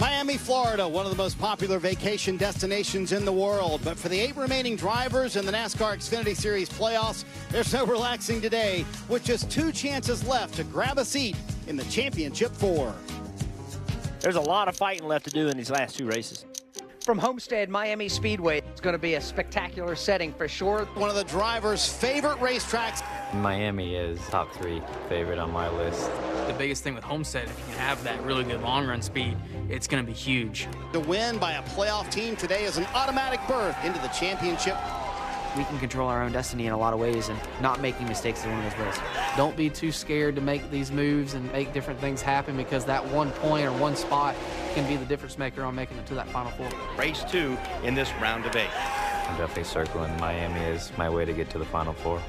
Miami, Florida, one of the most popular vacation destinations in the world. But for the eight remaining drivers in the NASCAR Xfinity Series playoffs, there's no relaxing today with just two chances left to grab a seat in the championship four. There's a lot of fighting left to do in these last two races. From Homestead Miami Speedway, it's going to be a spectacular setting for sure. One of the drivers' favorite racetracks. Miami is top three favorite on my list. The biggest thing with Homestead, if you can have that really good long run speed, it's going to be huge. The win by a playoff team today is an automatic berth into the championship. We can control our own destiny in a lot of ways, and not making mistakes is one of those ways. Don't be too scared to make these moves and make different things happen because that one point or one spot can be the difference maker on making it to that Final Four. Race two in this round of eight. I'm definitely circling Miami as my way to get to the Final Four.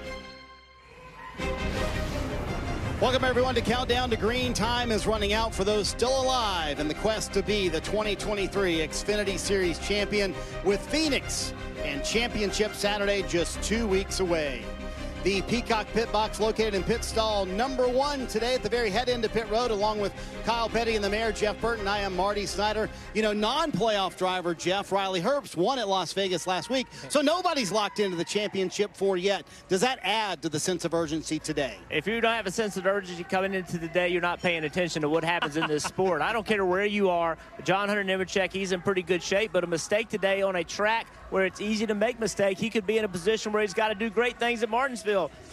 Welcome, everyone, to Countdown to Green. Time is running out for those still alive in the quest to be the 2023 Xfinity Series champion with Phoenix and Championship Saturday just two weeks away. The Peacock Pit Box located in pit stall number one today at the very head end of pit road, along with Kyle Petty and the mayor, Jeff Burton. I am Marty Snyder. You know, non-playoff driver Jeff Riley Herbst won at Las Vegas last week, so nobody's locked into the championship four yet. Does that add to the sense of urgency today? If you don't have a sense of urgency coming into the day, you're not paying attention to what happens in this sport. I don't care where you are. John Hunter Nemechek, he's in pretty good shape, but a mistake today on a track where it's easy to make mistake, he could be in a position where he's got to do great things at Martinsville.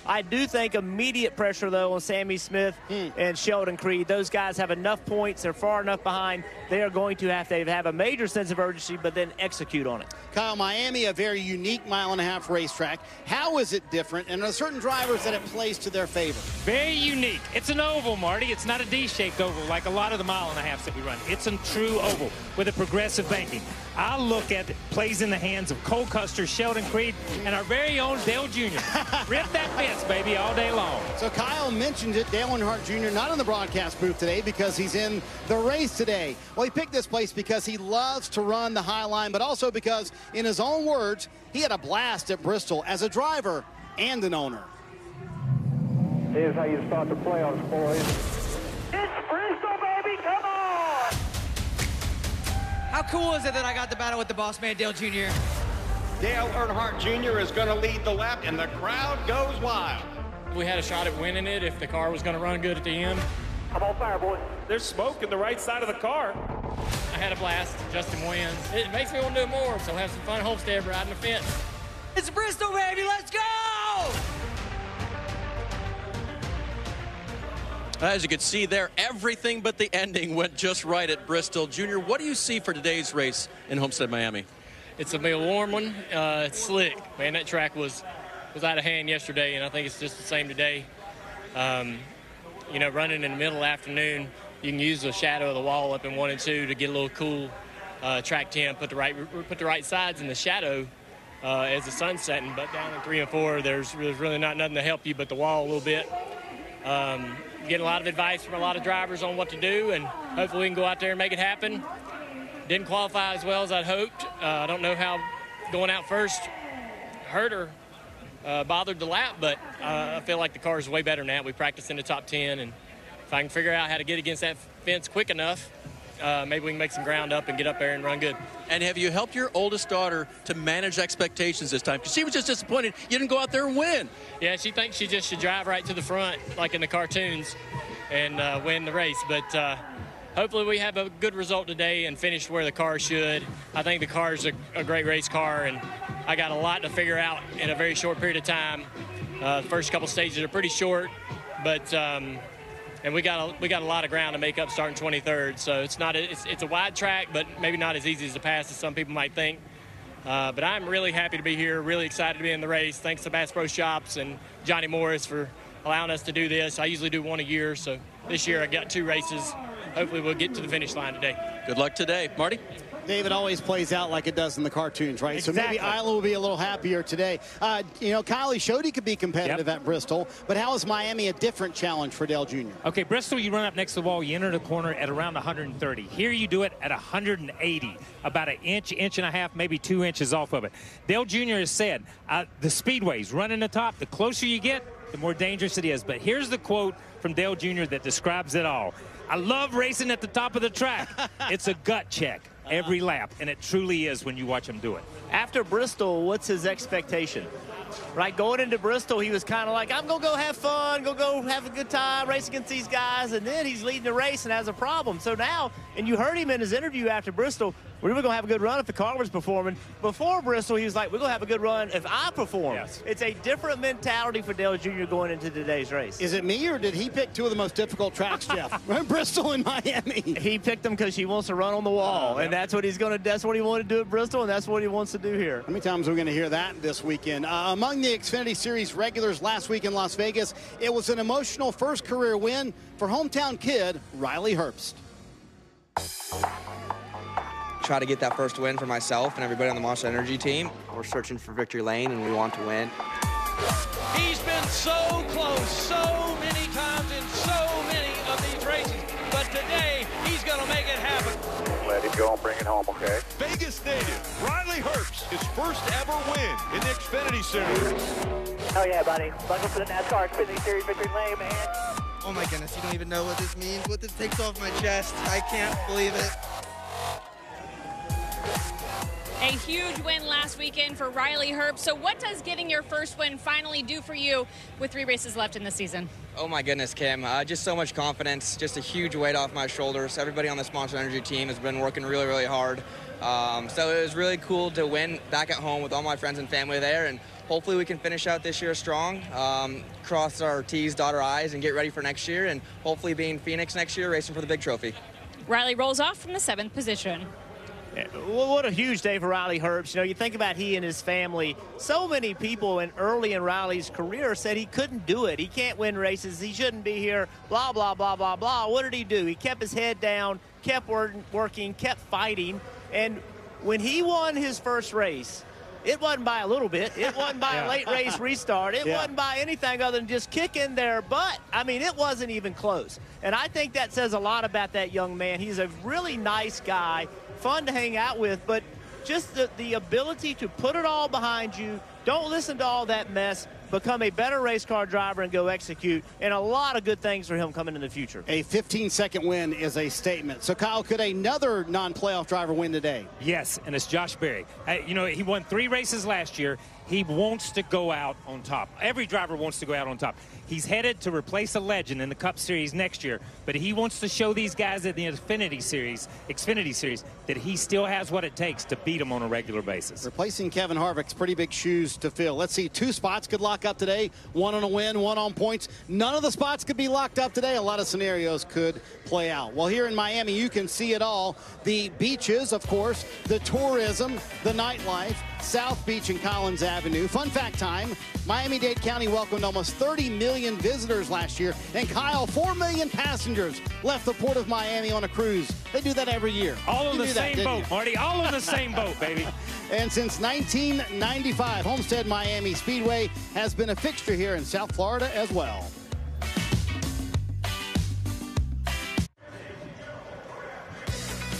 I do think immediate pressure, though, on Sammy Smith Hmm. and Sheldon Creed. Those guys have enough points. They're far enough behind. They are going to have to have a major sense of urgency, but then execute on it. Kyle, Miami, a very unique mile and a half racetrack. How is it different? And are certain drivers that it plays to their favor? Very unique. It's an oval, Marty. It's not a D-shaped oval like a lot of the mile and a half that we run. It's a true oval with a progressive banking. I look at it plays in the hands of Cole Custer, Sheldon Creed, and our very own Dale Jr. Rip that fence, baby, all day long. So Kyle mentioned it, Dale Earnhardt Jr. not in the broadcast booth today because he's in the race today. Well, he picked this place because he loves to run the high line, but also because, in his own words, he had a blast at Bristol as a driver and an owner. Here's how you start the playoffs, boys. It's Bristol, baby! Come on! How cool is it that I got the battle with the boss man, Dale Jr.? Dale Earnhardt Jr. is going to lead the lap, and the crowd goes wild. We had a shot at winning it if the car was going to run good at the end. I'm on fire, boys. There's smoke in the right side of the car. I had a blast. Justin wins. It makes me want to do more, so have some fun Homestead riding the fence. It's Bristol, baby! Let's go! As you can see there, everything but the ending went just right at Bristol. Junior, what do you see for today's race in Homestead, Miami? It's a warm one. Uh, it's slick. Man, that track was was out of hand yesterday, and I think it's just the same today. Um, you know, running in the middle afternoon, you can use the shadow of the wall up in one and two to get a little cool uh, track temp. Put the right put the right sides in the shadow uh, as the sun's setting. But down in three and four, there's, there's really not nothing to help you but the wall a little bit. Um, getting a lot of advice from a lot of drivers on what to do, and hopefully we can go out there and make it happen. Didn't qualify as well as I'd hoped. Uh, I don't know how going out first hurt her, uh, bothered the lap, but uh, I feel like the car is way better now. We practiced in the top 10, and if I can figure out how to get against that fence quick enough, uh, maybe we can make some ground up and get up there and run good. And have you helped your oldest daughter to manage expectations this time? Because she was just disappointed you didn't go out there and win. Yeah, she thinks she just should drive right to the front, like in the cartoons, and uh, win the race. But uh, hopefully, we have a good result today and finish where the car should. I think the car is a, a great race car, and I got a lot to figure out in a very short period of time. Uh, the first couple stages are pretty short, but um, and we got a, we got a lot of ground to make up starting 23rd. So it's not a, it's, it's a wide track, but maybe not as easy as the pass as some people might think. Uh, but I'm really happy to be here, really excited to be in the race. Thanks to Bass Pro Shops and Johnny Morris for allowing us to do this. I usually do one a year, so this year I got two races. Hopefully we'll get to the finish line today. Good luck today. Marty? David always plays out like it does in the cartoons, right? So maybe Isla will be a little happier today. Uh, you know, Kylie showed he could be competitive at Bristol, but how is Miami a different challenge for Dale Jr.? Okay, Bristol, you run up next to the wall, you enter the corner at around 130. Here you do it at 180, about an inch, inch and a half, maybe two inches off of it. Dale Jr. has said, uh, the speedways running the top, the closer you get, the more dangerous it is. But here's the quote from Dale Jr. that describes it all. I love racing at the top of the track. it's a gut check every lap, and it truly is when you watch him do it. After Bristol, what's his expectation? Right, going into Bristol, he was kind of like, I'm going to go have fun, go go have a good time, race against these guys, and then he's leading the race and has a problem. So now, and you heard him in his interview after Bristol, we were going to have a good run if the car was performing. Before Bristol, he was like, we're going to have a good run if I perform. Yes. It's a different mentality for Dale Jr. going into today's race. Is it me or did he pick two of the most difficult tracks, Jeff? Bristol and Miami. He picked them because he wants to run on the wall, Oh, and yeah. that's what he's going to. That's what he wanted to do at Bristol, and that's what he wants to do here. How many times are we going to hear that this weekend? Uh, among the Xfinity Series regulars last week in Las Vegas, it was an emotional first career win for hometown kid Riley Herbst. try to get that first win for myself and everybody on the Monster Energy team. We're searching for victory lane and we want to win. He's been so close so many times in so many of these races, but today he's going to make it happen. Let him go and bring it home, okay? Vegas native Riley Herbst, his first ever win in the Xfinity Series. Oh yeah, buddy. Buckle for the NASCAR Xfinity Series victory lane, man. Oh my goodness, you don't even know what this means, what this takes off my chest. I can't believe it. A huge win last weekend for Riley Herbst. So, what does getting your first win finally do for you with three races left in the season? Oh my goodness, Kim. Uh, just so much confidence, just a huge weight off my shoulders. Everybody on this Monster Energy team has been working really, really hard. Um, so it was really cool to win back at home with all my friends and family there. And hopefully we can finish out this year strong, um, cross our T's, dot our I's, and get ready for next year. And hopefully be in Phoenix next year racing for the big trophy. Riley rolls off from the seventh position. What a huge day for Riley Herbst. You know, you think about he and his family. So many people in early in Riley's career said he couldn't do it. He can't win races. He shouldn't be here. Blah blah blah blah blah. What did he do? He kept his head down, kept working, kept fighting, and when he won his first race. It wasn't by a little bit. It wasn't by a late race restart. It Yeah. wasn't by anything other than just kicking their butt. I mean, it wasn't even close. And I think that says a lot about that young man. He's a really nice guy, fun to hang out with, but just the, the ability to put it all behind you, don't listen to all that mess, become a better race car driver and go execute, and a lot of good things for him coming in the future. A 15 second win is a statement. So, Kyle, could another non playoff driver win today? Yes, and it's Josh Berry. Uh, you know, he won three races last year. He wants to go out on top. Every driver wants to go out on top. He's headed to replace a legend in the Cup Series next year, but he wants to show these guys at the Xfinity Series, Xfinity Series, that he still has what it takes to beat them on a regular basis. Replacing Kevin Harvick's pretty big shoes to fill. Let's see, two spots could lock up today, one on a win, one on points. None of the spots could be locked up today. A lot of scenarios could play out. Well, here in Miami, you can see it all. The beaches, of course, the tourism, the nightlife, South Beach and Collins Avenue. Fun fact time, Miami-Dade County welcomed almost 30 million visitors last year, and Kyle, 4 million passengers left the port of Miami on a cruise. They do that every year. All on the knew that, same boat, you? Marty. All on the same boat, baby. And since 1995, Homestead Miami Speedway has been a fixture here in South Florida as well.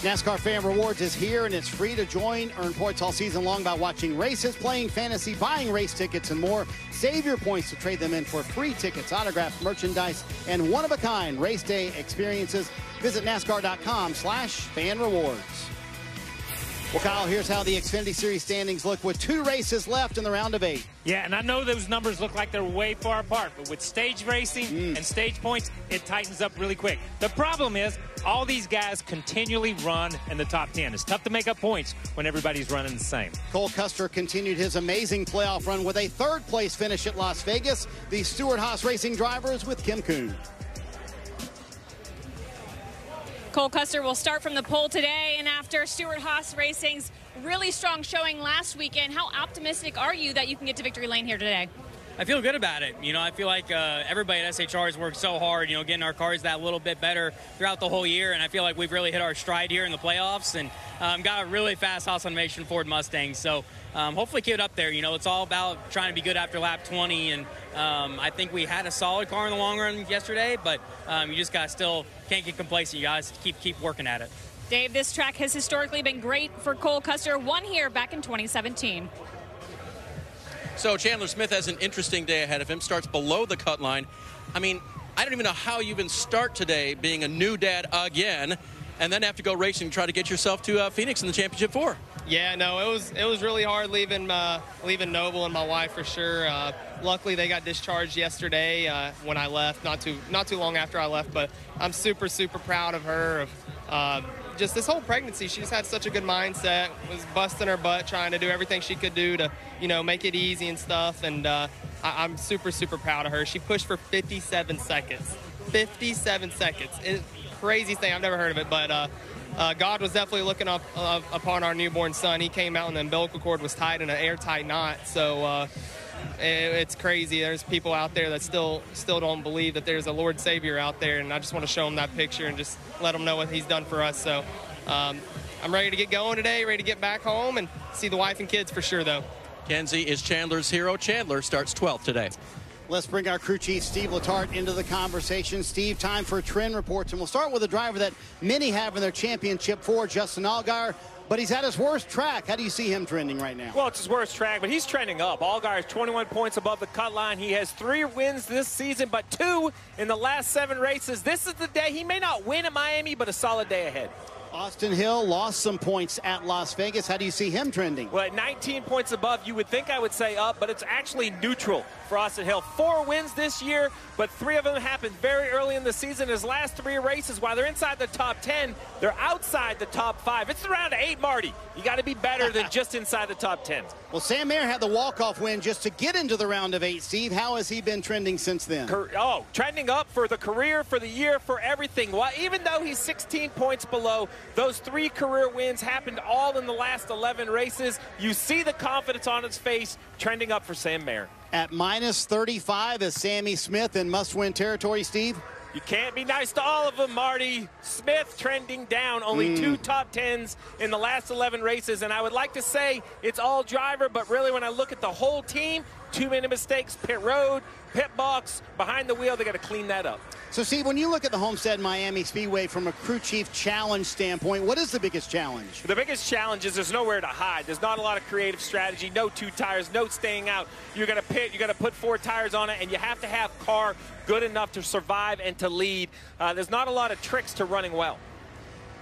NASCAR Fan Rewards is here and it's free to join. Earn points all season long by watching races, playing fantasy, buying race tickets, and more. Save your points to trade them in for free tickets, autographed merchandise, and one-of-a-kind race day experiences. Visit NASCAR.com slash fan rewards. Well, Kyle, here's how the Xfinity Series standings look with two races left in the round of eight. Yeah, and I know those numbers look like they're way far apart, but with stage racing Mm. and stage points, it tightens up really quick. The problem is all these guys continually run in the top 10. It's tough to make up points when everybody's running the same. Cole Custer continued his amazing playoff run with a third place finish at Las Vegas. The Stewart Haas Racing drivers with Kim Coon. Cole Custer will start from the pole today, and after Stewart Haas Racing's really strong showing last weekend, how optimistic are you that you can get to victory lane here today? I feel good about it. You know, I feel like uh, everybody at SHR has worked so hard, you know, getting our cars that little bit better throughout the whole year. And I feel like we've really hit our stride here in the playoffs and um, got a really fast Haas Automation Ford Mustang. So um, hopefully keep it up there. You know, it's all about trying to be good after lap 20. And um, I think we had a solid car in the long run yesterday, but um, you just got still can't get complacent. You guys keep keep working at it. Dave, this track has historically been great for Cole Custer. Won here back in 2017. So Chandler Smith has an interesting day ahead of him. Starts below the cut line. I mean, I don't even know how you even start today being a new dad again, and then have to go racing try to get yourself to uh, Phoenix in the championship four. Yeah, no, it was it was really hard leaving uh, leaving Noble and my wife for sure. Uh, luckily, they got discharged yesterday uh, when I left, not too not too long after I left. But I'm super super proud of her. Of uh, just this whole pregnancy, she just had such a good mindset. Was busting her butt trying to do everything she could do to you know make it easy and stuff. And uh, I, I'm super super proud of her. She pushed for 57 seconds. 57 seconds. It's craziest thing I've never heard of it, but. Uh, uh, God was definitely looking up uh, upon our newborn son. He came out and the umbilical cord was tied in an airtight knot. So uh, it's crazy. There's people out there that still still don't believe that there's a Lord Savior out there, and I just want to show them that picture and just let them know what He's done for us. So um, I'm ready to get going today, ready to get back home and see the wife and kids four sure, though. Kenzie is Chandler's hero. Chandler starts 12th today. Let's bring our crew chief, Steve Letarte, into the conversation. Steve, time for trend reports. And we'll start with a driver that many have in their championship for, Justin Allgaier. But he's at his worst track. How do you see him trending right now? Well, it's his worst track, but he's trending up. Allgaier is 21 points above the cut line. He has three wins this season, but two in the last seven races. This is the day. He may not win at Miami, but a solid day ahead. Austin Hill lost some points at Las Vegas. How do you see him trending? Well, at 19 points above, you would think I would say up, but it's actually neutral for Austin Hill. Four wins this year, but three of them happened very early in the season. His last three races, while they're inside the top 10, they're outside the top five. It's around eight, Marty. You got to be better than just inside the top 10. Well, Sam Mayer had the walk-off win just to get into the round of eight. Steve, how has he been trending since then? Oh, trending up for the career, for the year, for everything. Well, even though he's 16 points below, those three career wins happened all in the last 11 races. You see the confidence on his face trending up for Sam Mayer. At minus 35 is Sammy Smith in must-win territory, Steve? You can't be nice to all of them, Marty. Smith trending down, only Mm. two top tens in the last 11 races. And I would like to say it's all driver, but really when I look at the whole team, too many mistakes, pit road, pit box, behind the wheel, they got to clean that up. So, Steve, when you look at the Homestead Miami Speedway from a crew chief challenge standpoint, what is the biggest challenge? The biggest challenge is there's nowhere to hide. There's not a lot of creative strategy, no two tires, no staying out. You're going to pit, you're going to put four tires on it, and you have to have car good enough to survive and to lead. Uh, there's not a lot of tricks to running well.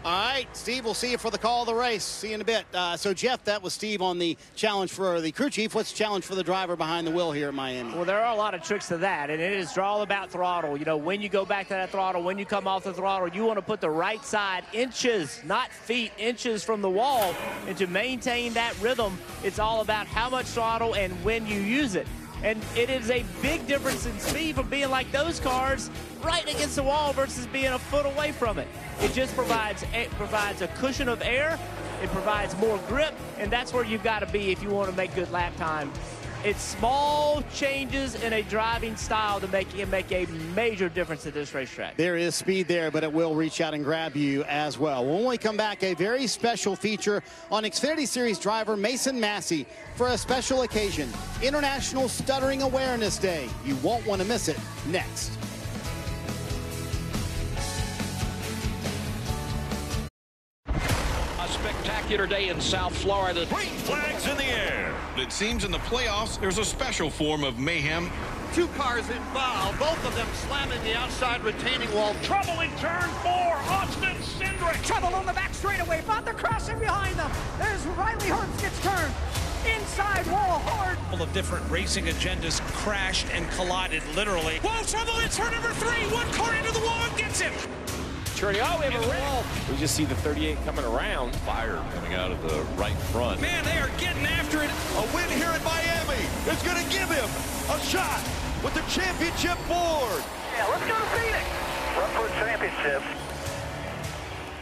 All right, Steve, we'll see you for the call of the race. See you in a bit. Uh, so, Jeff, that was Steve on the challenge for the crew chief. What's the challenge for the driver behind the wheel here at Miami? Well, there are a lot of tricks to that, and it is all about throttle. You know, when you go back to that throttle, when you come off the throttle, you want to put the right side inches, not feet, inches from the wall. And to maintain that rhythm, it's all about how much throttle and when you use it. And it is a big difference in speed from being like those cars right against the wall versus being a foot away from it. It just provides it provides a cushion of air. It provides more grip, and that's where you've got to be if you want to make good lap time. It's small changes in a driving style to make it make a major difference at this racetrack. There is speed there, but it will reach out and grab you as well. When we come back, a very special feature on Xfinity Series driver Mason Massey for a special occasion, International Stuttering Awareness Day. You won't want to miss it next. Spectacular day in South Florida. Green flags in the air. It seems in the playoffs, there's a special form of mayhem. Two cars involved, both of them slamming the outside retaining wall. Trouble in turn four, Austin Cindric. Trouble on the back straightaway, but they're crashing behind them. There's Riley Herbst gets turned. Inside wall hard. All of different racing agendas crashed and collided literally. Whoa, trouble in turn number three. One car into the wall and gets him. Turning, oh, we have a wall. We just see the 38 coming around. Fire coming out of the right front. Man, they are getting after it. A win here in Miami is going to give him a shot with the championship board. Yeah, let's go to Phoenix. Run for a championship.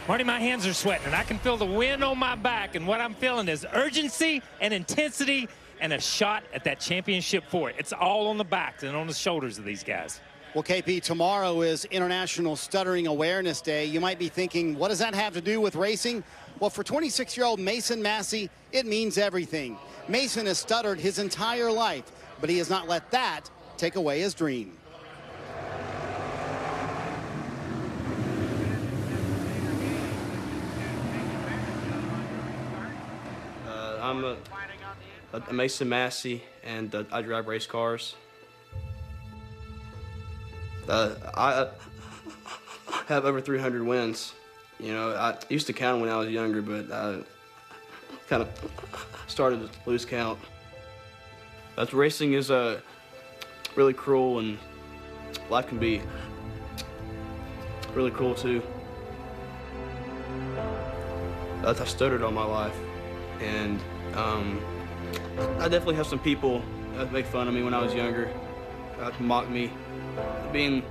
Marty, my hands are sweating, and I can feel the wind on my back. And what I'm feeling is urgency and intensity and a shot at that championship for it. It's all on the backs and on the shoulders of these guys. Well, KP, tomorrow is International Stuttering Awareness Day. You might be thinking, what does that have to do with racing? Well, for 26-year-old Mason Massey, it means everything. Mason has stuttered his entire life, but he has not let that take away his dream. Uh, I'm a, a Mason Massey, and uh, I drive race cars. Uh, I have over 300 wins. You know, I used to count when I was younger, but I kind of started to lose count. That's racing is uh, really cruel, and life can be really cruel too. I've stuttered all my life, and um, I definitely have some people that make fun of me when I was younger, that mock me. Being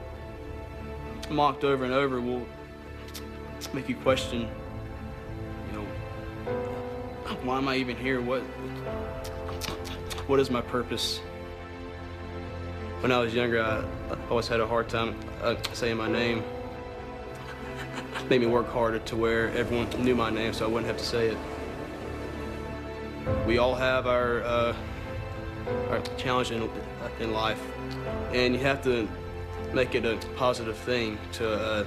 mocked over and over will make you question, you know, why am I even here? What, what is my purpose? When I was younger, I, I always had a hard time uh, saying my name. It made me work harder to where everyone knew my name so I wouldn't have to say it. We all have our, uh, our challenge in, in life, and you have to make it a positive thing to uh,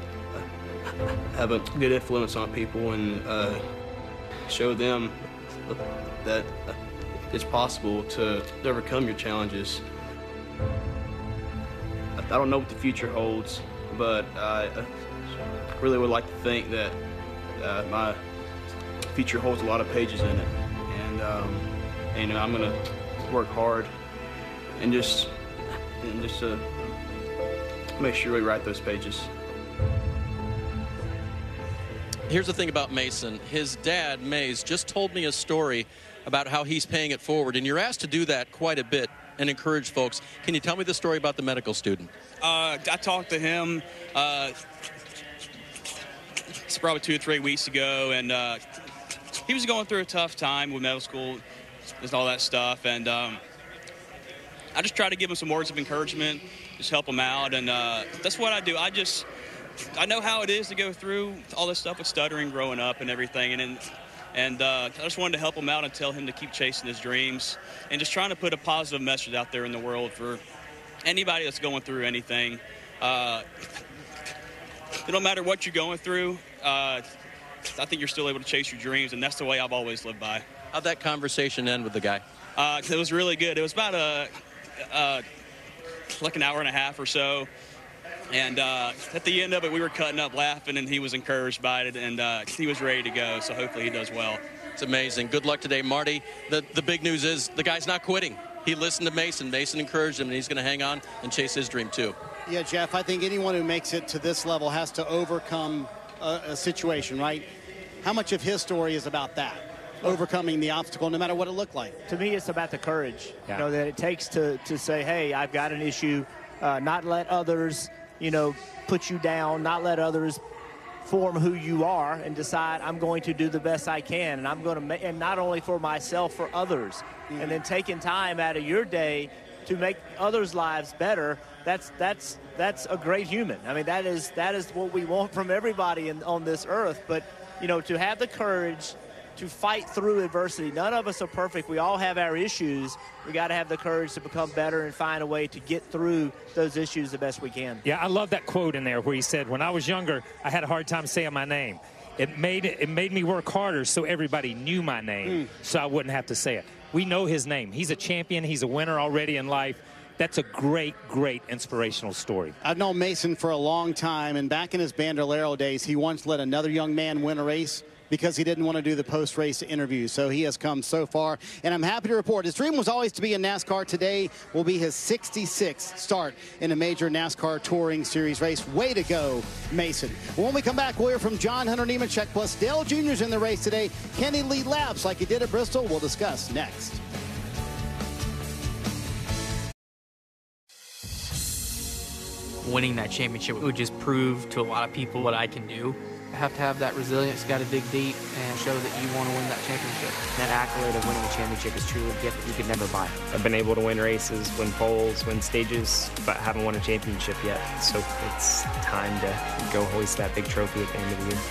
have a good influence on people and uh, show them that it's possible to overcome your challenges. I don't know what the future holds, but I really would like to think that uh, my future holds a lot of pages in it. And, um, and you know, I'm gonna work hard and just, and just to make sure we write those pages. Here's the thing about Mason. His dad, Mays, just told me a story about how he's paying it forward, and you're asked to do that quite a bit and encourage folks. Can you tell me the story about the medical student? Uh, I talked to him. Uh, it's probably two or three weeks ago, and uh, he was going through a tough time with medical school and all that stuff. And um, I just try to give him some words of encouragement, just help him out, and uh, that's what I do. I just I know how it is to go through all this stuff with stuttering growing up and everything, and and, and uh, I just wanted to help him out and tell him to keep chasing his dreams and just trying to put a positive message out there in the world for anybody that's going through anything. Uh, it don't matter what you're going through. Uh, I think you're still able to chase your dreams, and that's the way I've always lived by. How'd that conversation end with the guy? Uh, it was really good. It was about a, uh, like an hour and a half or so. And uh, at the end of it, we were cutting up laughing, and he was encouraged by it, and uh, he was ready to go. So hopefully he does well. It's amazing. Good luck today, Marty. The, the big news is the guy's not quitting. He listened to Mason. Mason encouraged him, and he's going to hang on and chase his dream, too. Yeah, Jeff, I think anyone who makes it to this level has to overcome a, a situation, right? How much of his story is about that? Overcoming the obstacle, no matter what it looked like. To me, it's about the courage, you know, that it takes to, to say, hey, I've got an issue, uh, not let others you know, put you down, not let others form who you are and decide I'm going to do the best I can and I'm going to make and not only for myself for others mm-hmm. and then taking time out of your day to make others lives better that's that's that's a great human I mean that is that is what we want from everybody in, on this earth but you know to have the courage to fight through adversity. None of us are perfect. We all have our issues. We got to have the courage to become better and find a way to get through those issues the best we can. Yeah, I love that quote in there where he said, "When I was younger, I had a hard time saying my name. It made it, it made me work harder so everybody knew my name, mm. so I wouldn't have to say it. We know his name. He's a champion. He's a winner already in life." that's a great, great inspirational story. I've known Mason for a long time, and back in his Bandolero days, he once let another young man win a race because he didn't want to do the post-race interview. So he has come so far, and I'm happy to report his dream was always to be in NASCAR. Today will be his 66th start in a major NASCAR Touring Series race. Way to go, Mason. When we come back, we'll hear from John Hunter Nemechek plus Dale Jr.'s in the race today. Can he lead laps like he did at Bristol? We'll discuss next. Winning that championship would just prove to a lot of people what I can do have to have that resilience, got to dig deep and show that you want to win that championship. That accolade of winning a championship is truly a gift that you could never buy. I've been able to win races, win poles, win stages, but haven't won a championship yet. So it's time to go hoist that big trophy at the end of the year.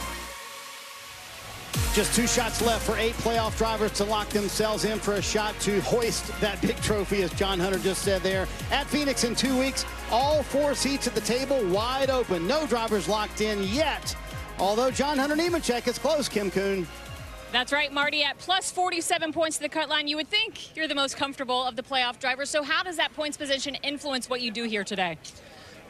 Just two shots left for eight playoff drivers to lock themselves in for a shot to hoist that big trophy, as John Hunter just said there. At Phoenix in two weeks, all four seats at the table wide open. No drivers locked in yet. Although John Hunter Nemechek is close, Kim Coon. That's right, Marty. At plus 47 points to the cut line, you would think you're the most comfortable of the playoff drivers. So how does that points position influence what you do here today?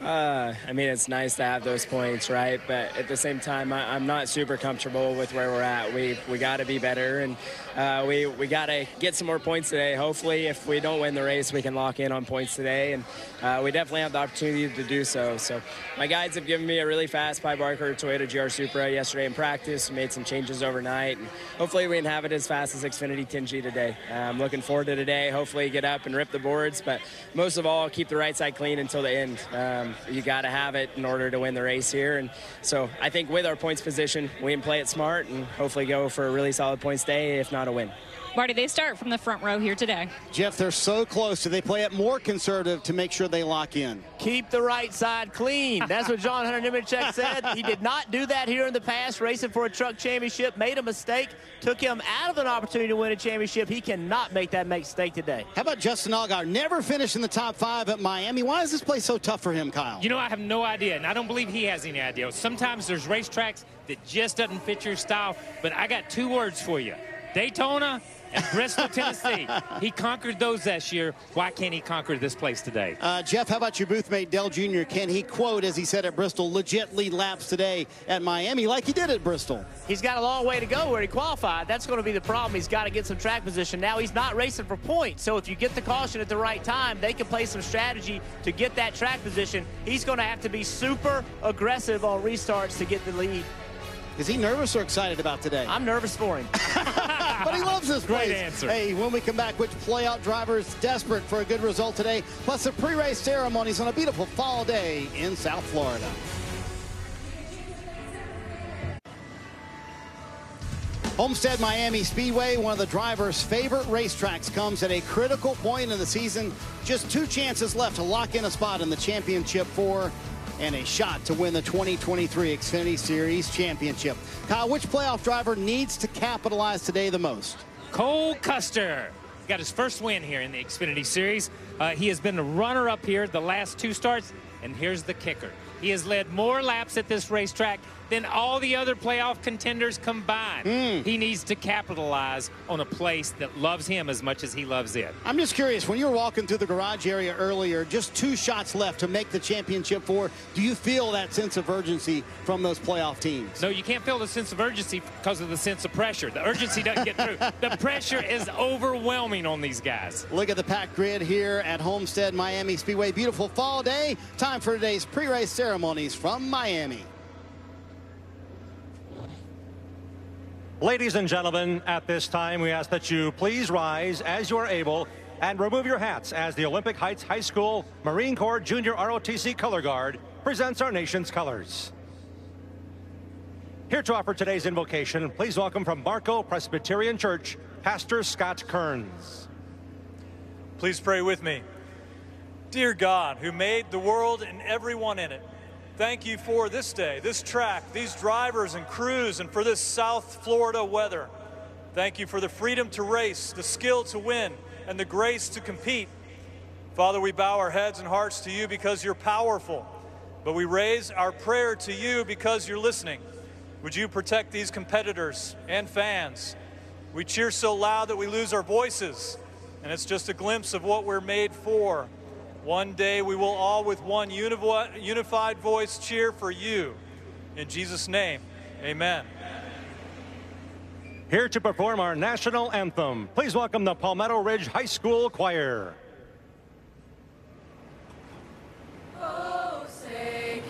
Uh, I mean, it's nice to have those points, right? But at the same time, I, am not super comfortable with where we're at. We we got to be better, and uh, we we got to get some more points today. Hopefully, if we don't win the race, we can lock in on points today, and uh, we definitely have the opportunity to do so. So my guides have given me a really fast Pye Barker Toyota GR Supra yesterday in practice. Made some changes overnight, and hopefully we can have it as fast as Xfinity 10G today. Uh, I'm looking forward to today. Hopefully, get up and rip the boards, but most of all, keep the right side clean until the end. Um, Um, you got to have it in order to win the race here. And so I think with our points position, we can play it smart and hopefully go for a really solid points day, if not a win. Marty, they start from the front row here today. Jeff, they're so close. Do they play it more conservative to make sure they lock in? Keep the right side clean. That's what John Hunter Nemechek said. He did not do that here in the past, racing for a truck championship, made a mistake, took him out of an opportunity to win a championship. He cannot make that mistake today. How about Justin Allgaier? Never finished in the top five at Miami. Why is this place so tough for him, Kyle? You know, I have no idea, and I don't believe he has any idea. Sometimes there's racetracks that just doesn't fit your style, but I got two words for you. Daytona and Bristol, Tennessee. he conquered those this year. Why can't he conquer this place today? Uh, Jeff, how about your booth mate, Dale Jr.? Can he quote, as he said at Bristol, legit lead laps today at Miami like he did at Bristol? He's got a long way to go where he qualified. That's going to be the problem. He's got to get some track position. Now he's not racing for points. So if you get the caution at the right time, they can play some strategy to get that track position. He's going to have to be super aggressive on restarts to get the lead. Is he nervous or excited about today? I'm nervous for him. but he loves this place. Great answer. Hey, when we come back, which playout is desperate four a good result today, plus the pre-race ceremonies on a beautiful fall day in South Florida. Homestead Miami Speedway, one of the driver's favorite racetracks, comes at a critical point in the season. Just two chances left to lock in a spot in the championship for and a shot to win the 2023 Xfinity Series Championship. Kyle, which playoff driver needs to capitalize today the most? Cole Custer got his first win here in the Xfinity Series. Uh, he has been the runner-up here the last two starts, and here's the kicker. He has led more laps at this racetrack than all the other playoff contenders combined. Mm. He needs to capitalize on a place that loves him as much as he loves it. I'm just curious, when you were walking through the garage area earlier, just two shots left to make the championship four, do you feel that sense of urgency from those playoff teams? No, you can't feel the sense of urgency because of the sense of pressure. The urgency doesn't get through. The pressure is overwhelming on these guys. Look at the pack grid here at Homestead Miami Speedway. Beautiful fall day. Time for today's pre-race ceremonies from Miami. Ladies and gentlemen, at this time, we ask that you please rise as you are able and remove your hats as the Olympic Heights High School Marine Corps Junior ROTC Color Guard presents our nation's colors. Here to offer today's invocation, please welcome from Marco Presbyterian Church, Pastor Scott Kearns. Please pray with me. Dear God, who made the world and everyone in it, Thank you for this day, this track, these drivers and crews, and for this South Florida weather. Thank you for the freedom to race, the skill to win, and the grace to compete. Father, we bow our heads and hearts to you because you're powerful, but we raise our prayer to you because you're listening. Would you protect these competitors and fans? We cheer so loud that we lose our voices, and it's just a glimpse of what we're made for. One day we will all, with one unified voice, cheer for you. In Jesus' name, amen. Here to perform our national anthem, please welcome the Palmetto Ridge High School Choir. Oh, say,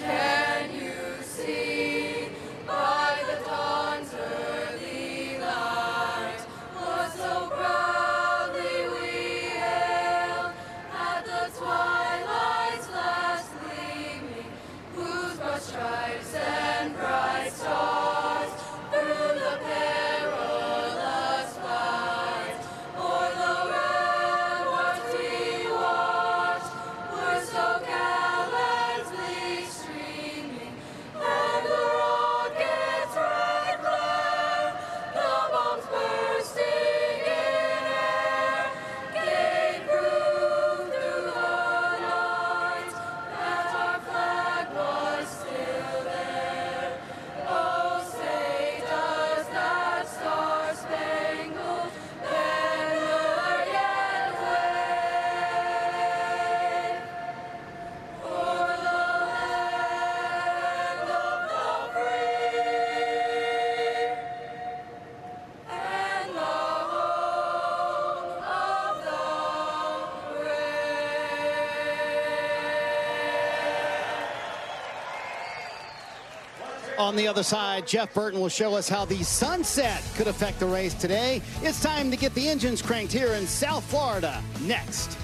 On the other side, Jeff Burton will show us how the sunset could affect the race today. It's time to get the engines cranked here in South Florida. Next.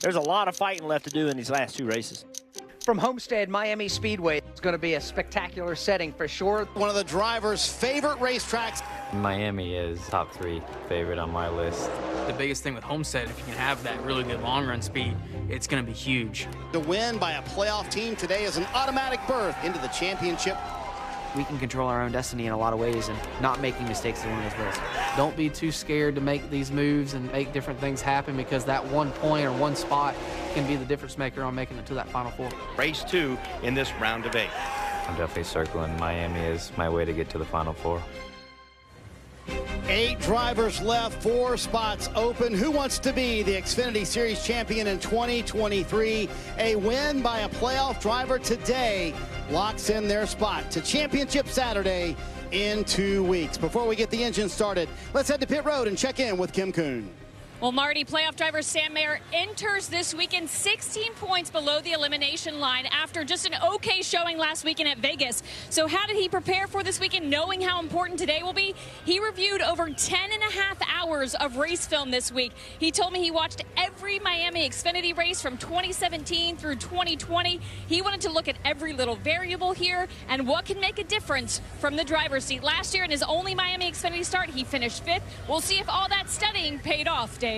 There's a lot of fighting left to do in these last two races. From Homestead Miami Speedway, it's going to be a spectacular setting for sure. One of the driver's favorite racetracks. Miami is top three favorite on my list. The biggest thing with Homestead, if you can have that really good long run speed, it's going to be huge. The win by a playoff team today is an automatic berth into the championship. We can control our own destiny in a lot of ways, and not making mistakes is one of those ways. Don't be too scared to make these moves and make different things happen because that one point or one spot can be the difference maker on making it to that Final Four. Race two in this round of eight. I'm definitely circling Miami as my way to get to the Final Four. Eight drivers left, four spots open. Who wants to be the Xfinity Series champion in 2023? A win by a playoff driver today locks in their spot to Championship Saturday in two weeks. Before we get the engine started, let's head to pit road and check in with Kim Coon. Well, Marty, playoff driver Sam Mayer enters this weekend 16 points below the elimination line after just an okay showing last weekend at Vegas. So how did he prepare for this weekend knowing how important today will be? He reviewed over 10 and a half hours of race film this week. He told me he watched every Miami Xfinity race from 2017 through 2020. He wanted to look at every little variable here and what can make a difference from the driver's seat. Last year in his only Miami Xfinity start, he finished fifth. We'll see if all that studying paid off, Dave.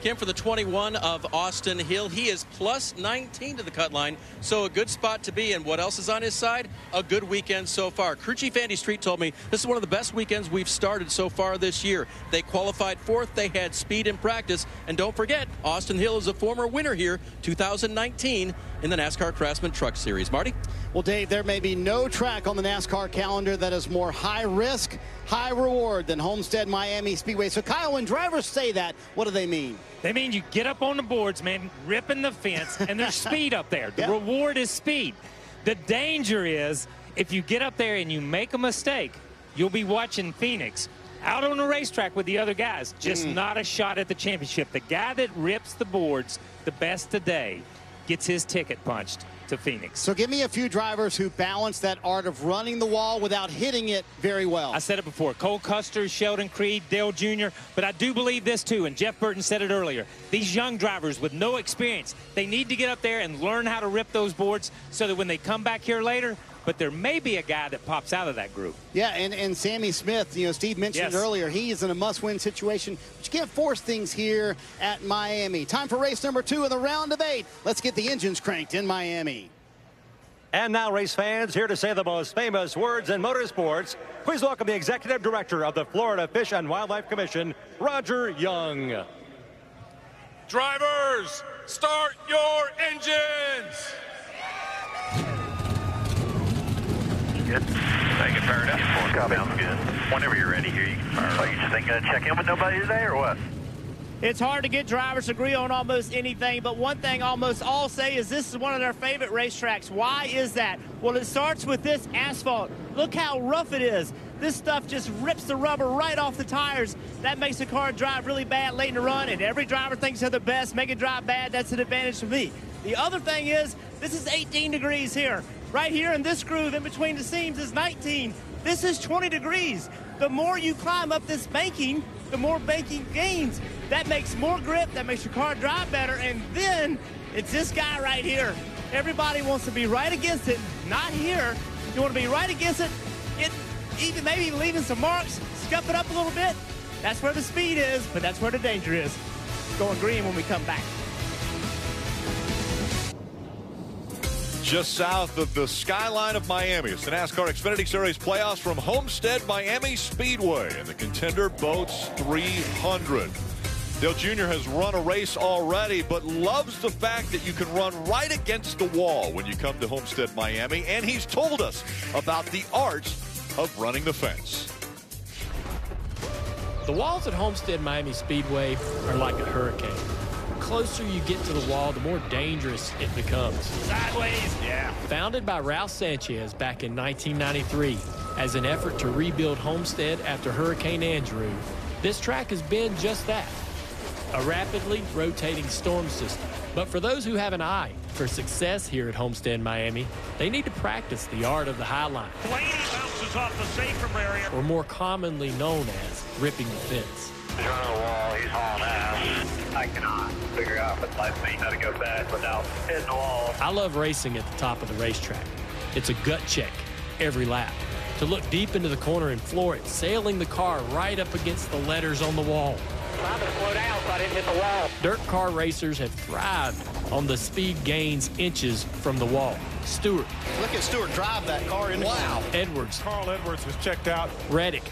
Came for the 21 of Austin Hill. He is plus 19 to the cut line, so a good spot to be in. What else is on his side? A good weekend so far. Crew Chief Andy Street told me this is one of the best weekends we've started so far this year. They qualified fourth, they had speed in practice, and don't forget, Austin Hill is a former winner here, 2019, in the NASCAR Craftsman Truck Series. Marty? Well, Dave, there may be no track on the NASCAR calendar that is more high risk, high reward than Homestead Miami Speedway. So, Kyle, when drivers say that, what do they mean? They mean you get up on the boards, man, ripping the fence, and there's speed up there. The Yeah. reward is speed. The danger is if you get up there and you make a mistake, you'll be watching Phoenix out on the racetrack with the other guys. Just Mm. not a shot at the championship. The guy that rips the boards the best today gets his ticket punched to Phoenix. So, give me a few drivers who balance that art of running the wall without hitting it very well. I said it before. Cole Custer, Sheldon Creed, Dale Jr. But I do believe this too, and Jeff Burton said it earlier. These young drivers with no experience, they need to get up there and learn how to rip those boards so that when they come back here later, but there may be a guy that pops out of that group. Yeah, and, and Sammy Smith, you know, Steve mentioned Yes. earlier, he is in a must-win situation, but you can't force things here at Miami. Time for race number two in the round of eight. Let's get the engines cranked in Miami. And now, race fans, here to say the most famous words in motorsports, please welcome the Executive Director of the Florida Fish and Wildlife Commission, Roger Young. Drivers, start your engines! Good. Thank you, fired up. Sounds good. Whenever you're ready here, you can fire up. Are you just thinking to check in with nobody today or what? It's hard to get drivers to agree on almost anything, but one thing almost all say is this is one of their favorite racetracks. Why is that? Well, it starts with this asphalt. Look how rough it is. This stuff just rips the rubber right off the tires. That makes the car drive really bad late in the run, and every driver thinks they're the best. Make it drive bad, that's an advantage for me. The other thing is, this is 18 degrees here. Right here in this groove in between the seams is 19. This is 20 degrees. The more you climb up this banking, the more banking gains. That makes more grip, that makes your car drive better, and then it's this guy right here. Everybody wants to be right against it, not here. You want to be right against it, get even maybe leaving some marks, scuff it up a little bit. That's where the speed is, but that's where the danger is. Going green when we come back. Just south of the skyline of Miami. It's the NASCAR Xfinity Series playoffs from Homestead Miami Speedway, and the contender boats 300. Dale Jr. has run a race already, but loves the fact that you can run right against the wall when you come to Homestead Miami, and he's told us about the art of running the fence. The walls at Homestead Miami Speedway are like a hurricane. The closer you get to the wall, the more dangerous it becomes. Sideways, yeah. Founded by Ralph Sanchez back in 1993 as an effort to rebuild Homestead after Hurricane Andrew, this track has been just that. a rapidly rotating storm system. But for those who have an eye for success here at Homestead Miami, they need to practice the art of the high line, Blaney bounces off the safer area. or more commonly known as ripping the fence. He's running the wall. He's hauling ass. I cannot figure out with my feet how to go back without hitting the wall. I love racing at the top of the racetrack. It's a gut check every lap. To look deep into the corner and floor it, sailing the car right up against the letters on the wall. I'm going slow down so I didn't hit the wall. Dirt car racers have thrived on the speed gains inches from the wall. Stewart, Look at Stewart drive that car in. Wow. Edwards, Carl Edwards was checked out. Reddick,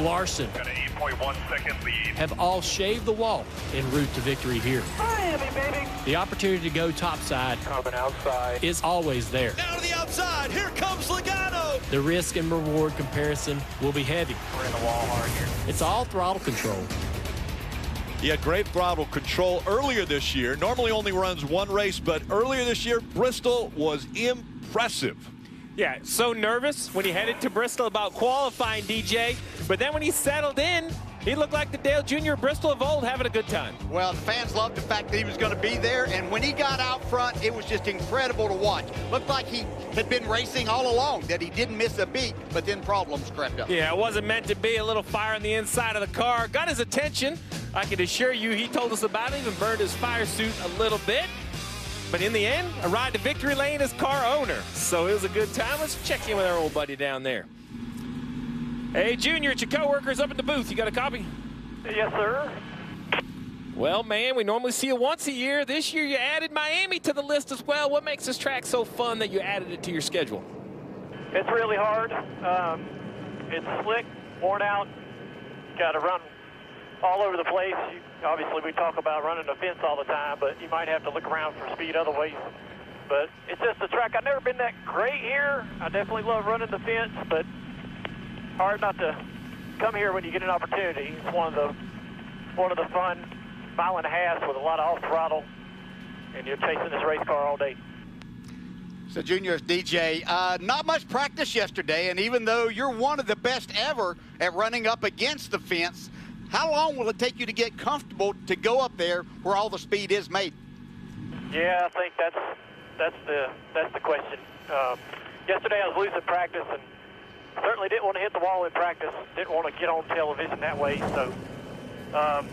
Larson Got an 8.1 second lead. have all shaved the wall en route to victory here. Miami, baby. The opportunity to go topside Coming outside. is always there. Now to the outside. Here comes Logano. The risk and reward comparison will be heavy. We're in the wall hard here. It's all throttle control. He had great throttle control earlier this year. Normally only runs one race, but earlier this year, Bristol was impressive. Yeah, so nervous when he headed to Bristol about qualifying DJ, but then when he settled in, he looked like the Dale Jr. Bristol of old having a good time. Well, the fans loved the fact that he was going to be there, and when he got out front, it was just incredible to watch. Looked like he had been racing all along, that he didn't miss a beat, but then problems crept up. Yeah, it wasn't meant to be. A little fire on the inside of the car. Got his attention. I can assure you he told us about it, even burned his fire suit a little bit. But in the end, a ride to victory lane as car owner. So it was a good time. Let's check in with our old buddy down there. Hey, Junior, it's your coworkers up at the booth. You got a copy? Yes, sir. Well, man, we normally see you once a year. This year you added Miami to the list as well. What makes this track so fun that you added it to your schedule? It's really hard. Um, it's slick, worn out. Got to run all over the place. You, obviously, we talk about running the fence all the time, but you might have to look around for speed other ways. But it's just a track. I've never been that great here. I definitely love running the fence, but hard not to come here when you get an opportunity. It's one of the one of the fun mile and a half with a lot of off throttle, and you're chasing this race car all day. So, Junior's DJ, uh, not much practice yesterday, and even though you're one of the best ever at running up against the fence, how long will it take you to get comfortable to go up there where all the speed is made? Yeah, I think that's that's the that's the question. Um, yesterday I was losing practice and certainly didn't want to hit the wall in practice. Didn't want to get on television that way. So um,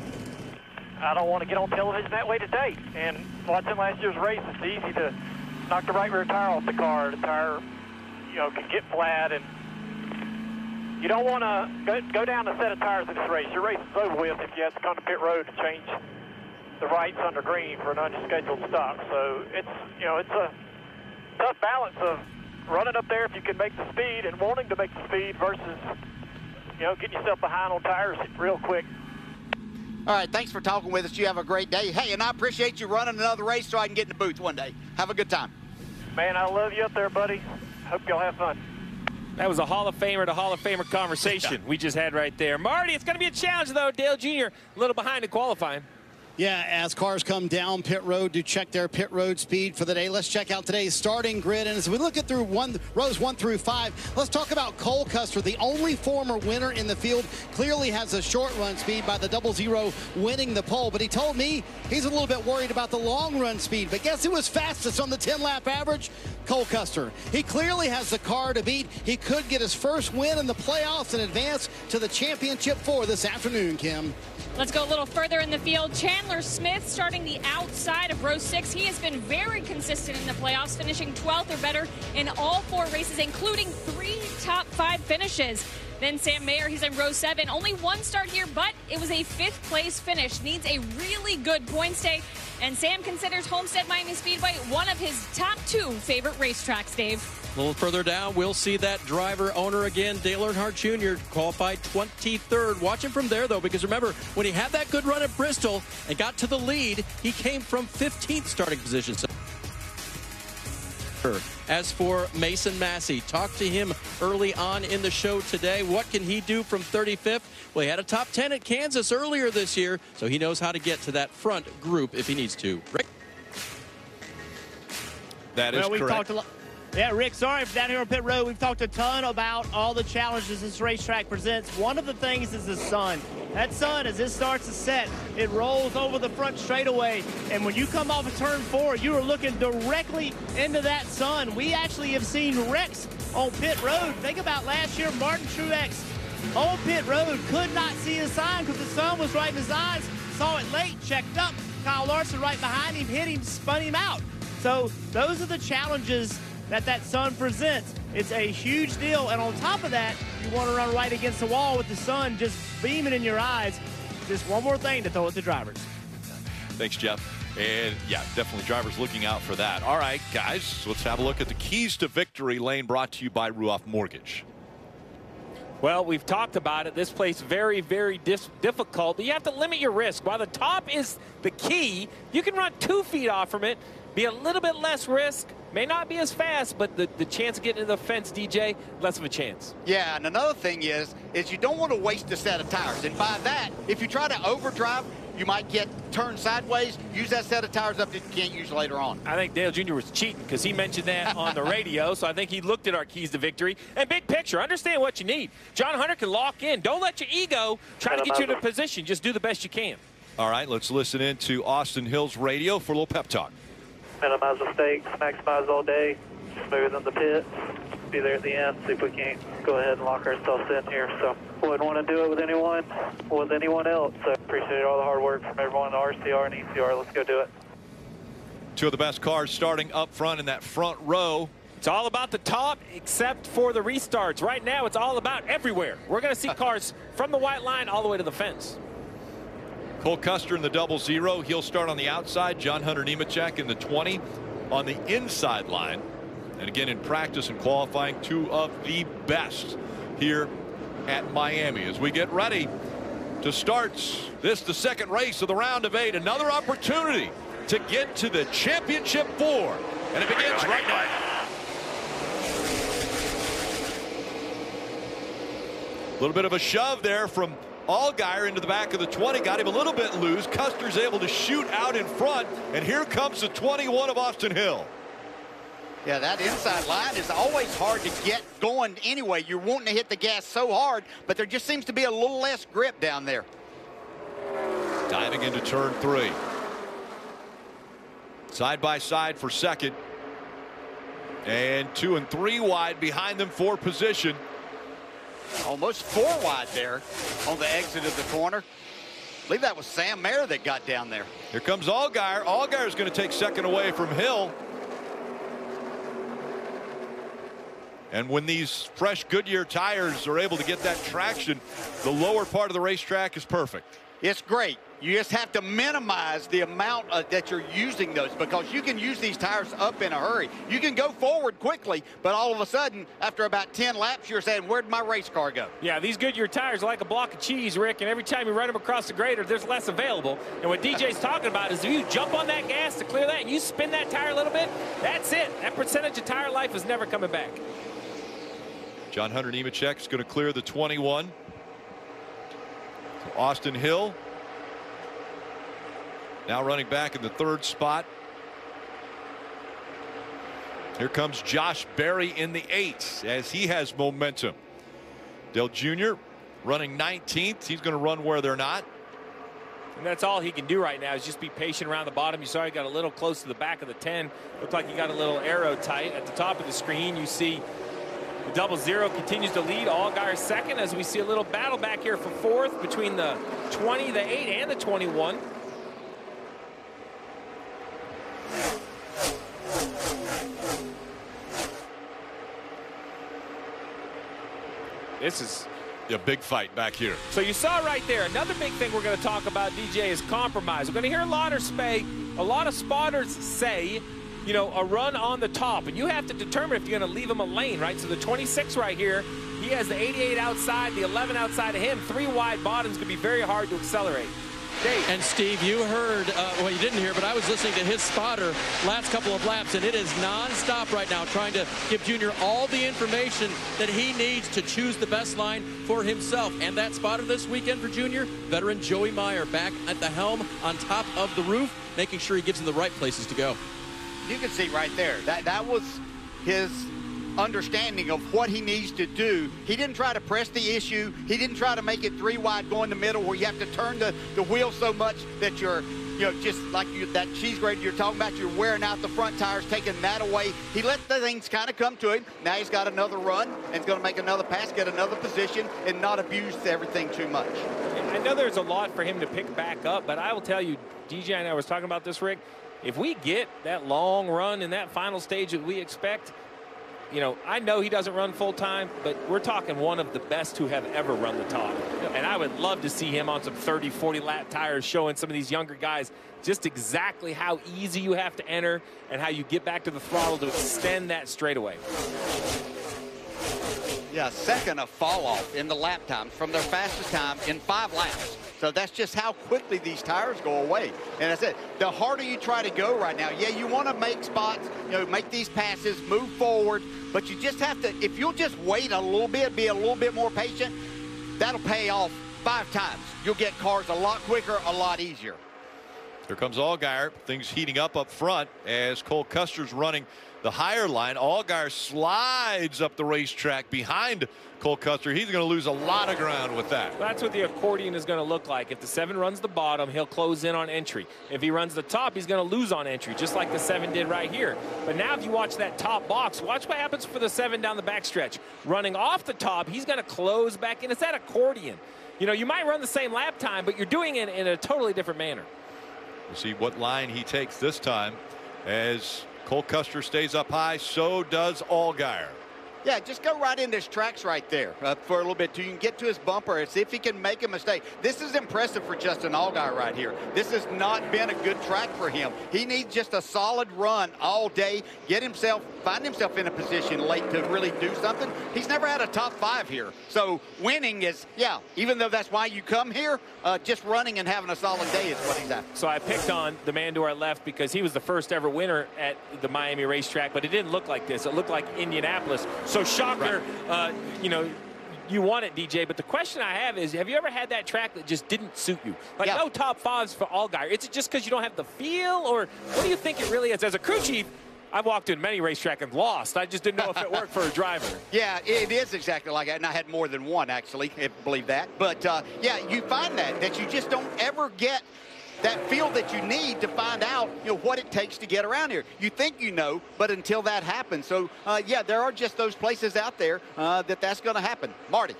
I don't want to get on television that way today. And watching last year's race, it's easy to knock the right rear tire off the car. The tire, you know, can get flat and. You don't want to go, go down a set of tires in this race. Your race is over with if you have to come to pit road to change the rights under green for an unscheduled stop. So it's you know it's a tough balance of running up there if you can make the speed and wanting to make the speed versus you know getting yourself behind on tires real quick. All right, thanks for talking with us. You have a great day. Hey, and I appreciate you running another race so I can get in the booth one day. Have a good time. Man, I love you up there, buddy. Hope y'all have fun. That was a Hall of Famer to Hall of Famer conversation we just had right there. Marty, it's going to be a challenge, though. Dale Jr. a little behind in qualifying. Yeah, as cars come down pit road to check their pit road speed for the day, let's check out today's starting grid. And as we look at through one rows one through five, let's talk about Cole Custer, the only former winner in the field. Clearly has a short run speed by the double zero winning the pole. But he told me he's a little bit worried about the long run speed. But guess who was fastest on the 10 lap average? Cole Custer. He clearly has the car to beat. He could get his first win in the playoffs and advance to the championship four this afternoon, Kim. Let's go a little further in the field. Chandler Smith starting the outside of row six. He has been very consistent in the playoffs, finishing 12th or better in all four races, including three top five finishes. Then Sam Mayer, he's in row seven. Only one start here, but it was a fifth place finish. Needs a really good points day. And Sam considers Homestead Miami Speedway one of his top two favorite racetracks, Dave. A little further down, we'll see that driver owner again, Dale Earnhardt Jr., qualified 23rd. Watch him from there, though, because remember, when he had that good run at Bristol and got to the lead, he came from 15th starting position. So as for Mason Massey, talk to him early on in the show today. What can he do from 35th? Well, he had a top 10 at Kansas earlier this year, so he knows how to get to that front group if he needs to. Rick? That is well, we've correct. talked a lot. Yeah, Rick, sorry for down here on pit road. We've talked a ton about all the challenges this racetrack presents. One of the things is the sun. That sun, as it starts to set, it rolls over the front straightaway. And when you come off of turn four, you are looking directly into that sun. We actually have seen wrecks on pit road. Think about last year, Martin Truex on pit road could not see his sign because the sun was right in his eyes. Saw it late, checked up. Kyle Larson right behind him, hit him, spun him out. So those are the challenges that that sun presents. It's a huge deal. And on top of that, you want to run right against the wall with the sun just beaming in your eyes. Just one more thing to throw at the drivers. Thanks, Jeff. And yeah, definitely drivers looking out for that. All right, guys, let's have a look at the keys to victory lane brought to you by Ruoff Mortgage. Well, we've talked about it. This place very, very difficult. But you have to limit your risk. While the top is the key, you can run two feet off from it, be a little bit less risk. May not be as fast, but the, the chance of getting into the fence, DJ, less of a chance. Yeah, and another thing is, is you don't want to waste a set of tires. And by that, if you try to overdrive, you might get turned sideways. Use that set of tires up that you can't use later on. I think Dale Jr. was cheating because he mentioned that on the radio. So I think he looked at our keys to victory. And big picture, understand what you need. John Hunter can lock in. Don't let your ego try to get you in a position. Just do the best you can. All right, let's listen in to Austin Hill's radio for a little pep talk. Minimize mistakes, maximize all day, smooth in the pit, be there at the end, see if we can't go ahead and lock ourselves in here. So wouldn't want to do it with anyone, with anyone else. So appreciate all the hard work from everyone in RCR and ECR. Let's go do it. Two of the best cars starting up front in that front row. It's all about the top except for the restarts. Right now, it's all about everywhere. We're going to see cars from the white line all the way to the fence. Cole Custer in the double zero. He'll start on the outside. John Hunter Nemechek in the 20 on the inside line. And again, in practice and qualifying, two of the best here at Miami as we get ready to start this, the second race of the round of eight. Another opportunity to get to the championship four. And it begins right now. A little bit of a shove there from Allgaier into the back of the 20. Got him a little bit loose. Custer's able to shoot out in front. And here comes the 21 of Austin Hill. Yeah, that inside line is always hard to get going anyway. You're wanting to hit the gas so hard, but there just seems to be a little less grip down there. Diving into turn three. Side by side for second. And two and three wide behind them for position. Almost four wide there on the exit of the corner. I believe that was Sam Mayer that got down there. Here comes Allgaier. Allgaier is going to take second away from Hill. And when these fresh Goodyear tires are able to get that traction, the lower part of the racetrack is perfect. It's great. You just have to minimize the amount uh, that you're using those because you can use these tires up in a hurry. You can go forward quickly, but all of a sudden, after about 10 laps, you're saying, where'd my race car go? Yeah, these Goodyear tires are like a block of cheese, Rick, and every time you run them across the grader, there's less available. And what DJ's talking about is if you jump on that gas to clear that and you spin that tire a little bit, that's it. That percentage of tire life is never coming back. John Hunter Nemechek is going to clear the 21. Austin Hill now running back in the third spot. Here comes Josh Berry in the eight as he has momentum. Dale Jr. running 19th. He's going to run where they're not. And that's all he can do right now is just be patient around the bottom. You saw he got a little close to the back of the 10. Looked like he got a little aero tight. At the top of the screen, you see the double zero continues to lead. Allgaier second as we see a little battle back here for fourth between the 20, the 8, and the 21. This is a big fight back here. So you saw right there, another big thing we're going to talk about, DJ, is compromise. We're going to hear a lot of spay, a lot of spotters say, you know, a run on the top, and you have to determine if you're going to leave him a lane, right? So the 26 right here, he has the 88 outside, the 11 outside of him. Three wide bottoms to be very hard to accelerate. And Steve, you heard, uh, well, you didn't hear, but I was listening to his spotter last couple of laps, and it is nonstop right now, trying to give Junior all the information that he needs to choose the best line for himself. And that spotter this weekend for Junior, veteran Joey Meyer, back at the helm on top of the roof, making sure he gives him the right places to go. You can see right there, that, that was his understanding of what he needs to do. He didn't try to press the issue. He didn't try to make it three wide going the middle where you have to turn the, the wheel so much that you're you know, just like you, that cheese grater you're talking about, you're wearing out the front tires, taking that away. He let the things kind of come to him. Now he's got another run and he's going to make another pass, get another position, and not abuse everything too much. I know there's a lot for him to pick back up, but I will tell you, DJ and I was talking about this, Rick. If we get that long run in that final stage that we expect, you know, I know he doesn't run full time, but we're talking one of the best who have ever run the top. And I would love to see him on some 30, 40 lap tires showing some of these younger guys just exactly how easy you have to enter and how you get back to the throttle to extend that straightaway. Yeah, second of fall off in the lap times from their fastest time in five laps. So that's just how quickly these tires go away. And that's it. the harder you try to go right now, yeah, you want to make spots, you know, make these passes, move forward, but you just have to, if you'll just wait a little bit, be a little bit more patient, that'll pay off five times. You'll get cars a lot quicker, a lot easier. Here comes Allgaier. Things heating up up front as Cole Custer's running the higher line. Allgaier slides up the racetrack behind Cole Custer. He's going to lose a lot of ground with that. That's what the accordion is going to look like. If the seven runs the bottom, he'll close in on entry. If he runs the top, he's going to lose on entry, just like the seven did right here. But now if you watch that top box, watch what happens for the seven down the backstretch. Running off the top, he's going to close back in. It's that accordion. You know, you might run the same lap time, but you're doing it in a totally different manner. We'll see what line he takes this time as Cole Custer stays up high. So does Allgaier. Yeah, just go right in his tracks right there uh, for a little bit till you can get to his bumper and see if he can make a mistake. This is impressive for Justin Allgaier right here. This has not been a good track for him. He needs just a solid run all day, get himself, find himself in a position late to really do something. He's never had a top five here. So winning is, yeah, even though that's why you come here, uh, just running and having a solid day is what he's at. So I picked on the man to our left because he was the first ever winner at the Miami racetrack, but it didn't look like this. It looked like Indianapolis. So shocker, uh, you know, you want it, DJ. But the question I have is, have you ever had that track that just didn't suit you? Like no top fives for all Allgaier. Is it just because you don't have the feel, or what do you think it really is? As a crew chief, I've walked in many racetrack and lost. I just didn't know if it worked for a driver. Yeah, it is exactly like that, and I had more than one actually, if believe that. But uh, yeah, you find that that you just don't ever get that feel that you need to find out you know what it takes to get around here. You think you know, but until that happens. So uh, yeah, there are just those places out there uh, that that's going to happen. Marty.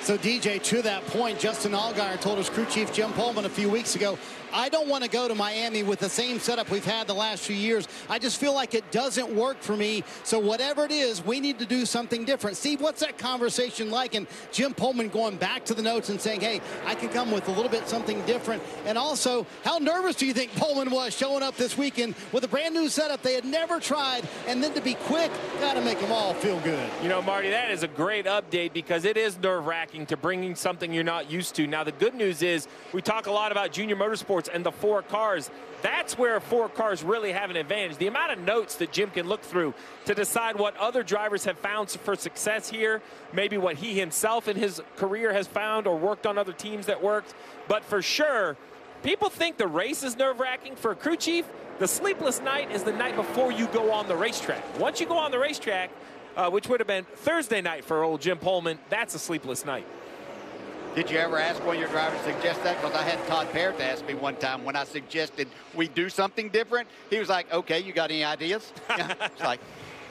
So DJ, to that point, Justin Allgaier told his crew chief Jim Pohlman a few weeks ago, I don't want to go to Miami with the same setup we've had the last few years. I just feel like it doesn't work for me. So whatever it is, we need to do something different. Steve, what's that conversation like? And Jim Pohlman going back to the notes and saying, hey, I can come with a little bit something different. And also, how nervous do you think Pohlman was showing up this weekend with a brand new setup they had never tried? And then to be quick, got to make them all feel good. You know, Marty, that is a great update because it is nerve-wracking to bringing something you're not used to. Now, the good news is we talk a lot about JR Motorsports and the four cars. That's where four cars really have an advantage. The amount of notes that Jim can look through to decide what other drivers have found for success here, maybe what he himself in his career has found or worked on other teams that worked. But for sure, people think the race is nerve-wracking. For a crew chief, the sleepless night is the night before you go on the racetrack. Once you go on the racetrack, uh, which would have been Thursday night for old Jim Pohlman, that's a sleepless night. Did you ever ask one of your drivers to suggest that? Because I had Todd Parrott ask me one time when I suggested we do something different. He was like, okay, you got any ideas? it's like,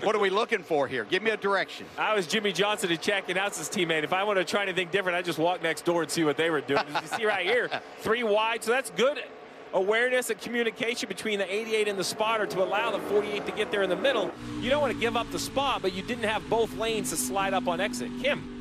what are we looking for here? Give me a direction. I was Jimmie Johnson to check and out his teammate. If I want to try anything different, I just walk next door and see what they were doing. you see right here, three wide, so that's good awareness and communication between the 88 and the spotter to allow the 48 to get there in the middle. You don't want to give up the spot, but you didn't have both lanes to slide up on exit. Kim.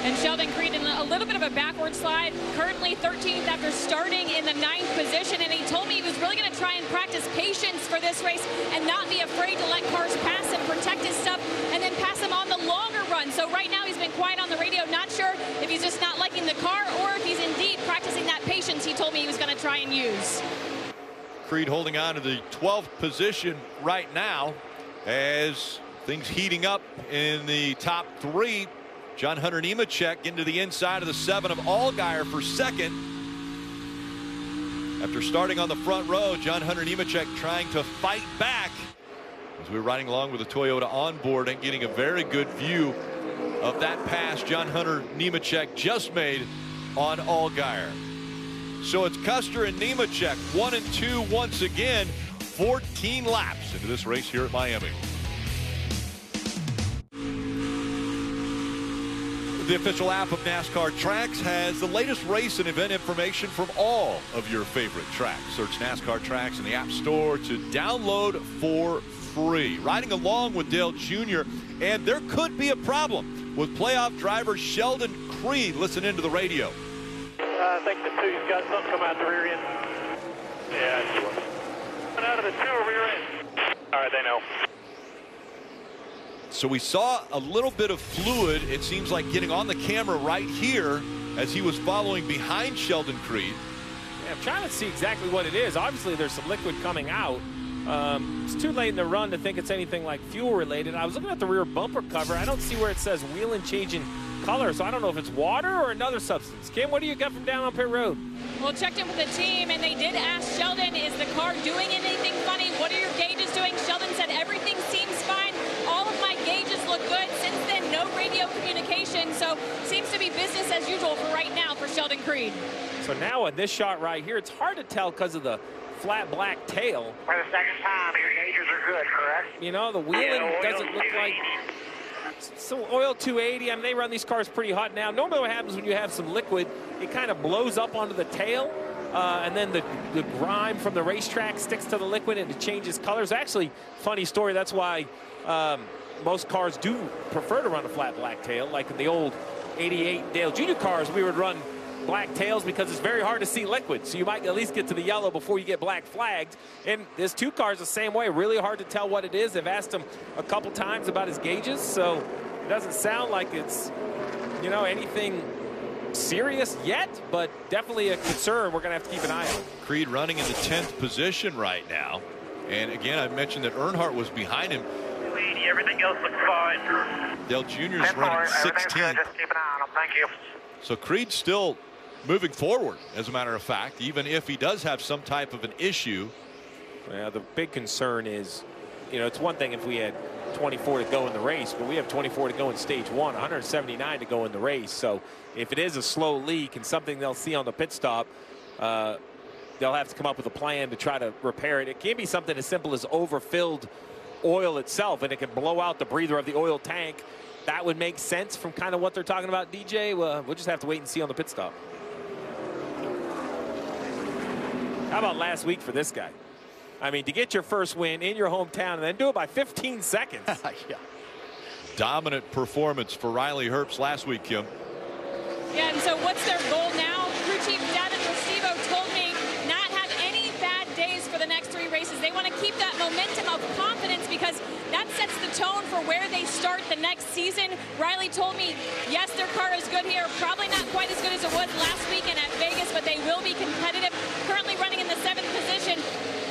And Sheldon Creed in a little bit of a backward slide, currently 13th after starting in the ninth position. And he told me he was really going to try and practice patience for this race and not be afraid to let cars pass him, protect his stuff, and then pass him on the longer run. So right now he's been quiet on the radio, not sure if he's just not liking the car or if he's indeed practicing that patience he told me he was going to try and use. Creed holding on to the 12th position right now as things heating up in the top three. John Hunter Nemechek into the inside of the seven of Allgaier for second. After starting on the front row, John Hunter Nemechek trying to fight back. as we're riding along with the Toyota onboard and getting a very good view of that pass John Hunter Nemechek just made on Allgaier. So it's Custer and Nemechek, one and two once again, 14 laps into this race here at Miami. The official app of NASCAR Tracks has the latest race and event information from all of your favorite tracks. Search NASCAR Tracks in the App Store to download for free. Riding along with Dale Jr., and there could be a problem with playoff driver Sheldon Creed. Listen into the radio. Uh, I think the two's got something come out the rear end. Yeah, it's Coming out of the two rear end. All right, they know. So we saw a little bit of fluid, it seems like getting on the camera right here as he was following behind Sheldon Creed. Yeah, I'm trying to see exactly what it is. Obviously, there's some liquid coming out. Um, it's too late in the run to think it's anything like fuel related. I was looking at the rear bumper cover. I don't see where it says wheel and changing color, so I don't know if it's water or another substance. Kim, what do you got from down on pit road? Well, checked in with the team, and they did ask Sheldon, is the car doing anything funny? What are your gauges doing? Sheldon said everything good. Since then, no radio communication, so seems to be business as usual for right now for Sheldon Creed. So now in this shot right here, it's hard to tell because of the flat black tail. For the second time, your gauges are good, correct? You know, the wheeling Yeah, doesn't look like. So oil 280, I mean, they run these cars pretty hot now. Normally what happens when you have some liquid, it kind of blows up onto the tail, uh, and then the, the grime from the racetrack sticks to the liquid and it changes colors. Actually, funny story, that's why um, most cars do prefer to run a flat black tail. Like in the old 88 Dale Jr. cars, we would run black tails because it's very hard to see liquid. So you might at least get to the yellow before you get black flagged. And this two cars the same way, really hard to tell what it is. They've asked him a couple times about his gauges, so it doesn't sound like it's, you know, anything serious yet, but definitely a concern we're going to have to keep an eye on. Creed running in the 10th position right now. And again, I mentioned that Earnhardt was behind him. Leady, everything else looks fine. Dale Jr. is running 16th. Just keep an eye on them. Thank you. So Creed's still moving forward, as a matter of fact, even if he does have some type of an issue. Yeah, the big concern is, you know, it's one thing if we had 24 to go in the race, but we have 24 to go in stage one, 179 to go in the race. So if it is a slow leak and something they'll see on the pit stop, uh, they'll have to come up with a plan to try to repair it. It can be something as simple as overfilled oil itself, and it can blow out the breather of the oil tank. That would make sense from kind of what they're talking about, DJ. Well, we'll just have to wait and see on the pit stop. How about last week for this guy? I mean, to get your first win in your hometown and then do it by 15 seconds. yeah. Dominant performance for Riley Herbst last week, Kim. Yeah, and so what's their goal now? Crew Chief Davin Restivo told days for the next three races. They want to keep that momentum of confidence because that sets the tone for where they start the next season. Riley told me, yes, their car is good here. Probably not quite as good as it was last weekend at Vegas, but they will be competitive. Currently running in the seventh position.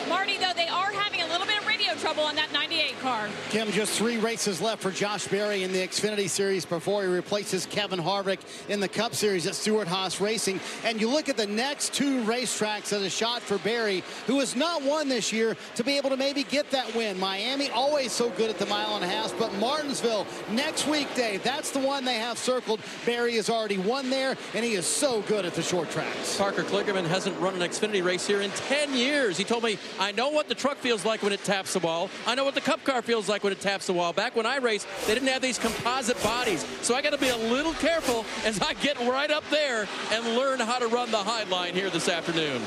Marty, though, they are having a little bit of radio trouble on that 98 car. Kim, just three races left for Josh Berry in the Xfinity Series before he replaces Kevin Harvick in the Cup Series at Stewart Haas Racing. And you look at the next two racetracks as a shot for Berry, who has not won this year, to be able to maybe get that win. Miami, always so good at the mile and a half, but Martinsville, next weekday, that's the one they have circled. Berry has already won there, and he is so good at the short tracks. Parker Kligerman hasn't run an Xfinity race here in 10 years. He told me, I know what the truck feels like when it taps the wall. I know what the cup car feels like when it taps the wall. Back when I raced, they didn't have these composite bodies. So I got to be a little careful as I get right up there and learn how to run the high line here this afternoon.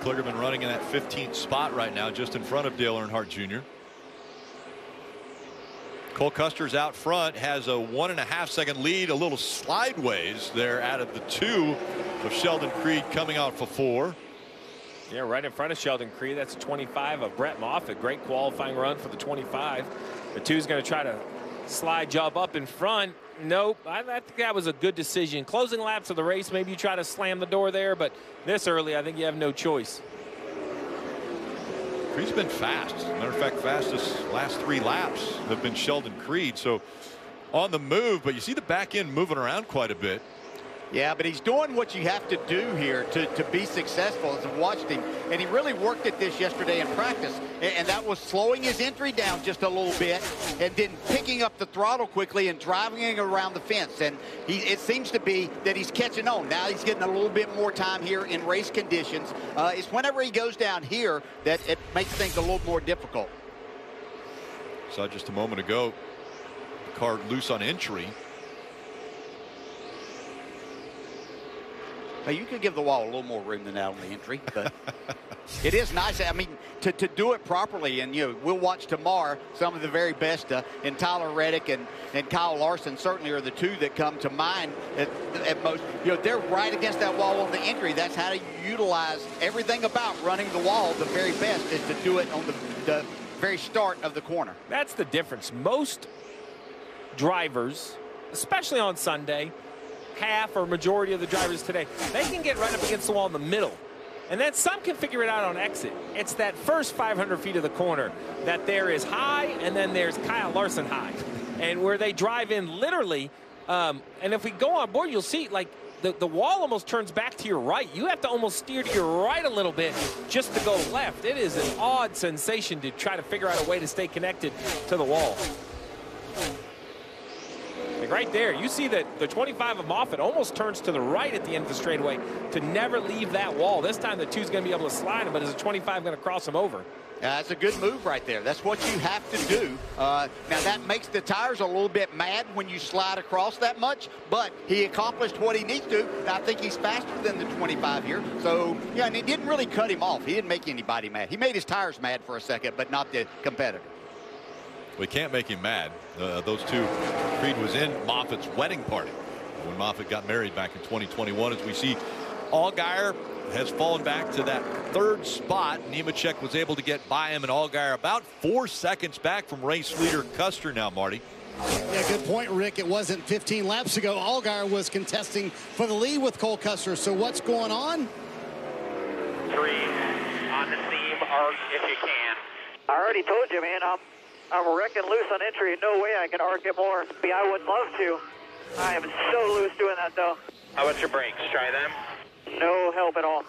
Kligerman running in that 15th spot right now, just in front of Dale Earnhardt Jr. Cole Custer's out front, has a one and a half second lead, a little slideways there out of the two of Sheldon Creed coming out for four. Yeah, right in front of Sheldon Creed. That's 25 of Brett Moffitt. Great qualifying run for the 25. The two's going to try to slide job up in front. Nope. I, I think that was a good decision. Closing laps of the race, maybe you try to slam the door there, but this early, I think you have no choice. Creed's been fast. Matter of fact, fastest last three laps have been Sheldon Creed. So on the move, but you see the back end moving around quite a bit. Yeah, but he's doing what you have to do here to, to be successful as I've watched him. And he really worked at this yesterday in practice. And, and that was slowing his entry down just a little bit and then picking up the throttle quickly and driving it around the fence. And he, it seems to be that he's catching on. Now he's getting a little bit more time here in race conditions. Uh, it's whenever he goes down here that it makes things a little more difficult. Saw just a moment ago, the car loose on entry. Now, you could give the wall a little more room than that on the entry, but it is nice. I mean, to, to do it properly, and you know, we'll watch tomorrow some of the very best. Uh, and Tyler Reddick and, and Kyle Larson certainly are the two that come to mind at, at most. You know, they're right against that wall on the entry. That's how to utilize everything about running the wall. The very best is to do it on the, the very start of the corner. That's the difference. Most drivers, especially on Sunday, half or majority of the drivers today, they can get right up against the wall in the middle. And then some can figure it out on exit. It's that first 500 feet of the corner that there is high, and then there's Kyle Larson high. And where they drive in literally, um, and if we go on board, you'll see like the, the wall almost turns back to your right. You have to almost steer to your right a little bit just to go left. It is an odd sensation to try to figure out a way to stay connected to the wall. Like right there, you see that the 25 of Moffitt almost turns to the right at the end of the straightaway to never leave that wall. This time the two's going to be able to slide him, but is the 25 going to cross him over? Yeah, that's a good move right there. That's what you have to do. Uh, now, that makes the tires a little bit mad when you slide across that much, but he accomplished what he needs to. I think he's faster than the 25 here. So, yeah, and he didn't really cut him off. He didn't make anybody mad. He made his tires mad for a second, but not the competitor. We can't make him mad. Uh, those two, Creed was in Moffitt's wedding party when Moffitt got married back in 2021. As we see, Allgaier has fallen back to that third spot. Nemechek was able to get by him and Allgaier about four seconds back from race leader Custer now, Marty. Yeah, good point, Rick. It wasn't 15 laps ago. Allgaier was contesting for the lead with Cole Custer. So what's going on? Three on the seam, arc if you can. I already told you, man. I'm I'm wrecking loose on entry. No way I can arc it more. Be I would love to. I am so loose doing that, though. How about your brakes? Try them. No help at all.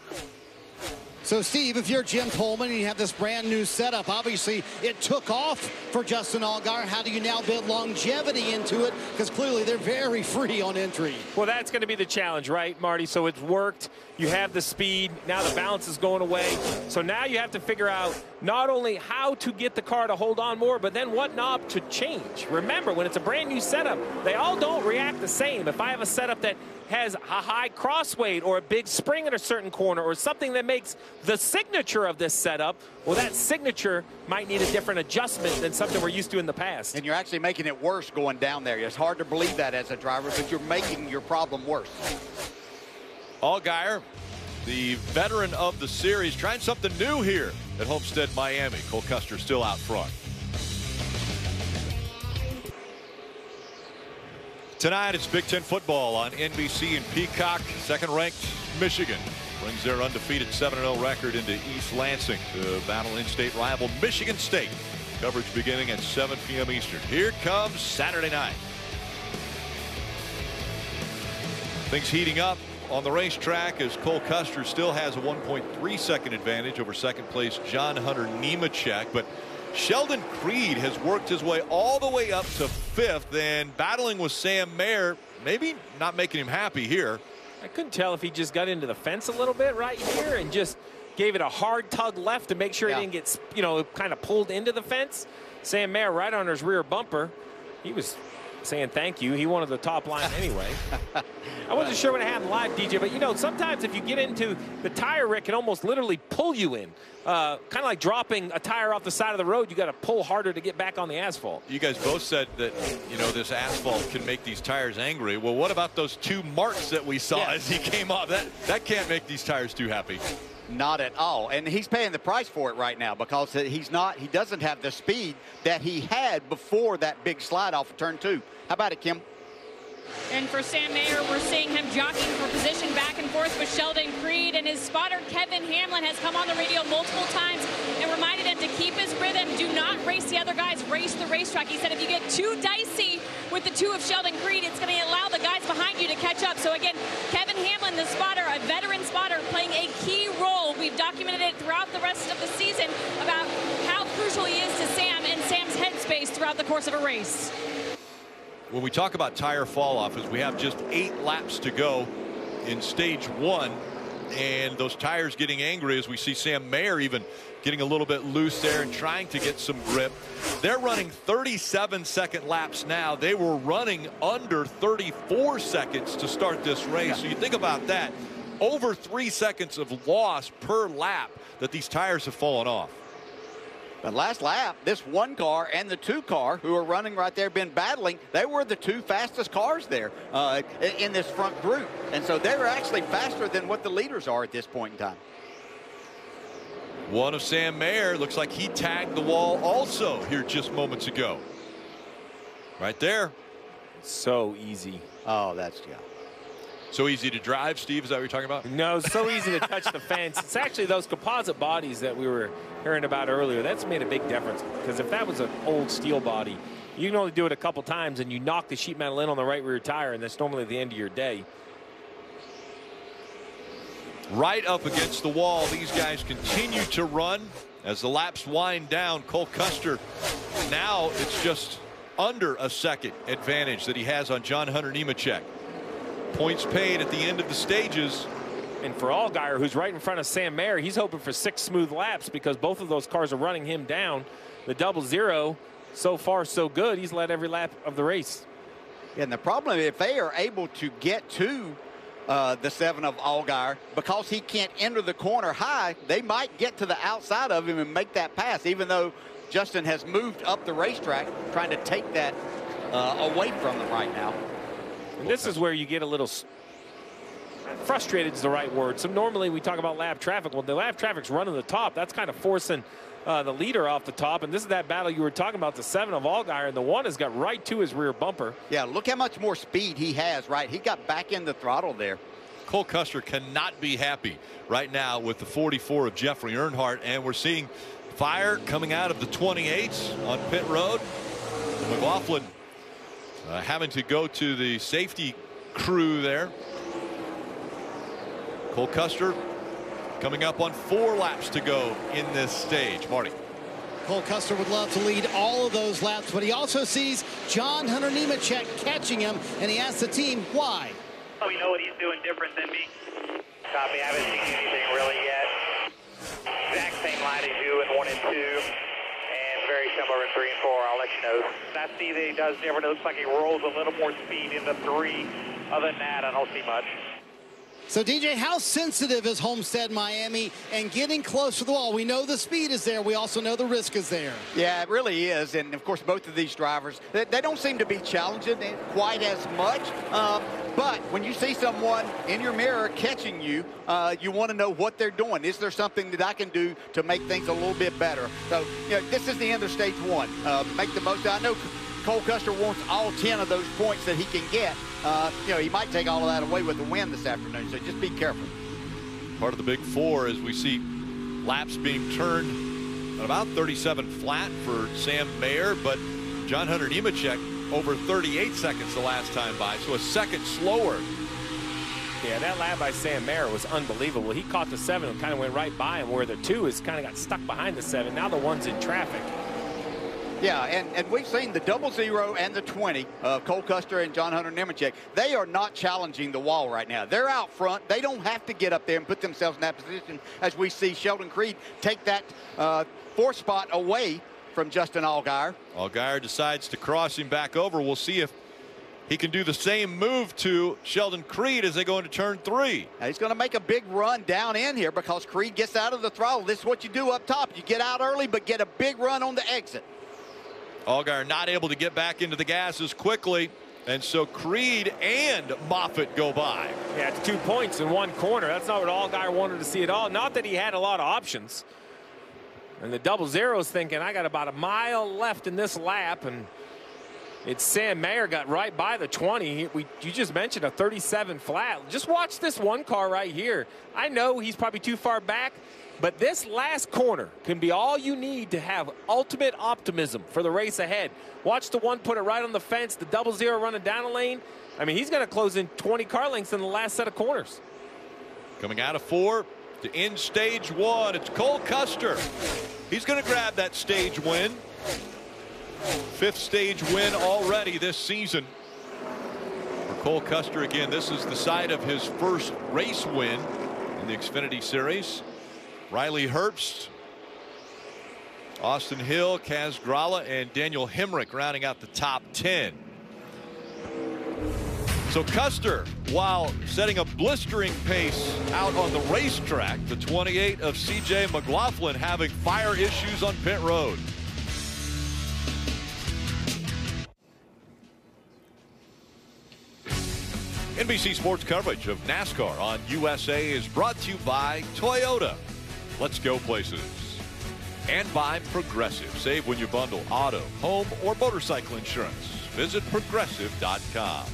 So, Steve, if you're Jim Pohlman and you have this brand new setup, obviously it took off for Justin Allgaier. How do you now build longevity into it? Because clearly they're very free on entry. Well, that's going to be the challenge, right, Marty? So it's worked. You have the speed. Now the balance is going away. So now you have to figure out not only how to get the car to hold on more, but then what knob to change. Remember, when it's a brand new setup, they all don't react the same. If I have a setup that has a high cross weight or a big spring in a certain corner or something that makes the signature of this setup, well, that signature might need a different adjustment than something we're used to in the past. And you're actually making it worse going down there. It's hard to believe that as a driver, but you're making your problem worse. Allgaier, the veteran of the series, trying something new here at Homestead, Miami. Cole Custer still out front. Tonight it's Big Ten football on NBC and Peacock. Second ranked Michigan brings their undefeated 7-0 record into East Lansing to battle in-state rival Michigan State. Coverage beginning at 7 p.m. Eastern. Here comes Saturday night. Things heating up on the racetrack as Cole Custer still has a 1.3 second advantage over second place John Hunter Nemechek. But Sheldon Creed has worked his way all the way up to fifth and battling with Sam Mayer, maybe not making him happy here. I couldn't tell if he just got into the fence a little bit right here and just gave it a hard tug left to make sure Yeah. he didn't get, you know, kind of pulled into the fence. Sam Mayer right on his rear bumper. He was saying thank you. He wanted the top line anyway. I wasn't sure when it happened live, DJ, but you know, sometimes if you get into the tire, Rick can almost literally pull you in. Uh, kind of like dropping a tire off the side of the road. You got to pull harder to get back on the asphalt. You guys both said that, you know, this asphalt can make these tires angry. Well, what about those two marks that we saw Yeah. as he came off? That, that can't make these tires too happy. Not at all. And he's paying the price for it right now because he's not, he doesn't have the speed that he had before that big slide off of turn two. How about it, Kim? And for Sam Mayer, we're seeing him jockeying for position back and forth with Sheldon Creed. And his spotter, Kevin Hamlin, has come on the radio multiple times and reminded him to keep his rhythm. Do not race the other guys, race the racetrack. He said if you get too dicey with the two of Sheldon Creed, it's going to allow the guys behind you to catch up. So again, Kevin Hamlin, the spotter, a veteran spotter, playing a key role. We've documented it throughout the rest of the season about how crucial he is to Sam and Sam's headspace throughout the course of a race. When we talk about tire fall off, is we have just eight laps to go in stage one, and those tires getting angry as we see Sam Mayer even getting a little bit loose there and trying to get some grip. They're running 37 second laps now. They were running under 34 seconds to start this race. So you think about that. Over three seconds of loss per lap that these tires have fallen off. But last lap, this one car and the two car who are running right there, been battling, they were the two fastest cars there uh, in this front group. And so they were actually faster than what the leaders are at this point in time. One of Sam Mayer looks like he tagged the wall also here just moments ago. Right there. So easy. Oh, that's yeah. So easy to drive, Steve. Is that what you're talking about? No, so easy to touch the fence. It's actually those composite bodies that we were hearing about earlier. That's made a big difference because if that was an old steel body, you can only do it a couple times and you knock the sheet metal in on the right rear tire, and that's normally the end of your day. Right up against the wall, these guys continue to run as the laps wind down. Cole Custer, now it's just under a second advantage that he has on John Hunter Nemechek. Points paid at the end of the stages. And for Allgaier, who's right in front of Sam Mayer, he's hoping for six smooth laps because both of those cars are running him down. The double zero, so far so good. He's led every lap of the race. And the problem, if they are able to get to uh, the seven of Allgaier, because he can't enter the corner high, they might get to the outside of him and make that pass, even though Justin has moved up the racetrack, trying to take that uh, away from them right now. And this is where you get a little frustrated is the right word. So normally we talk about lap traffic. Well, the lap traffic's running the top. That's kind of forcing uh, the leader off the top. And this is that battle you were talking about, the seven of Allgaier, and the one has got right to his rear bumper. Yeah, look how much more speed he has, right? He got back in the throttle there. Cole Custer cannot be happy right now with the 44 of Jeffrey Earnhardt, and we're seeing fire coming out of the 28s on pit road. McLaughlin uh, having to go to the safety crew there. Cole Custer coming up on four laps to go in this stage. Marty. Cole Custer would love to lead all of those laps, but he also sees John Hunter Nemechek catching him, and he asks the team why. We know what he's doing different than me. Copy. I haven't seen anything really yet. Exact same line as you in one and two, and very similar in three and four. I'll let you know. I see that he does different. It looks like he rolls a little more speed into three. Other than that, I don't see much. So, DJ, how sensitive is Homestead Miami and getting close to the wall? We know the speed is there. We also know the risk is there. Yeah, it really is. And, of course, both of these drivers, they, they don't seem to be challenging quite as much. Um, but when you see someone in your mirror catching you, uh, you want to know what they're doing. Is there something that I can do to make things a little bit better? So, you know, this is the end of stage one. Uh, make the most. I know Cole Custer wants all 10 of those points that he can get. Uh, you know, he might take all of that away with the win this afternoon, so just be careful. Part of the big four as we see laps being turned at about 37 flat for Sam Mayer, but John Hunter Nemechek over 38 seconds the last time by, so a second slower. Yeah, that lap by Sam Mayer was unbelievable. He caught the seven and kind of went right by him, where the two is kind of got stuck behind the seven. Now the one's in traffic. Yeah, and, and we've seen the double zero and the 20 of Cole Custer and John Hunter Nemechek. They are not challenging the wall right now. They're out front. They don't have to get up there and put themselves in that position as we see Sheldon Creed take that uh, fourth spot away from Justin Allgaier. Allgaier decides to cross him back over. We'll see if he can do the same move to Sheldon Creed as they go into turn three. Now he's going to make a big run down in here because Creed gets out of the throttle. This is what you do up top. You get out early, but get a big run on the exit. Allgaier not able to get back into the gases quickly. And so Creed and Moffitt go by. Yeah, it's two points in one corner. That's not what Allgaier wanted to see at all. Not that he had a lot of options. And the double zero's thinking, I got about a mile left in this lap. And It's Sam Mayer got right by the 20. We, you just mentioned a 37 flat. Just watch this one car right here. I know he's probably too far back, but this last corner can be all you need to have ultimate optimism for the race ahead. Watch the one put it right on the fence, the double zero running down the lane. I mean, he's going to close in 20 car lengths in the last set of corners. Coming out of four to end stage one, it's Cole Custer. He's going to grab that stage win. Fifth stage win already this season. For Cole Custer, again, this is the side of his first race win in the Xfinity Series. Riley Herbst, Austin Hill, Kaz Grala, and Daniel Hemric rounding out the top 10. So Custer, while setting a blistering pace out on the racetrack, the 28 of CJ McLaughlin having fire issues on pit road. NBC Sports coverage of NASCAR on USA is brought to you by Toyota. Let's go places. And by Progressive. Save when you bundle auto, home, or motorcycle insurance. Visit progressive.com.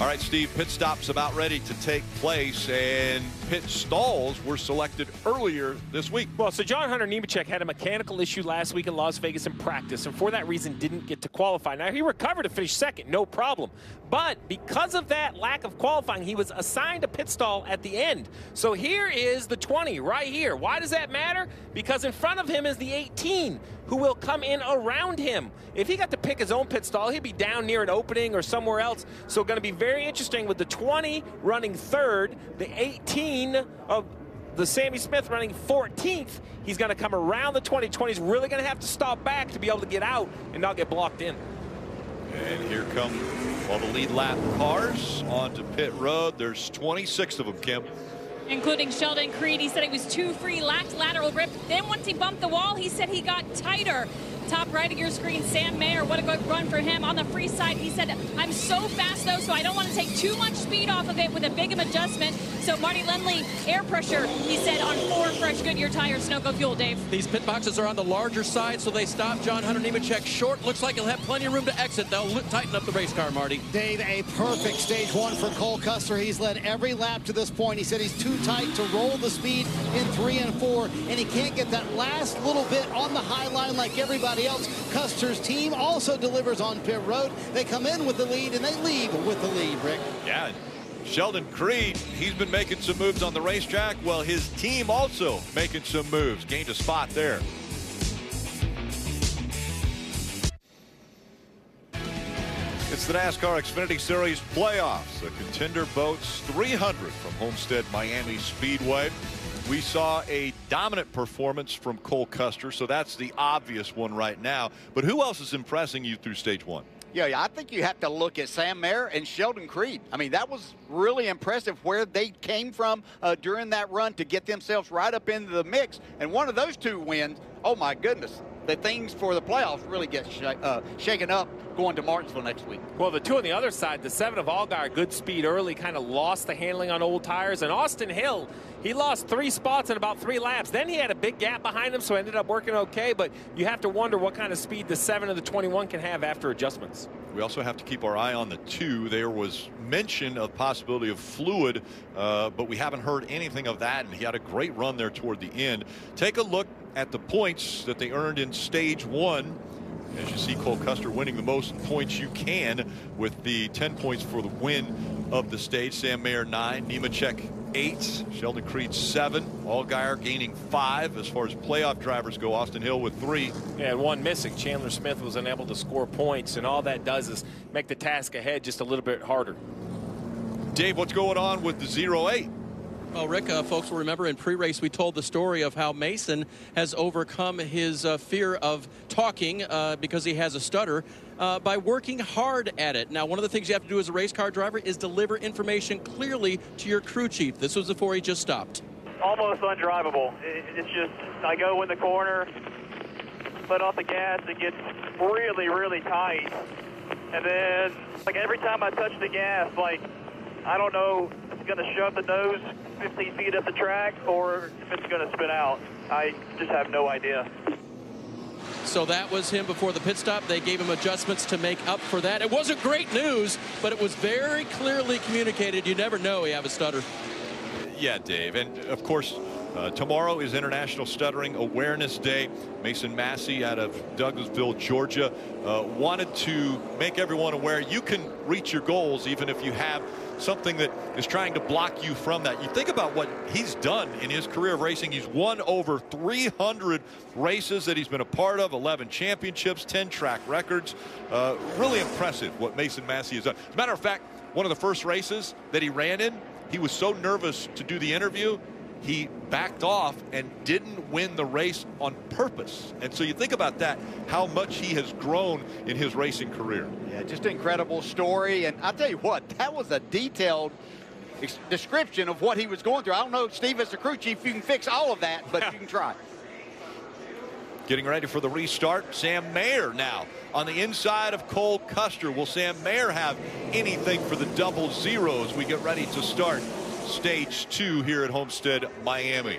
All right, Steve, pit stop's about ready to take place, and pit stalls were selected earlier this week. Well, so John Hunter Nemechek had a mechanical issue last week in Las Vegas in practice, and for that reason didn't get to qualify. Now, he recovered to finish second, no problem. But because of that lack of qualifying, he was assigned a pit stall at the end. So here is the 20 right here. Why does that matter? Because in front of him is the 18 who will come in around him. If he got to pick his own pit stall, he'd be down near an opening or somewhere else. So going to be very interesting with the 20 running third, the 18 of the Sammy Smith running 14th. He's going to come around the 20. 20 is really going to have to stop back to be able to get out and not get blocked in. And here come all the lead lap cars onto pit road. There's 26 of them, Kim. including Sheldon Creed. He said he was too free, lacked lateral grip. Then once he bumped the wall, he said he got tighter. Top right of your screen, Sam Mayer. What a good run for him. On the free side, he said, I'm so fast, though, so I don't want to take too much speed off of it with a big adjustment. So Mardy Lindley, air pressure, he said, on four fresh Goodyear tires, Sunoco fuel, Dave. These pit boxes are on the larger side, so they stop John Hunter Nemechek short. Looks like he'll have plenty of room to exit. They'll tighten up the race car, Marty. Dave, a perfect stage one for Cole Custer. He's led every lap to this point. He said he's too tight to roll the speed in three and four, and he can't get that last little bit on the high line like everybody else. Custer's team also delivers on pit road. They come in with the lead, and they leave with the lead, Rick. Yeah. Sheldon Creed, he's been making some moves on the racetrack. Well, his team also making some moves. Gained a spot there. It's the NASCAR Xfinity Series playoffs. The contender boats 300 from Homestead Miami Speedway. We saw a dominant performance from Cole Custer, so that's the obvious one right now. But who else is impressing you through stage one? Yeah, I think you have to look at Sam Mayer and Sheldon Creed. I mean, that was really impressive where they came from uh, during that run to get themselves right up into the mix. And one of those two wins, oh my goodness, the things for the playoffs really get sh uh, shaken up going to Martinsville next week. Well, the two on the other side, the seven of Allgaier, good speed early, kind of lost the handling on old tires. And Austin Hill, he lost three spots in about three laps. Then he had a big gap behind him, so ended up working okay. But you have to wonder what kind of speed the seven of the 21 can have after adjustments. We also have to keep our eye on the two. There was mention of possibility of fluid, uh, but we haven't heard anything of that. And he had a great run there toward the end. Take a look at the points that they earned in stage one. As you see Cole Custer winning the most points you can with the 10 points for the win of the stage. Sam Mayer nine, Nemechek eight, Sheldon Creed seven, Allgaier gaining five. As far as playoff drivers go, Austin Hill with three. Yeah, and one missing. Chandler Smith was unable to score points, and all that does is make the task ahead just a little bit harder. Dave, what's going on with the zero eight? Well, Rick, uh, folks will remember in pre-race we told the story of how Mason has overcome his uh, fear of talking uh, because he has a stutter uh, by working hard at it. Now, one of the things you have to do as a race car driver is deliver information clearly to your crew chief. This was before he just stopped. Almost undrivable. It's just, I go in the corner, let off the gas, it gets really, really tight. And then, like every time I touch the gas, like, I don't know if it's going to shove the nose 15 feet up the track or if it's going to spin out. I just have no idea. So that was him before the pit stop. They gave him adjustments to make up for that. It wasn't great news, but it was very clearly communicated. You never know you have a stutter. Yeah, Dave. And of course, uh, tomorrow is International Stuttering Awareness Day. Mason Massey out of Douglasville, Georgia, uh, wanted to make everyone aware you can reach your goals even if you have something that is trying to block you from that. You think about what he's done in his career of racing. He's won over 300 races that he's been a part of, 11 championships, 10 track records. Uh, really impressive what Mason Massey has done. As a matter of fact, one of the first races that he ran in, he was so nervous to do the interview he backed off and didn't win the race on purpose. And so you think about that, how much he has grown in his racing career. Yeah, just incredible story. And I'll tell you what, that was a detailed description of what he was going through. I don't know, Steve, as the crew chief, you can fix all of that, but you can try. Getting ready for the restart, Sam Mayer now on the inside of Cole Custer. Will Sam Mayer have anything for the double zero as we get ready to start stage two here at Homestead, Miami.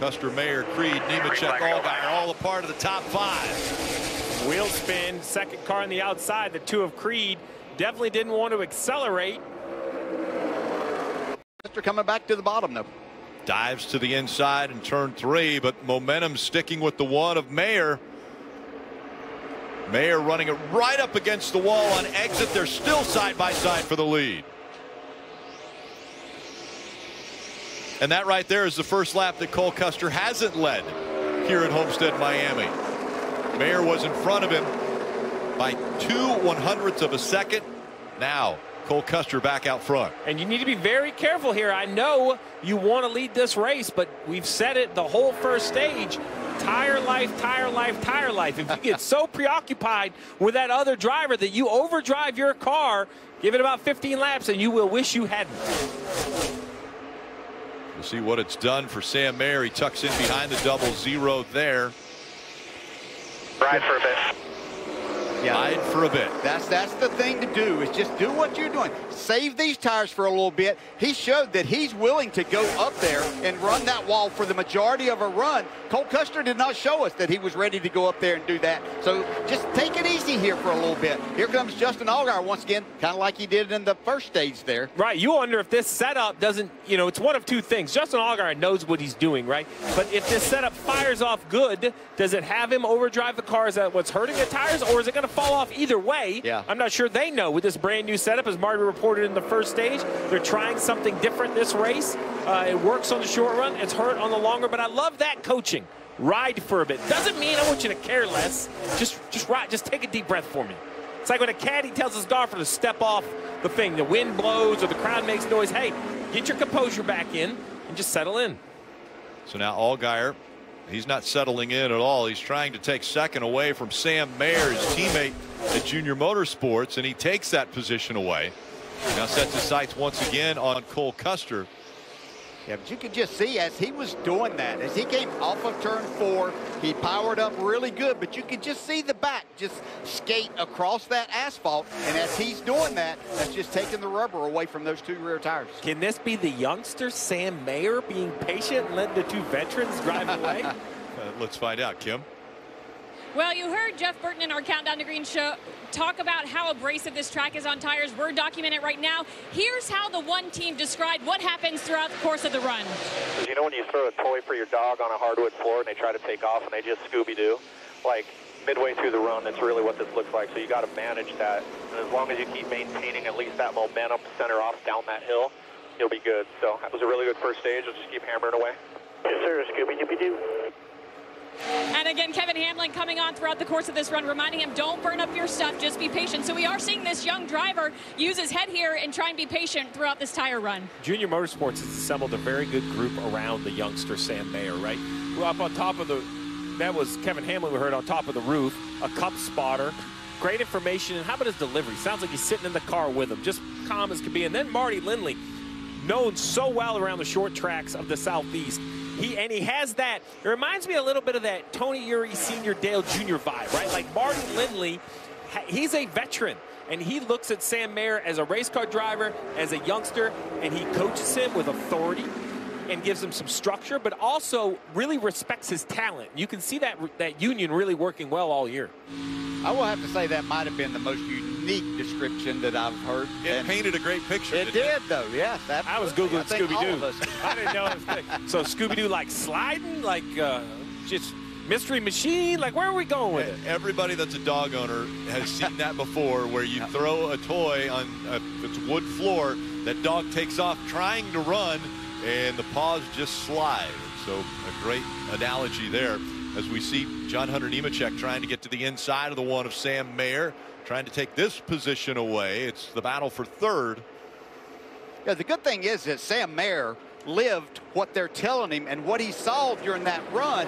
Custer, Mayer, Creed, Nemechek, Allgaier, all a part of the top five. Wheel spin, second car on the outside. The two of Creed definitely didn't want to accelerate. Custer coming back to the bottom, though. Dives to the inside in turn three, but momentum sticking with the one of Mayer. Mayer running it right up against the wall on exit. They're still side by side for the lead. And that right there is the first lap that Cole Custer hasn't led here at Homestead, Miami. Mayer was in front of him by two one hundredths of a second. Now Cole Custer back out front. And you need to be very careful here. I know you want to lead this race, but we've said it the whole first stage. Tire life, tire life, tire life. If you get so preoccupied with that other driver that you overdrive your car, give it about 15 laps and you will wish you hadn't. See what it's done for Sam Mayer. He tucks in behind the double zero there. Ride for a bit. Yeah. Ride for a bit. That's that's the thing to do is just do what you're doing. Save these tires for a little bit. He showed that he's willing to go up there and run that wall for the majority of a run. Cole Custer did not show us that he was ready to go up there and do that. So just take it easy here for a little bit. Here comes Justin Allgaier once again, kind of like he did in the first stage there. Right. You wonder if this setup doesn't, you know, it's one of two things. Justin Allgaier knows what he's doing, right? But if this setup fires off good, does it have him overdrive the car? Is that what's hurting the tires, or is it going to fall off either way? Yeah. I'm not sure they know with this brand new setup, as Marty reported in the first stage. They're trying something different this race. Uh, it works on the short run. It's hurt on the longer, but I love that coaching. Ride for a bit. Doesn't mean I want you to care less. Just, just ride. Just take a deep breath for me. It's like when a caddy tells his golfer to step off the thing. The wind blows or the crowd makes noise. Hey, get your composure back in and just settle in. So now Allgaier, he's not settling in at all. He's trying to take second away from Sam Mayer, his teammate at JR Motorsports, and he takes that position away. Now sets his sights once again on Cole Custer. Yeah, but you could just see as he was doing that, as he came off of turn four, he powered up really good, but you could just see the back just skate across that asphalt. And as he's doing that, that's just taking the rubber away from those two rear tires. Can this be the youngster Sam Mayer being patient and letting the two veterans drive away? Uh, let's find out, Kim. Well, you heard Jeff Burton in our Countdown to Green show talk about how abrasive this track is on tires. We're documenting it right now. Here's how the one team described what happens throughout the course of the run. You know when you throw a toy for your dog on a hardwood floor and they try to take off and they just Scooby-Doo? Like midway through the run, that's really what this looks like. So you got to manage that. And as long as you keep maintaining at least that momentum center off down that hill, you'll be good. So that was a really good first stage. We'll just keep hammering away. Yes, sir. Scooby-Dooby-Doo. And again, Kevin Hamlin coming on throughout the course of this run, reminding him, don't burn up your stuff, just be patient. So we are seeing this young driver use his head here and try and be patient throughout this tire run. JR Motorsports has assembled a very good group around the youngster Sam Mayer, right? Who up on top of the, that was Kevin Hamlin we heard on top of the roof, a cup spotter, great information. And how about his delivery? Sounds like he's sitting in the car with him, just calm as could be. And then Mardy Lindley, known so well around the short tracks of the Southeast. He and he has that. It reminds me a little bit of that Tony Eury Senior Dale Jr. vibe, right? Like Mardy Lindley, he's a veteran. And he looks at Sam Mayer as a race car driver, as a youngster, and he coaches him with authority. And gives him some structure, but also really respects his talent. You can see that that union really working well all year. I will have to say that might have been the most unique description that I've heard. It And painted a great picture. It didn't did, though. Yes, absolutely. I was googling think all of Scooby us- Doo. I didn't know. If so Scooby Doo like sliding, like uh, just mystery machine. Like where are we going with it? Everybody that's a dog owner has seen that before, where you throw a toy on a it's wood floor, that dog takes off trying to run, and the paws just slide. So a great analogy there as we see John Hunter Nemechek trying to get to the inside of the one of Sam Mayer, trying to take this position away. It's the battle for third. Yeah, the good thing is that Sam Mayer lived what they're telling him and what he saw during that run.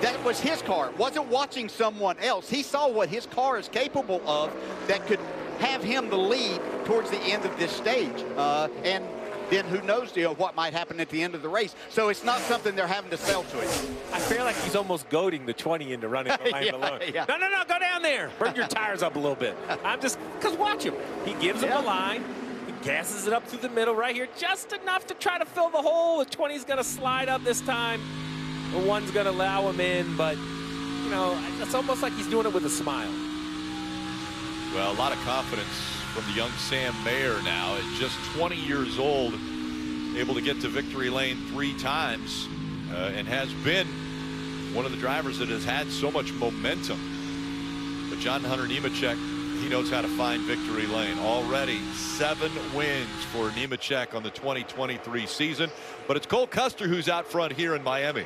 That was his car. Wasn't watching someone else. He saw what his car is capable of that could have him the lead towards the end of this stage. Uh, and then who knows you know, what might happen at the end of the race. So it's not something they're having to sell to him. I feel like he's almost goading the 20 into running behind Yeah, alone. yeah. No, no, no, go down there. Burn your tires up a little bit. I'm just, because watch him. He gives him Yeah. the line. He gasses it up through the middle right here, just enough to try to fill the hole. The 20's going to slide up this time. The one's going to allow him in, but, you know, it's almost like he's doing it with a smile. Well, a lot of confidence from the young Sam Mayer now at just 20 years old, able to get to victory lane three times uh, and has been one of the drivers that has had so much momentum. But John Hunter Nemechek, he knows how to find victory lane. Already seven wins for Nemechek on the 2023 season. But it's Cole Custer who's out front here in Miami.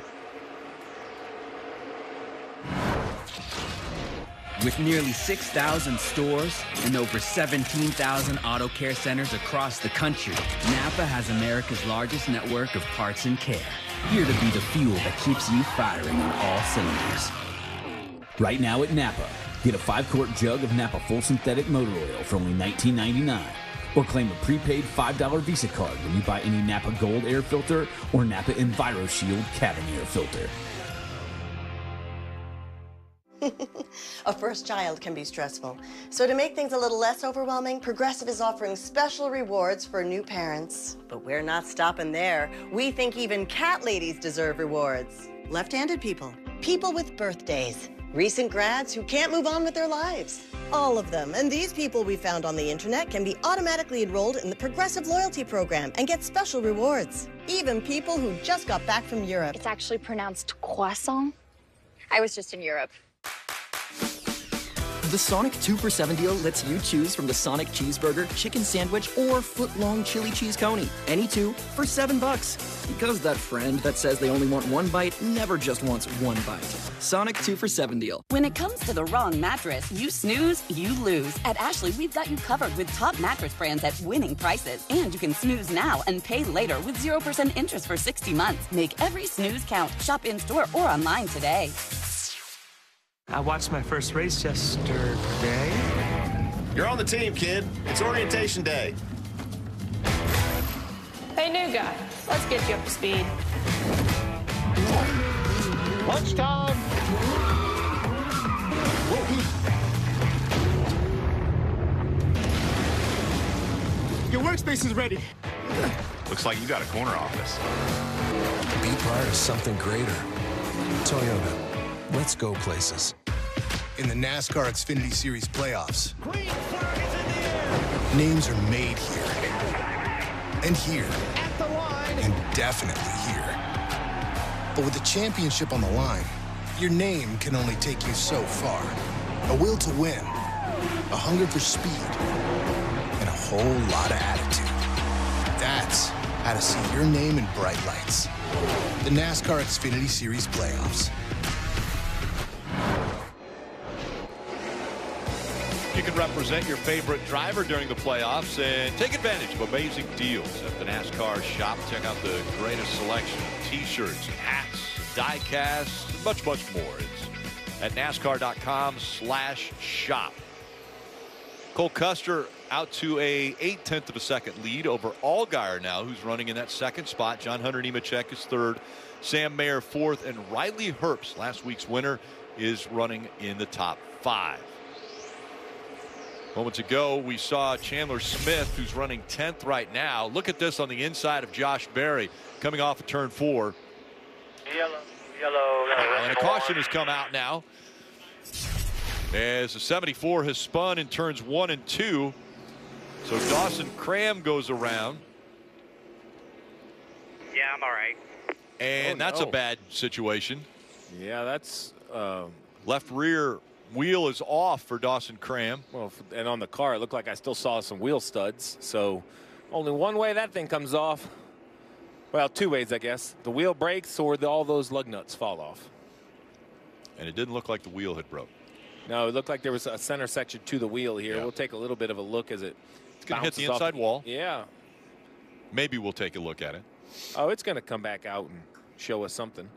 With nearly 6,000 stores and over 17,000 auto care centers across the country, Napa has America's largest network of parts and care. Here to be the fuel that keeps you firing on all cylinders. Right now at Napa, get a 5-quart jug of Napa full synthetic motor oil for only $19.99. Or claim a prepaid $5 Visa card when you buy any Napa Gold air filter or Napa EnviroShield cabin air filter. A first child can be stressful. So to make things a little less overwhelming, Progressive is offering special rewards for new parents. But we're not stopping there. We think even cat ladies deserve rewards. Left-handed people, people with birthdays, recent grads who can't move on with their lives. All of them. And these people we found on the internet can be automatically enrolled in the Progressive Loyalty Program and get special rewards. Even people who just got back from Europe. It's actually pronounced croissant. I was just in Europe. The Sonic 2 for 7 deal lets you choose from the Sonic cheeseburger, chicken sandwich, or foot-long chili cheese coney. Any two for 7 bucks. Because that friend that says they only want one bite never just wants one bite. Sonic 2 for 7 deal. When it comes to the wrong mattress, you snooze, you lose. At Ashley, we've got you covered with top mattress brands at winning prices. And you can snooze now and pay later with 0% interest for 60 months. Make every snooze count. Shop in store or online today. I watched my first race yesterday. You're on the team, kid. It's orientation day. Hey, new guy, let's get you up to speed. Lunchtime. Your workspace is ready. Looks like you got a corner office. Be part of something greater. Toyota. Let's go places. In the NASCAR Xfinity Series playoffs, names are made here. And here. And definitely here. But with the championship on the line, your name can only take you so far. A will to win, a hunger for speed, and a whole lot of attitude. That's how to see your name in bright lights. The NASCAR Xfinity Series playoffs. You can represent your favorite driver during the playoffs and take advantage of amazing deals at the NASCAR shop. Check out the greatest selection of t-shirts, hats, die casts, and much, much more. It's at NASCAR.com slash shop. Cole Custer out to a eight tenth of a second lead over Allgaier now, who's running in that second spot. John Hunter Nemechek is third. Sam Mayer fourth. And Riley Herbst, last week's winner, is running in the top five. Moments ago, we saw Chandler Smith, who's running 10th right now. Look at this on the inside of Josh Berry coming off of turn four. Yellow, yellow. Wow, and a caution has come out now. As the 74 has spun in turns one and two. So Dawson Cram goes around. Yeah, I'm all right. And Oh, that's no. a bad situation. Yeah, that's uh, left rear wheel is off for Dawson Cram. Well, and on the car, it looked like I still saw some wheel studs. So only one way that thing comes off. Well, two ways, I guess. The wheel breaks or the, all those lug nuts fall off. And it didn't look like the wheel had broke. No, it looked like there was a center section to the wheel here. Yeah. We'll take a little bit of a look as it. It's going to hit the bounces off inside wall. Yeah. Maybe we'll take a look at it. Oh, it's going to come back out and show us something.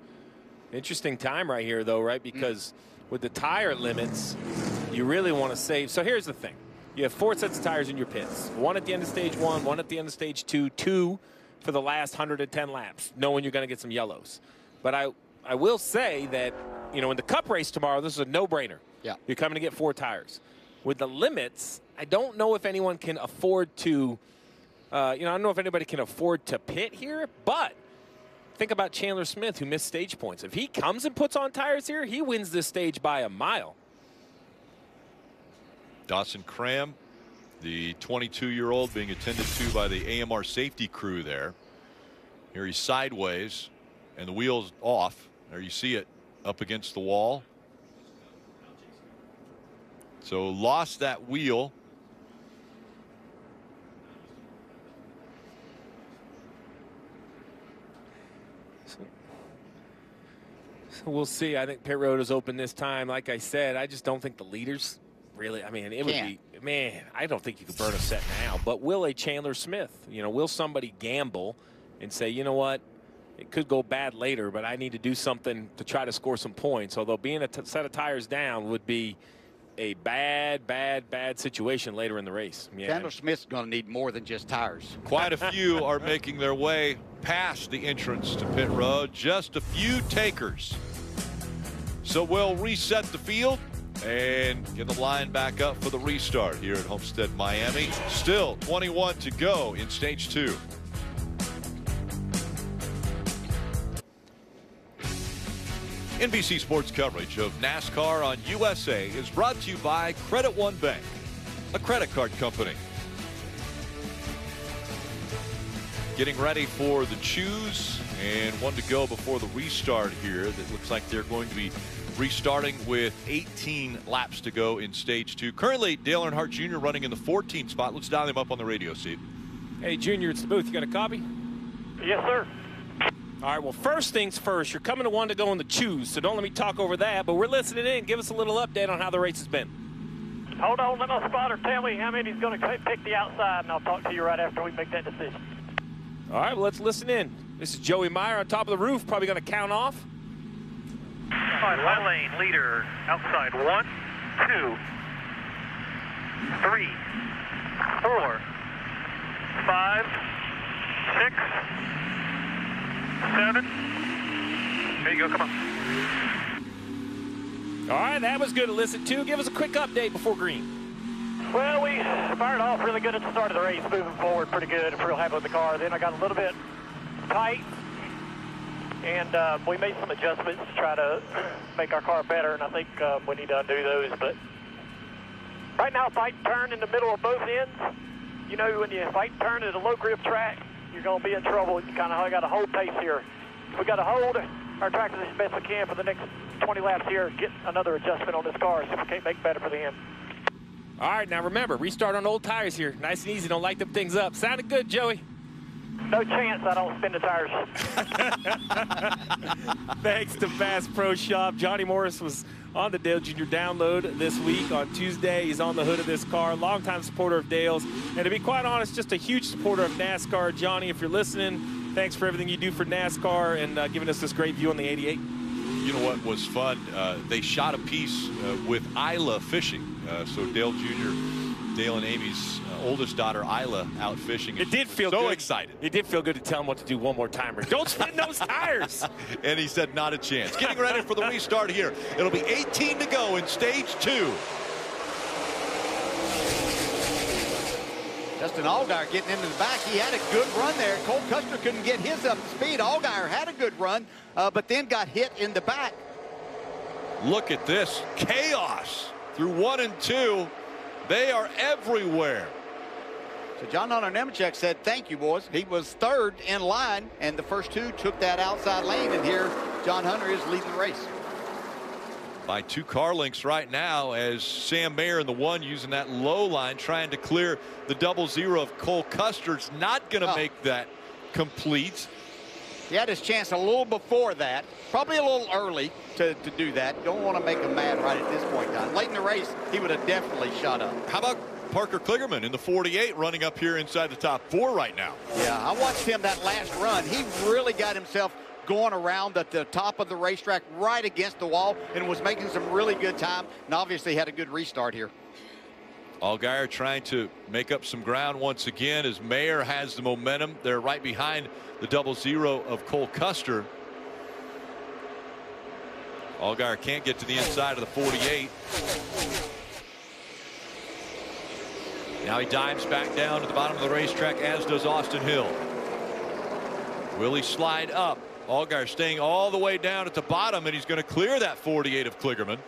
Interesting time right here, though, right? Hmm. Because with the tire limits, you really want to save. So here's the thing you have four sets of tires in your pits one at the end of stage one, one at the end of stage two, two for the last 110 laps, knowing you're going to get some yellows. But I, I will say that, you know, in the cup race tomorrow, this is a no brainer. Yeah. You're coming to get four tires. With the limits, I don't know if anyone can afford to, uh, you know, I don't know if anybody can afford to pit here, but think about Chandler Smith, who missed stage points. If he comes and puts on tires here, he wins this stage by a mile. Dawson Cram, the 22 year old, being attended to by the AMR safety crew there. Here he's sideways, and the wheel's off. There you see it up against the wall. So lost that wheel. We'll see. I think pit road is open this time. Like I said, I just don't think the leaders really. I mean, it would Can't. be man. I don't think you could burn a set now. But will a Chandler Smith? You know, will somebody gamble and say, you know what? It could go bad later, but I need to do something to try to score some points. Although being a t- set of tires down would be a bad, bad, bad situation later in the race. Yeah. Chandler Smith's going to need more than just tires. Quite a few are making their way past the entrance to pit road. Just a few takers. So we'll reset the field and get the line back up for the restart here at Homestead, Miami. Still 21 to go in stage two. NBC Sports coverage of NASCAR on USA is brought to you by Credit One Bank, a credit card company. Getting ready for the choose and one to go before the restart here. That looks like they're going to be restarting with 18 laps to go in stage two. Currently, Dale Earnhardt Jr. running in the 14th spot. Let's dial him up on the radio seat. Hey, Junior, it's the booth. You got a copy? Yes, sir. All right, well, first things first, you're coming to one to go in the choose, so don't let me talk over that, but we're listening in. Give us a little update on how the race has been. Hold on, let my spotter tell me how many he's going to pick the outside, and I'll talk to you right after we make that decision. All right, well, let's listen in. This is Joey Meyer on top of the roof, probably going to count off. All right, lane leader outside. One, two, three, four, five, six, seven. There you go. Come on. All right, that was good to listen to. Give us a quick update before green. Well, we fired off really good at the start of the race, moving forward pretty good. Real happy with the car. Then I got a little bit tight, and uh, we made some adjustments to try to make our car better, and I think uh, we need to undo those. But right now, fight turn in the middle of both ends. You know, when you fight turn at a low grip track, you're going to be in trouble. You kind of got to hold pace here. We got to hold our track as best we can for the next 20 laps here. Get another adjustment on this car, so we can't make better for the end. All right, now remember, restart on old tires here. Nice and easy. Don't light them things up. Sounded good, Joey. No chance I don't spin the tires. Thanks to Bass Pro Shop. Johnny Morris was on the Dale Jr. download this week on Tuesday. He's on the hood of this car. Longtime supporter of Dale's. And to be quite honest, just a huge supporter of NASCAR. Johnny, if you're listening, thanks for everything you do for NASCAR and uh, giving us this great view on the 88. You know what was fun? Uh, they shot a piece uh, with Isla fishing. Uh, so Dale Jr., Dale and Amy's oldest daughter, Isla, out fishing. It did feel so good. excited. It did feel good to tell him what to do one more time. Don't spin those tires. and he said, not a chance. Getting ready for the restart here. It'll be 18 to go in stage two. Justin Allgaier getting into the back. He had a good run there. Cole Custer couldn't get his up to speed. Allgaier had a good run, uh, but then got hit in the back. Look at this. Chaos through one and two. They are everywhere. So John Hunter Nemechek said, thank you, boys. He was third in line, and the first two took that outside lane, and here John Hunter is leading the race. By two car lengths right now as Sam Mayer in the one using that low line trying to clear the double zero of Cole Custer's not going to Oh. make that complete. He had his chance a little before that, probably a little early to, to do that. Don't want to make him mad right at this point in time. Late in the race, he would have definitely shot up. How about Parker Kligerman in the 48 running up here inside the top four right now? Yeah, I watched him that last run. He really got himself going around at the top of the racetrack right against the wall and was making some really good time and obviously had a good restart here. Allgaier trying to make up some ground once again as Mayer has the momentum. They're right behind the double zero of Cole Custer. Allgaier can't get to the inside of the 48. Now he dives back down to the bottom of the racetrack, as does Austin Hill. Will he slide up? Allgaier staying all the way down at the bottom, and he's going to clear that 48 of Kligerman.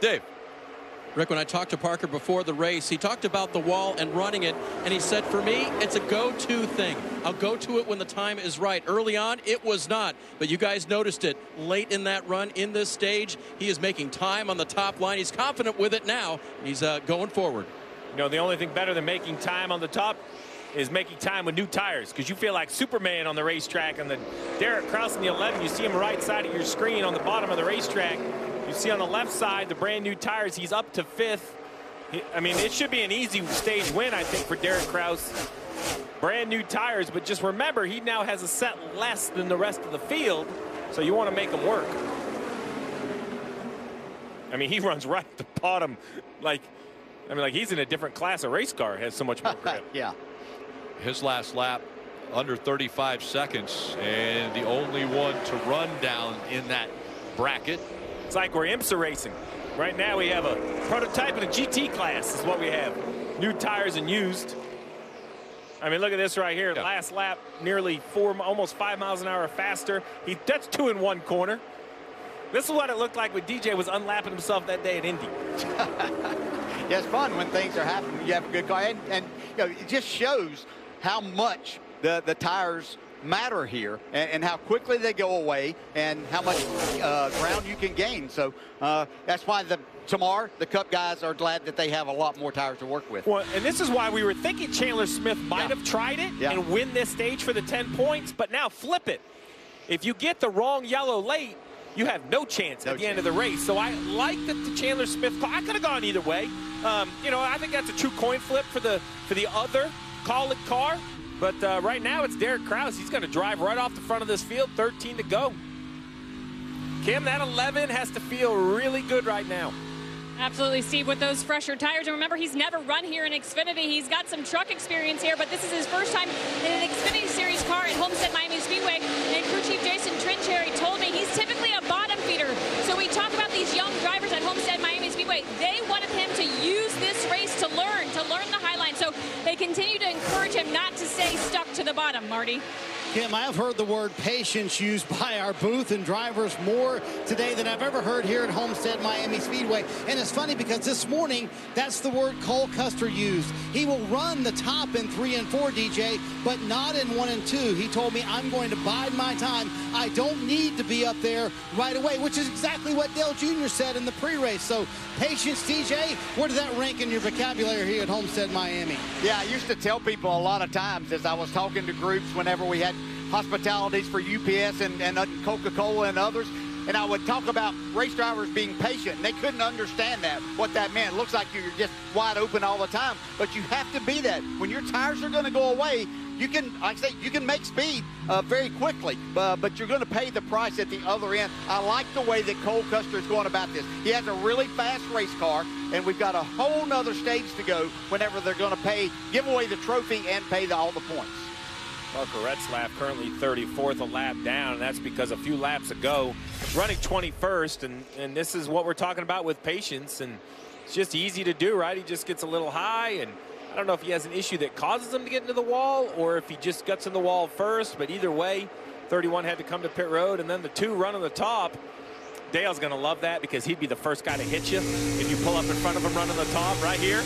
Dave. Rick, when I talked to Parker before the race, he talked about the wall and running it, and he said, for me, it's a go-to thing. I'll go to it when the time is right. Early on, it was not, but you guys noticed it late in that run in this stage. He is making time on the top line. He's confident with it now. He's uh, going forward. You know, the only thing better than making time on the top is making time with new tires because you feel like Superman on the racetrack and the Derek Kraus in the 11 you see him right side of your screen on the bottom of the racetrack. You see on the left side the brand new tires he's up to fifth. I mean it should be an easy stage win I think for Derek Kraus brand new tires but just remember he now has a set less than the rest of the field so you want to make him work. I mean he runs right at the bottom like I mean like he's in a different class A race car has so much more grip yeah his last lap under 35 seconds and the only one to run down in that bracket. It's like we're IMSA racing. Right now we have a prototype and a GT class is what we have. New tires and used. I mean, look at this right here. Last lap, nearly four, almost five miles an hour faster. He that's two in one corner. This is what it looked like when DJ was unlapping himself that day at Indy. Yeah, it's fun when things are happening. You have a good car, and, and you know, it just shows how much the the tires matter here, and, and how quickly they go away, and how much uh, ground you can gain. So uh, that's why the tomorrow the Cup guys, are glad that they have a lot more tires to work with. Well, and this is why we were thinking Chandler Smith might have tried it Yeah. and win this stage for the 10 points, but now flip it. If you get the wrong yellow late, you have no chance at the end of the race. So I like that the Chandler Smith car. I could have gone either way. Um, you know, I think that's a true coin flip for the for the other call it car. But uh, right now it's Derek Kraus. He's going to drive right off the front of this field. 13 to go. Kim, that 11 has to feel really good right now. Absolutely, Steve, with those fresher tires. And remember, he's never run here in Xfinity. He's got some truck experience here, but this is his first time in an Xfinity Series car at Homestead Miami Speedway. And crew chief Jason Trinchere told me he's typically a bottom feeder. So we talk about these young drivers at Homestead Miami Speedway. They wanted him to use this race to learn, to learn the high line. So they continue to encourage him not to stay stuck to the bottom, Marty. Kim, I've heard the word patience used by our booth and drivers more today than I've ever heard here at Homestead Miami Speedway. And it's funny because this morning, that's the word Cole Custer used. He will run the top in three and four, DJ, but not in one and two. He told me, I'm going to bide my time. I don't need to be up there right away, which is exactly what Dale Jr. said in the pre-race. So patience, DJ, where did that rank in your vocabulary here at Homestead Miami? Yeah, I used to tell people a lot of times as I was talking to groups whenever we had hospitalities for UPS and, and uh, Coca-Cola and others. And I would talk about race drivers being patient. And they couldn't understand that, what that meant. It looks like you're just wide open all the time. But you have to be that. When your tires are going to go away, you can, like I say, you can make speed uh, very quickly, uh, but you're going to pay the price at the other end. I like the way that Cole Custer is going about this. He has a really fast race car, and we've got a whole nother stage to go whenever they're going to pay, give away the trophy and pay the, all the points. Parker Retzlaff currently 34th a lap down, and that's because a few laps ago, running 21st, and, and this is what we're talking about with patience, and it's just easy to do, right? He just gets a little high, and I don't know if he has an issue that causes him to get into the wall or if he just gets in the wall first. But either way, 31 had to come to pit road. And then the two run on the top. Dale's going to love that because he'd be the first guy to hit you if you pull up in front of him running the top right here.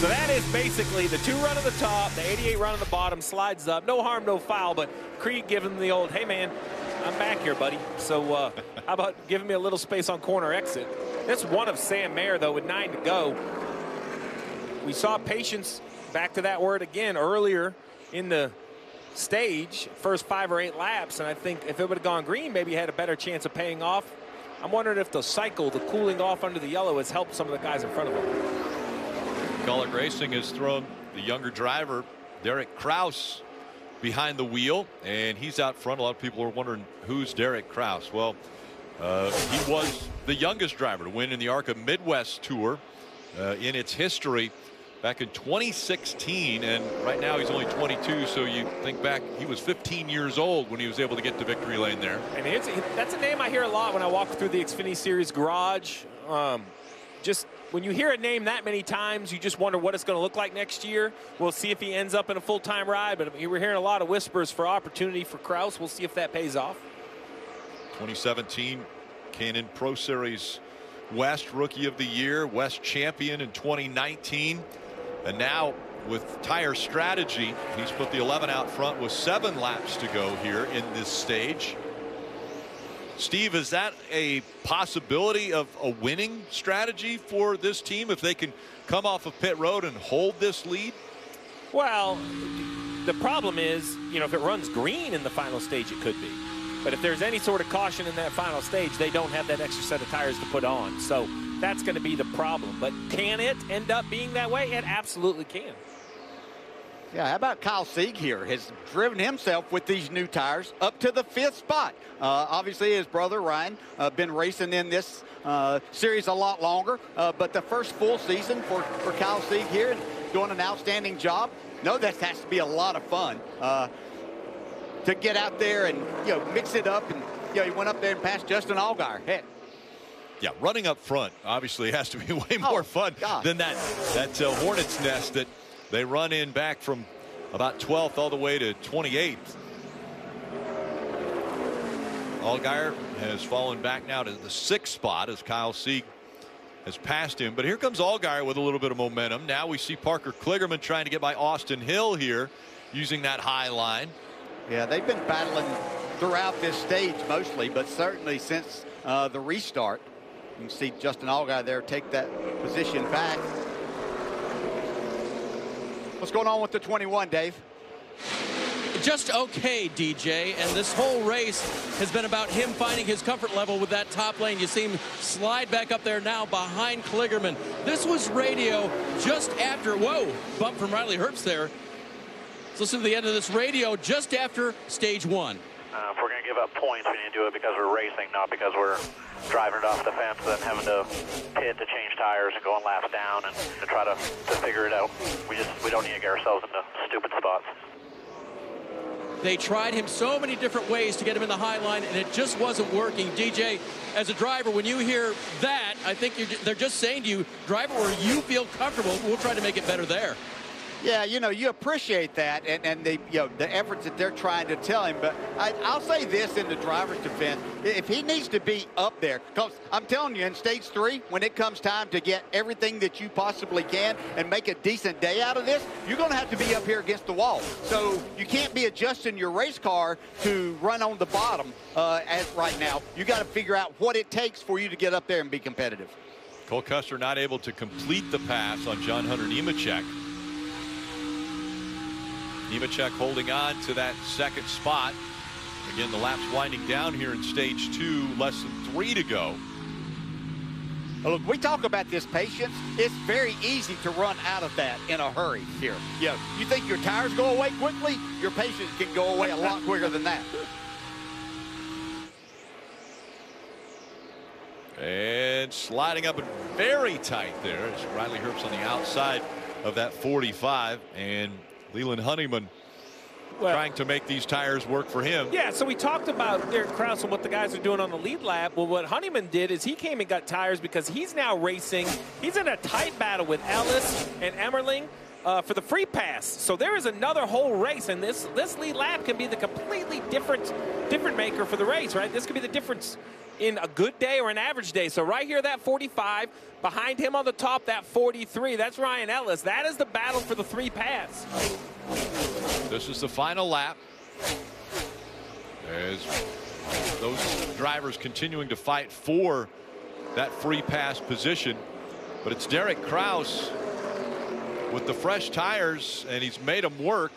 So that is basically the two run on the top, the 88 run on the bottom, slides up. No harm, no foul, but Creed giving the old, hey, man, I'm back here, buddy. So uh, how about giving me a little space on corner exit? That's one of Sam Mayer, though, with nine to go. We saw patience, back to that word again, earlier in the stage, first five or eight laps, and I think if it would have gone green, maybe he had a better chance of paying off. I'm wondering if the cycle, the cooling off under the yellow, has helped some of the guys in front of him. Kaulig Racing has thrown the younger driver, Derek Kraus, behind the wheel, and he's out front. A lot of people are wondering who's Derek Kraus. Well, uh, he was the youngest driver to win in the ARCA Midwest Tour uh, in its history back in 2016 and right now he's only 22 so you think back he was 15 years old when he was able to get to victory lane there and that's a name I hear a lot when I walk through the Xfinity Series garage um, just when you hear a name that many times, you just wonder what it's going to look like next year. We'll see if he ends up in a full-time ride, but we're hearing a lot of whispers for opportunity for Kraus. We'll see if that pays off. 2017 K&N Pro Series West Rookie of the Year, West Champion in 2019. And now with tire strategy, he's put the 11 out front with seven laps to go here in this stage. Steve, is that a possibility of a winning strategy for this team if they can come off of pit road and hold this lead? Well, the problem is, you know, if it runs green in the final stage, it could be. But if there's any sort of caution in that final stage, they don't have that extra set of tires to put on. So that's going to be the problem. But can it end up being that way? It absolutely can. Yeah, how about Kyle Sieg here? Has driven himself with these new tires up to the fifth spot. Uh, obviously, his brother Ryan uh, been racing in this uh, series a lot longer, uh, but the first full season for, for Kyle Sieg here and doing an outstanding job. No, that has to be a lot of fun uh, to get out there and you know mix it up. And you know, he went up there and passed Justin Allgaier. Heck, yeah, running up front obviously has to be way more oh, fun God. than that that uh, hornet's nest that they run in back from about 12th all the way to 28th. Allgaier has fallen back now to the sixth spot as Kyle Sieg has passed him. But here comes Allgaier with a little bit of momentum. Now we see Parker Kligerman trying to get by Austin Hill here using that high line. Yeah, they've been battling throughout this stage mostly, but certainly since uh, the restart. You can see Justin Allgaier there take that position back. What's going on with the 21, Dave? Just okay, DJ. And this whole race has been about him finding his comfort level with that top lane. You see him slide back up there now behind Kligerman. This was radio just after, whoa, bump from Riley Herbst there. Let's listen to the end of this radio just after stage one. Uh, if we're going to give up points, we need to do it because we're racing, not because we're driving it off the fence and having to pit to change tires and going laps down and to try to, to figure it out. We just we don't need to get ourselves into stupid spots. They tried him so many different ways to get him in the high line, and it just wasn't working. DJ, as a driver, when you hear that, I think they're just saying to you, driver, where you feel comfortable, we'll try to make it better there. Yeah, you know, you appreciate that and, and the, you know, the efforts that they're trying to tell him. But I, will say this in the driver's defense. If he needs to be up there, because I'm telling you, in stage three, when it comes time to get everything that you possibly can and make a decent day out of this, you're going to have to be up here against the wall. So you can't be adjusting your race car to run on the bottom uh, as right now. You got to figure out what it takes for you to get up there and be competitive. Cole Custer not able to complete the pass on John Hunter Nemechek. Nemechek holding on to that second spot. Again, the lap's winding down here in stage two, less than three to go. Look, we talk about this patience. It's very easy to run out of that in a hurry here. You, know, you think your tires go away quickly? Your patience can go away a lot quicker than that. And sliding up and very tight there as Riley Herbst on the outside of that 45. And Leland Honeyman trying to make these tires work for him. Yeah, so we talked about Derek Kraus and what the guys are doing on the lead lap. Well, what Honeyman did is he came and got tires because he's now racing. He's in a tight battle with Ellis and Emerling. Uh, for the free pass. So there is another whole race, and this this lead lap can be the completely different different maker for the race, right? This could be the difference in a good day or an average day. So right here, that 45. Behind him on the top, that 43. That's Ryan Ellis. That is the battle for the three pass. This is the final lap. As those drivers continuing to fight for that free pass position. But it's Derek Kraus with the fresh tires, and he's made them work.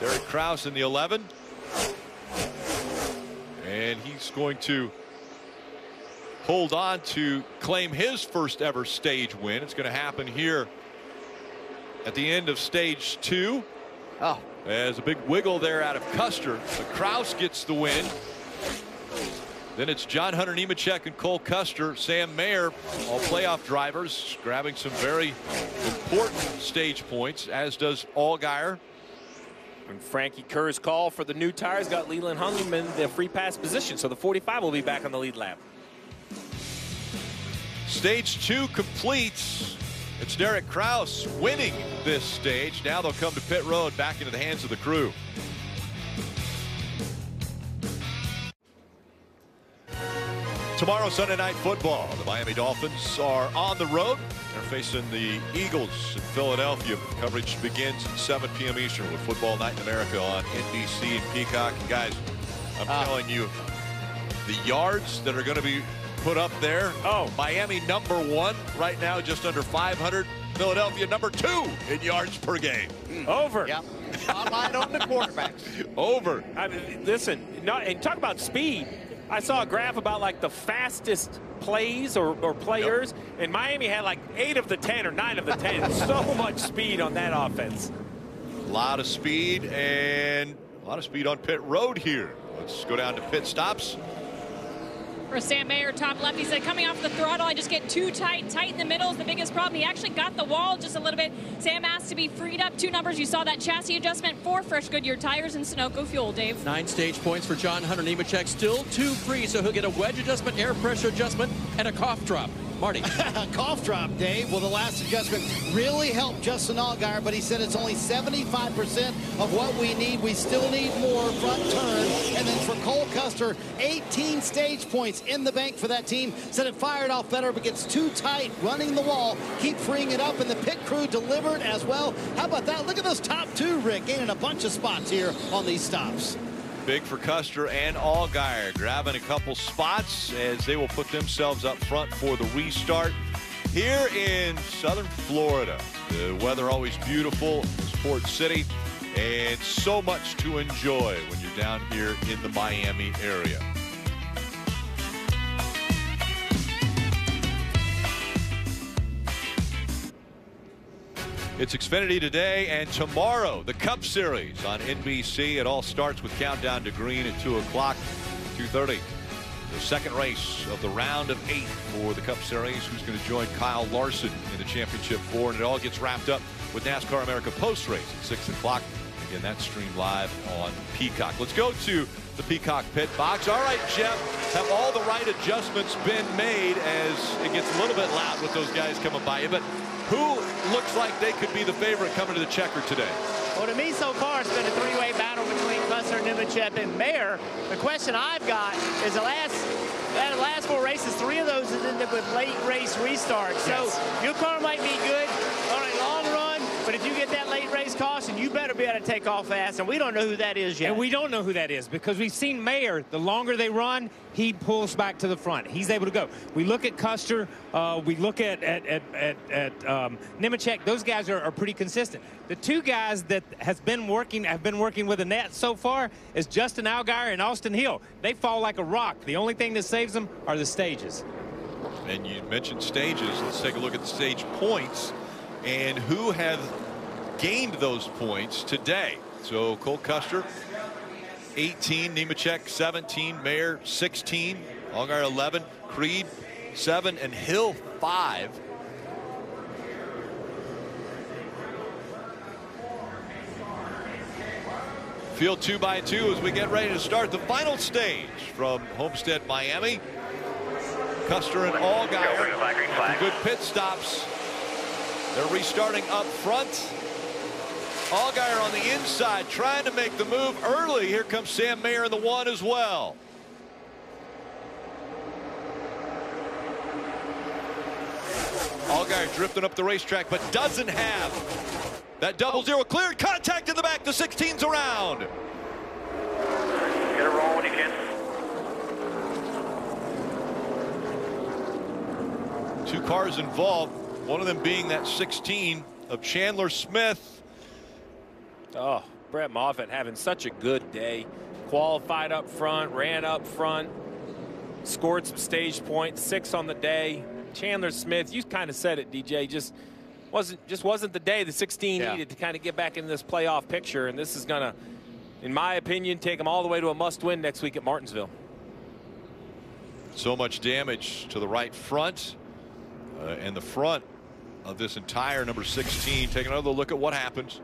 Derek Kraus in the 11. And he's going to hold on to claim his first ever stage win. It's going to happen here at the end of stage two. Oh. There's a big wiggle there out of Custer. But Kraus gets the win. Then it's John Hunter Nemechek and Cole Custer. Sam Mayer, all playoff drivers, grabbing some very important stage points, as does Allgaier. And Frankie Kerr's call for the new tires got Leland Honeyman the free pass position. So the 45 will be back on the lead lap. Stage two completes. It's Derek Kraus winning this stage. Now they'll come to pit road back into the hands of the crew. Tomorrow, Sunday Night Football. The Miami Dolphins are on the road. They're facing the Eagles in Philadelphia. Coverage begins at 7 p.m. Eastern with Football Night in America on NBC and Peacock. And guys, I'm Uh. telling you, the yards that are going to be put up there. Oh, Miami number one right now, just under 500. Philadelphia number two in yards per game. Over. Yep. Spotlight on the quarterbacks. Over. I mean, listen, not, and talk about speed. I saw a graph about like the fastest plays or, or players, and Miami had like eight of the 10 or nine of the 10. so much speed on that offense. A lot of speed and a lot of speed on pit road here. Let's go down to pit stops. For Sam Mayer, top left, he said, coming off the throttle, I just get too tight. Tight in the middle is the biggest problem. He actually got the wall just a little bit. Sam asked to be freed up. Two numbers. You saw that chassis adjustment. Four fresh Goodyear tires and Sunoco fuel, Dave. Nine stage points for John Hunter Nemechek. Still two free, so he'll get a wedge adjustment, air pressure adjustment, and a cough drop. Marty. Cough drop, Dave. Well, the last adjustment really helped Justin Allgaier, but he said it's only 75% of what we need. We still need more front turn. And then for Cole Custer, 18 stage points in the bank for that team. Said it fired off better, but gets too tight running the wall. Keep freeing it up, and the pit crew delivered as well. How about that? Look at those top two, Rick, gaining a bunch of spots here on these stops. Big for Custer and Allgaier grabbing a couple spots as they will put themselves up front for the restart. Here in southern Florida, the weather always beautiful, Sport City, and so much to enjoy when you're down here in the Miami area. It's Xfinity today and tomorrow, the Cup Series on NBC. It all starts with Countdown to Green at 2 o'clock, 2.30. The second race of the round of eight for the Cup Series. Who's going to join Kyle Larson in the championship four? And it all gets wrapped up with NASCAR America post race at 6 o'clock. Again, that's streamed live on Peacock. Let's go to the Peacock pit box. All right, Jeff, have all the right adjustments been made as it gets a little bit loud with those guys coming by you? But who looks like they could be the favorite coming to the checker today? Well, to me so far, it's been a three-way battle between Custer, Nemechek, and Mayer. The question I've got is the last that last four races, three of those has ended with late race restarts. So your car might be good on a long run, but if you get that late race caution, you better be able to take off fast, and we don't know who that is yet. And we don't know who that is because we've seen Mayer, the longer they run, he pulls back to the front. He's able to go. We look at Custer, uh, we look at at, at, at, at um, Nemechek. Those guys are, are pretty consistent. The two guys that has been working have been working with the net so far is Justin Allgaier and Austin Hill. They fall like a rock. The only thing that saves them are the stages. And you mentioned stages. Let's take a look at the stage points and who has gained those points today. So Cole Custer, 18, Nemechek 17, Mayer 16, Allgaier 11, Creed 7, and Hill 5. Field two by two as we get ready to start the final stage from Homestead, Miami. Custer and Allgaier. Good pit stops. They're restarting up front. Allgaier on the inside trying to make the move early. Here comes Sam Mayer in the one as well. Allgaier drifting up the racetrack, but doesn't have that double zero cleared. Contact in the back. The 16's around. Get a roll when you can. Two cars involved, one of them being that 16 of Chandler Smith. Oh, Brett Moffitt having such a good day. Qualified up front, ran up front, scored some stage points, six on the day. Chandler Smith, you kind of said it, DJ, just wasn't just wasn't the day the 16 Yeah. needed to kind of get back in this playoff picture, and this is going to, in my opinion, take them all the way to a must-win next week at Martinsville. So much damage to the right front uh, and the front of this entire number 16. Take another look at what happens.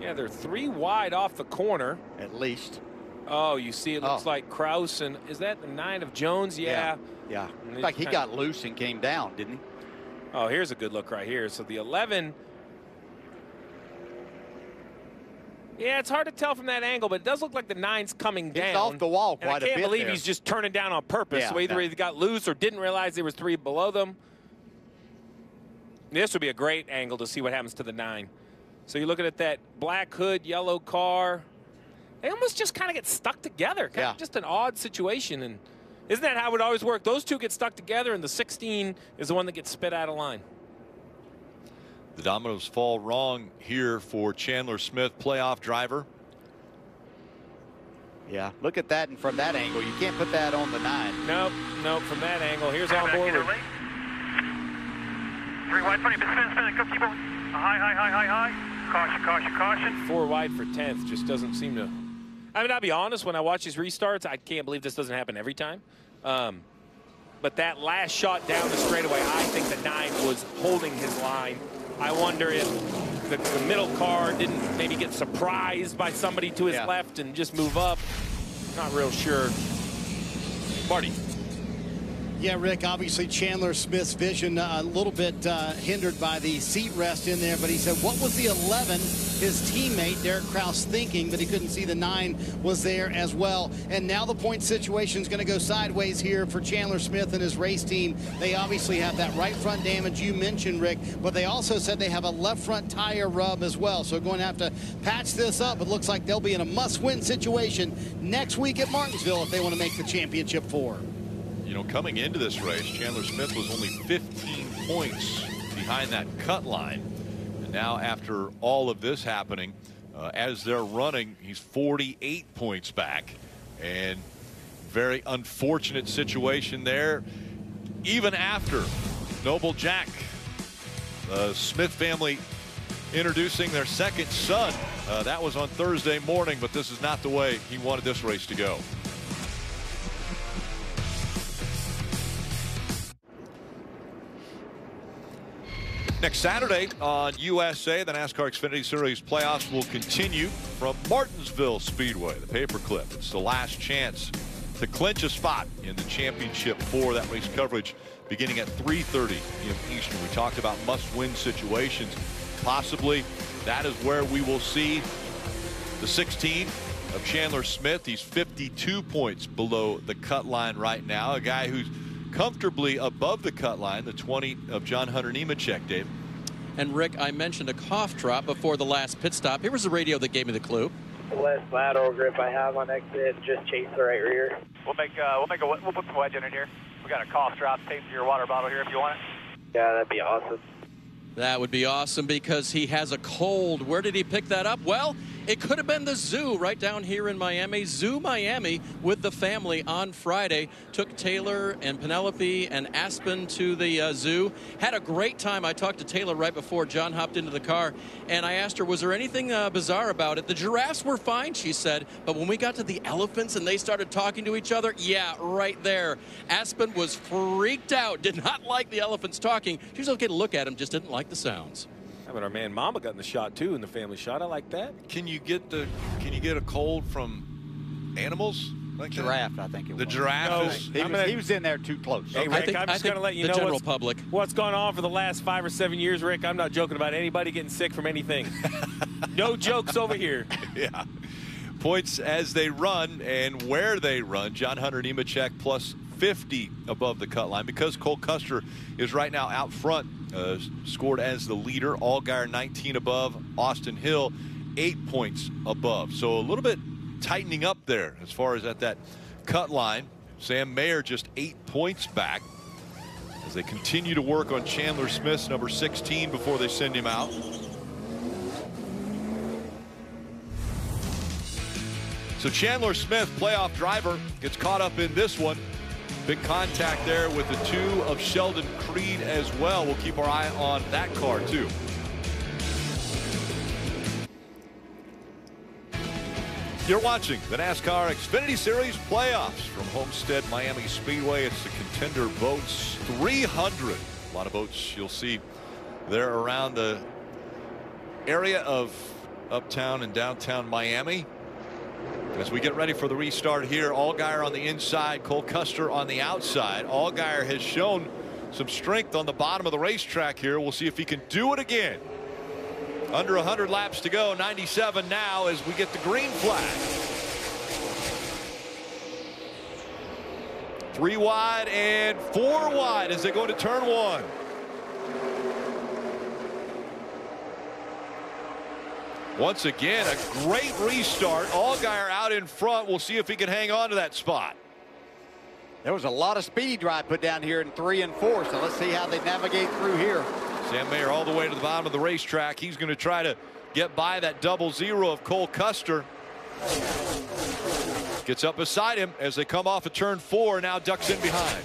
Yeah, they're three wide off the corner. At least. Oh, you see, it looks Oh. like Kraus and is that the nine of Jones? Yeah. Yeah. And Looks it like he got loose and came down, didn't he? Oh, here's a good look right here. So the 11. Yeah, it's hard to tell from that angle, but it does look like the nine's coming down. off the wall And quite I a can't believe there. he's just turning down on purpose. Yeah, so either yeah. he got loose or didn't realize there was three below them. This would be a great angle to see what happens to the nine. So you're looking at that black hood, yellow car. They almost just kind of get stuck together. Kind Yeah. of just an odd situation. And isn't that how it always work? Those two get stuck together, and the 16 is the one that gets spit out of line. The dominoes fall wrong here for Chandler Smith, playoff driver. Yeah. Look at that and from that angle. You can't put that on the nine. Nope, nope. From that angle, here's on Back board. Either with- way. Three wide, 20, spin, spin, go, keep on. High, high, high, high, high. Caution, caution, caution. Four wide for 10th just doesn't seem to. I mean, I'll be honest, when I watch these restarts, I can't believe this doesn't happen every time. Um, but that last shot down the straightaway, I think the nine was holding his line. I wonder if the, the middle car didn't maybe get surprised by somebody to his Yeah. left and just move up. Not real sure. Marty. Yeah, Rick, obviously Chandler Smith's vision uh, a little bit uh, hindered by the seat rest in there, but he said, what was the 11 his teammate, Derek Kraus, thinking, but he couldn't see the 9 was there as well. And now the point situation is going to go sideways here for Chandler Smith and his race team. They obviously have that right front damage you mentioned, Rick, but they also said they have a left front tire rub as well. So going to have to patch this up. It looks like they'll be in a must-win situation next week at Martinsville if they want to make the championship four. You know, coming into this race, Chandler Smith was only 15 points behind that cut line. And now, after all of this happening, uh, as they're running, he's 48 points back. And very unfortunate situation there. Even after Noble Jack, the Smith family introducing their second son. Uh, that was on Thursday morning, but this is not the way he wanted this race to go. Next Saturday on USA, the NASCAR Xfinity Series playoffs will continue from Martinsville Speedway, the paperclip. It's the last chance to clinch a spot in the championship for that race coverage beginning at 3.30 p.m. Eastern. We talked about must-win situations. Possibly that is where we will see the 16 of Chandler Smith. He's 52 points below the cut line right now. A guy who's comfortably above the cut line, the 20 of John Hunter Nemechek, Dave. And Rick, I mentioned a cough drop before the last pit stop. Here was the radio that gave me the clue. The less lateral grip I have on exit, just chase the right rear. We'll make uh, we'll make a we'll put some wedge in it here. We got a cough drop taped to your water bottle here if you want it. Yeah, that'd be awesome. That would be awesome because he has a cold. Where did he pick that up? Well, it could have been the zoo right down here in Miami. Zoo Miami with the family on Friday. Took Taylor and Penelope and Aspen to the uh, zoo. Had a great time. I talked to Taylor right before John hopped into the car and I asked her, was there anything uh, bizarre about it? The giraffes were fine, she said. But when we got to the elephants and they started talking to each other, yeah, right there. Aspen was freaked out, did not like the elephants talking. She was okay to look at them, just didn't like the sounds. I mean, our man Mama got in the shot too in the family shot. I like that. Can you get the? Can you get a cold from animals? Like that? Giraffe, I think it The was. giraffe No, is. He, I'm was, gonna- he was in there too close. Hey, I Rick, think- I'm just going to let you the know general what's, public. what's gone on for the last five or seven years, Rick. I'm not joking about anybody getting sick from anything. no jokes over here. yeah. Points as they run and where they run. John Hunter Nemechek plus 50 above the cut line because Cole Custer is right now out front, uh, scored as the leader. Allgaier 19 above. Austin Hill eight points above. So a little bit tightening up there as far as at that cut line. Sam Mayer just eight points back as they continue to work on Chandler Smith's number 16 before they send him out. So Chandler Smith, playoff driver, gets caught up in this one. Big contact there with the two of Sheldon Creed as well. We'll keep our eye on that car too. You're watching the NASCAR Xfinity Series playoffs from Homestead Miami Speedway. It's the Contender Boats 300. A lot of boats you'll see there around the area of uptown and downtown Miami. As we get ready for the restart here, Allgaier on the inside, Cole Custer on the outside. Allgaier has shown some strength on the bottom of the racetrack here. We'll see if he can do it again. Under 100 laps to go, 97 now as we get the green flag. Three wide and four wide as they go to turn one. Once again, a great restart. Allgaier out in front. We'll see if he can hang on to that spot. There was a lot of speed drive put down here in three and four, so let's see how they navigate through here. Sam Mayer all the way to the bottom of the racetrack. He's going to try to get by that double zero of Cole Custer. Gets up beside him as they come off of turn four, now ducks in behind.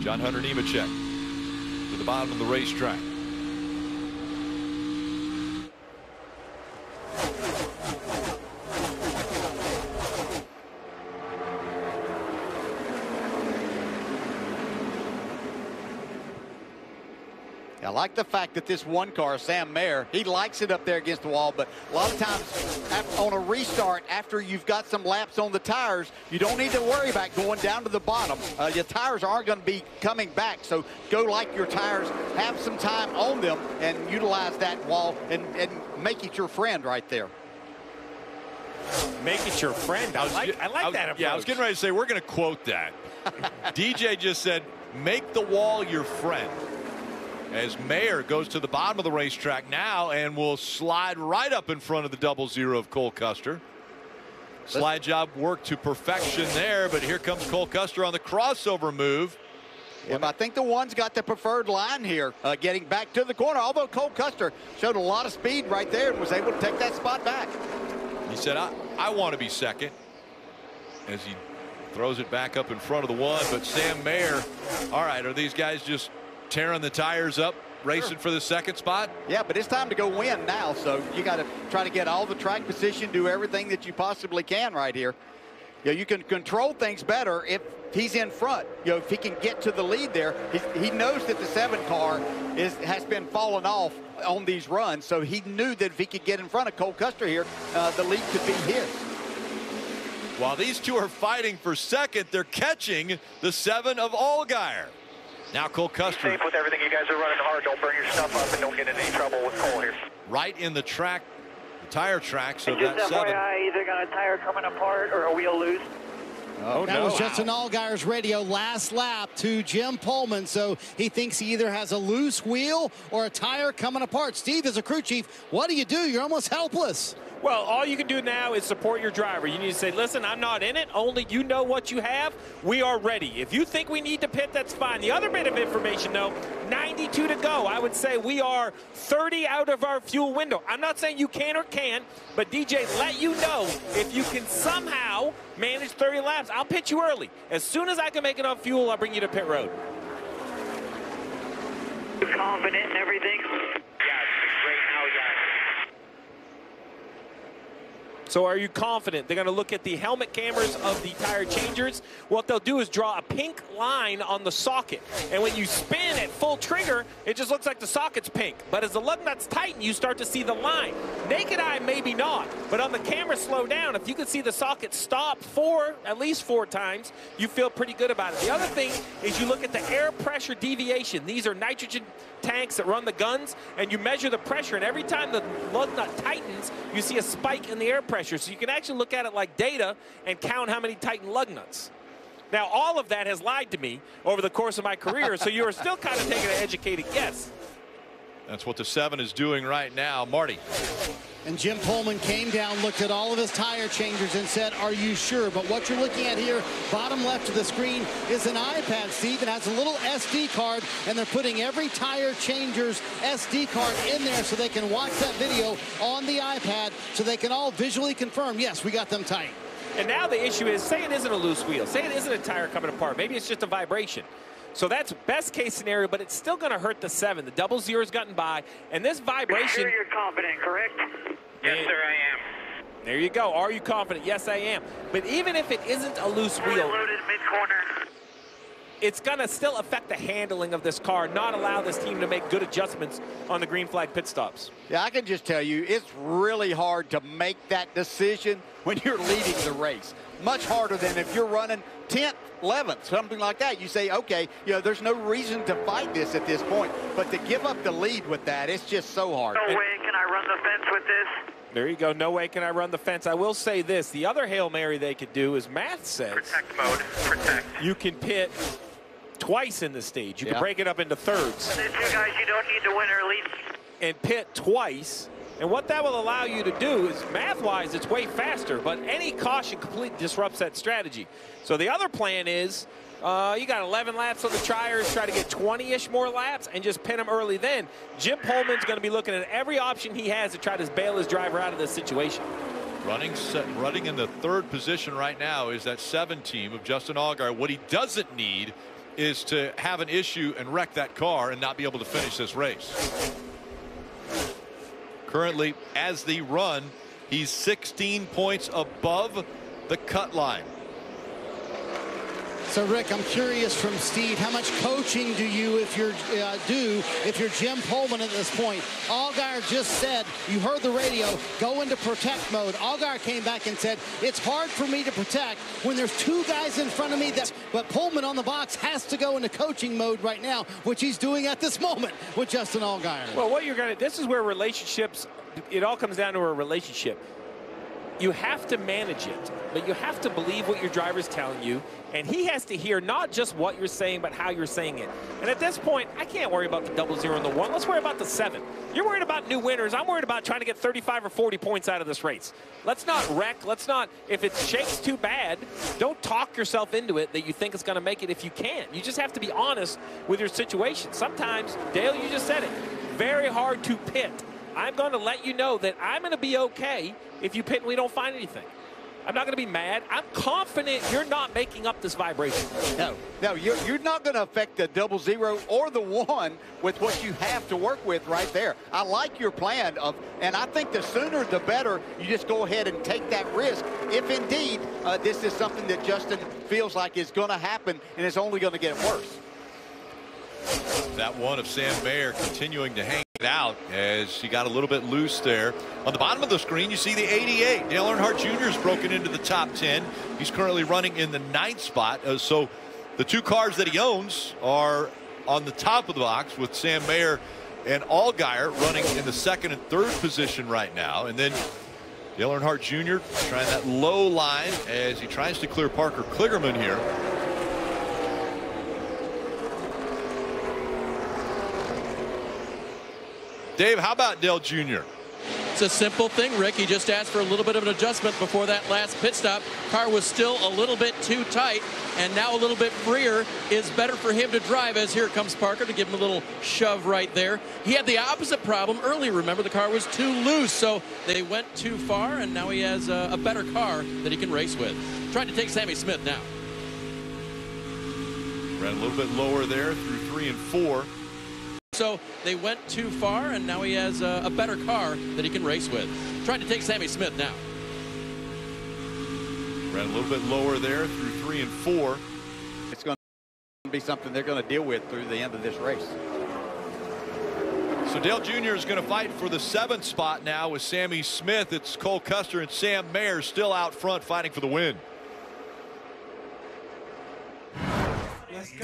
John Hunter Nemechek to the bottom of the racetrack. I like the fact that this one car, Sam Mayer, he likes it up there against the wall, but a lot of times on a restart, after you've got some laps on the tires, you don't need to worry about going down to the bottom. Uh, your tires aren't going to be coming back, so go like your tires, have some time on them, and utilize that wall and, and make it your friend right there. Make it your friend. I like, I like was- that approach. Yeah, I was getting ready to say we're going to quote that. DJ just said, "Make the wall your friend." As Mayer goes to the bottom of the racetrack now and will slide right up in front of the double zero of Cole Custer. Slide job worked to perfection there, but here comes Cole Custer on the crossover move. But I think the one's got the preferred line here, uh, getting back to the corner. Although Cole Custer showed a lot of speed right there and was able to take that spot back. He said, I, I want to be second. As he throws it back up in front of the one, but Sam Mayer, all right, are these guys just tearing the tires up, racing for the second spot? Yeah, but it's time to go win now. So you got to try to get all the track position, do everything that you possibly can right here. You know, you can control things better if he's in front. You know, if he can get to the lead there, he knows that the seven car is has been falling off on these runs. So he knew that if he could get in front of Cole Custer here, uh, the lead could be his. While these two are fighting for second, they're catching the seven of Allgaier. Now Cole Custer Safe with everything. You guys are running hard. Don't burn your stuff up and don't get in any trouble with Cole here. right in the track, the tire tracks of And just that seven. Either got a tire coming apart or a wheel loose. Oh, that no. was just an Allgaier's radio last lap to Jim Pohlman. So he thinks he either has a loose wheel or a tire coming apart. Steve, as a crew chief, what do you do? You're almost helpless. Well, all you can do now is support your driver. You need to say, listen, I'm not in it. Only you know what you have. We are ready. If you think we need to pit, that's fine. The other bit of information, though, 92 to go. I would say we are 30 out of our fuel window. I'm not saying you can or can't, but DJ, let you know if you can somehow manage 30 laps, I'll pit you early. As soon as I can make enough fuel, I'll bring you to pit road. Confident and everything. Yeah, great now, guys. So are you confident? They're going to look at the helmet cameras of the tire changers. What they'll do is draw a pink line on the socket. And when you spin at full trigger, it just looks like the socket's pink. But as the lug nuts tighten, you start to see the line. Naked eye, maybe not. But on the camera slow down, if you can see the socket stop four, at least four times, you feel pretty good about it. The other thing is you look at the air pressure deviation. These are nitrogen tanks that run the guns, and you measure the pressure. And every time the lug nut tightens, you see a spike in the air pressure. So you can actually look at it like data and count how many tightened lug nuts. Now, all of that has lied to me over the course of my career, so you are still kind of taking an educated guess. That's what the seven is doing right now. Marty. And Jim Pohlman came down, looked at all of his tire changers and said, are you sure? But what you're looking at here, bottom left of the screen, is an iPad, Steve, that has a little SD card, and they're putting every tire changer's SD card in there so they can watch that video on the iPad so they can all visually confirm, yes, we got them tight. And now the issue is, say it isn't a loose wheel. Say it isn't a tire coming apart. Maybe it's just a vibration. So that's best case scenario, but it's still going to hurt the seven. The double zero's gotten by, and this vibration. Sure you're confident, correct? Yes, sir, I am. There you go. Are you confident? Yes, I am. But even if it isn't a loose wheel, loaded mid corner. it's going to still affect the handling of this car, not allow this team to make good adjustments on the green flag pit stops. Yeah, I can just tell you, it's really hard to make that decision when you're leading the race. Much harder than if you're running 10th, 11th, something like that. You say, okay, you know, there's no reason to fight this at this point. But to give up the lead with that, it's just so hard. No way can I run the fence with this. There you go. No way can I run the fence. I will say this. The other Hail Mary they could do is math says. Protect mode. Protect. You can pit twice in the stage. You Yeah. can break it up into thirds. The two guys you don't need to win or lead. and pit twice. And what that will allow you to do is, math-wise, it's way faster, but any caution completely disrupts that strategy. So the other plan is, uh, you got 11 laps on the tires, try to get 20-ish more laps, and just pin them early then. Jim Pohlman's going to be looking at every option he has to try to bail his driver out of this situation. Running running in the third position right now is that seven team of Justin Allgaier. What he doesn't need is to have an issue and wreck that car and not be able to finish this race. Currently, as the run, he's 16 points above the cut line. So, Rick, I'm curious from Steve, how much coaching do you, if you're uh, do, if you're Jim Pohlman at this point? Allgaier just said, you heard the radio, go into protect mode. Allgaier came back and said, it's hard for me to protect when there's two guys in front of me. That, but Pohlman on the box has to go into coaching mode right now, which he's doing at this moment with Justin Allgaier. Well, what you're to, this is where relationships, it all comes down to a relationship. You have to manage it, but you have to believe what your driver's telling you, and he has to hear not just what you're saying, but how you're saying it. And at this point, I can't worry about the double zero and the one. Let's worry about the seven. You're worried about new winners. I'm worried about trying to get 35 or 40 points out of this race. Let's not wreck. Let's not, if it shakes too bad, don't talk yourself into it that you think it's going to make it if you can't. You just have to be honest with your situation. Sometimes, Dale, you just said it, very hard to pit. I'm going to let you know that I'm going to be okay if you pit and we don't find anything. I'm not going to be mad. I'm confident you're not making up this vibration. No, no, you're, you're not going to affect the double zero or the one with what you have to work with right there. I like your plan of, and I think the sooner the better. You just go ahead and take that risk. If indeed uh, this is something that Justin feels like is going to happen and it's only going to get worse. That one of Sam Mayer continuing to hang it out as he got a little bit loose there. On the bottom of the screen, you see the 88. Dale Earnhardt Jr. has broken into the top 10. He's currently running in the ninth spot. Uh, so the two cars that he owns are on the top of the box with Sam Mayer and Allgaier running in the second and third position right now. And then Dale Earnhardt Jr. trying that low line as he tries to clear Parker Kligerman here. Dave, how about Dale Jr.? It's a simple thing, Rick. He just asked for a little bit of an adjustment before that last pit stop. Car was still a little bit too tight, and now a little bit freer is better for him to drive as here comes Parker to give him a little shove right there. He had the opposite problem earlier. Remember, the car was too loose, so they went too far, and now he has a, a better car that he can race with. Trying to take Sammy Smith now. Ran a little bit lower there through three and four. So they went too far, and now he has a, a better car that he can race with. Trying to take Sammy Smith now. Ran a little bit lower there through three and four. It's going to be something they're going to deal with through the end of this race. So Dale Jr. is going to fight for the seventh spot now with Sammy Smith. It's Cole Custer and Sam Mayer still out front fighting for the win.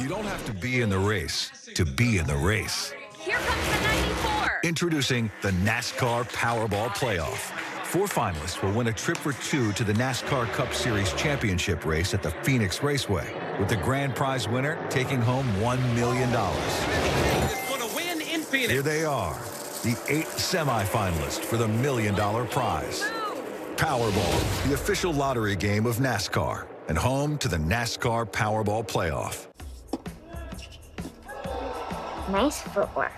You don't have to be in the race to be in the race. Here comes the 94. Introducing the NASCAR Powerball Playoff. Four finalists will win a trip for two to the NASCAR Cup Series championship race at the Phoenix Raceway, with the grand prize winner taking home $1 million. win in Phoenix. Here they are, the eight semifinalists for the million dollar prize. Powerball, the official lottery game of NASCAR, and home to the NASCAR Powerball Playoff. Nice footwork.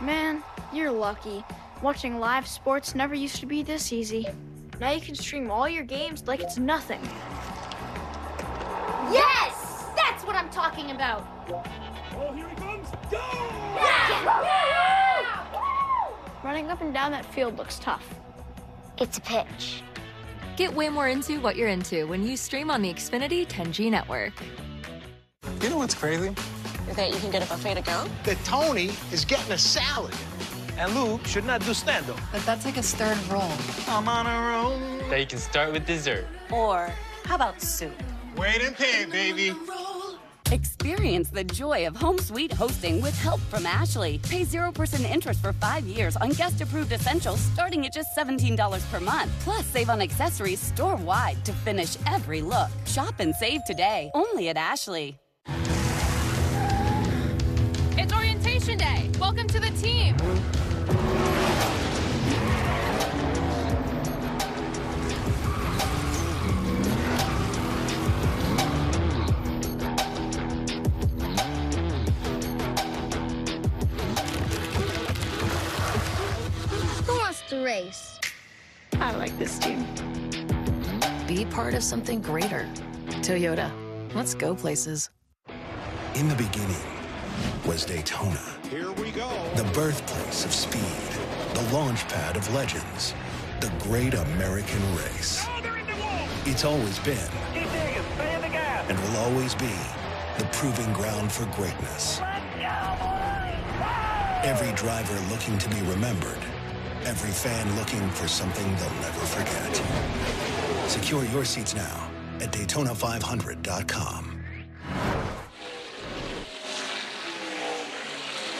Man, you're lucky. Watching live sports never used to be this easy. Now you can stream all your games like it's nothing. Yes! That's what I'm talking about. Oh, here he comes. Go! Running up and down that field looks tough. It's a pitch. Get way more into what you're into when you stream on the Xfinity 10G network. You know what's crazy? That you can get a buffet to go? That Tony is getting a salad. And Lou should not do stand-up. But that's like his third roll. I'm on a roll. That you can start with dessert. Or how about soup? Wait and pay, baby. Experience the joy of home sweet hosting with help from Ashley. Pay 0% interest for five years on guest approved essentials starting at just $17 per month. Plus, save on accessories store wide to finish every look. Shop and save today, only at Ashley. Orientation day. Welcome to the team. Who wants to race? I like this team. Be part of something greater. Toyota. Let's go places. In the beginning was Daytona. Here we go. The birthplace of speed, the launch pad of legends, the great American race. It's always been, and will always be, the proving ground for greatness. Every driver looking to be remembered, every fan looking for something they'll never forget. Secure your seats now at Daytona500.com.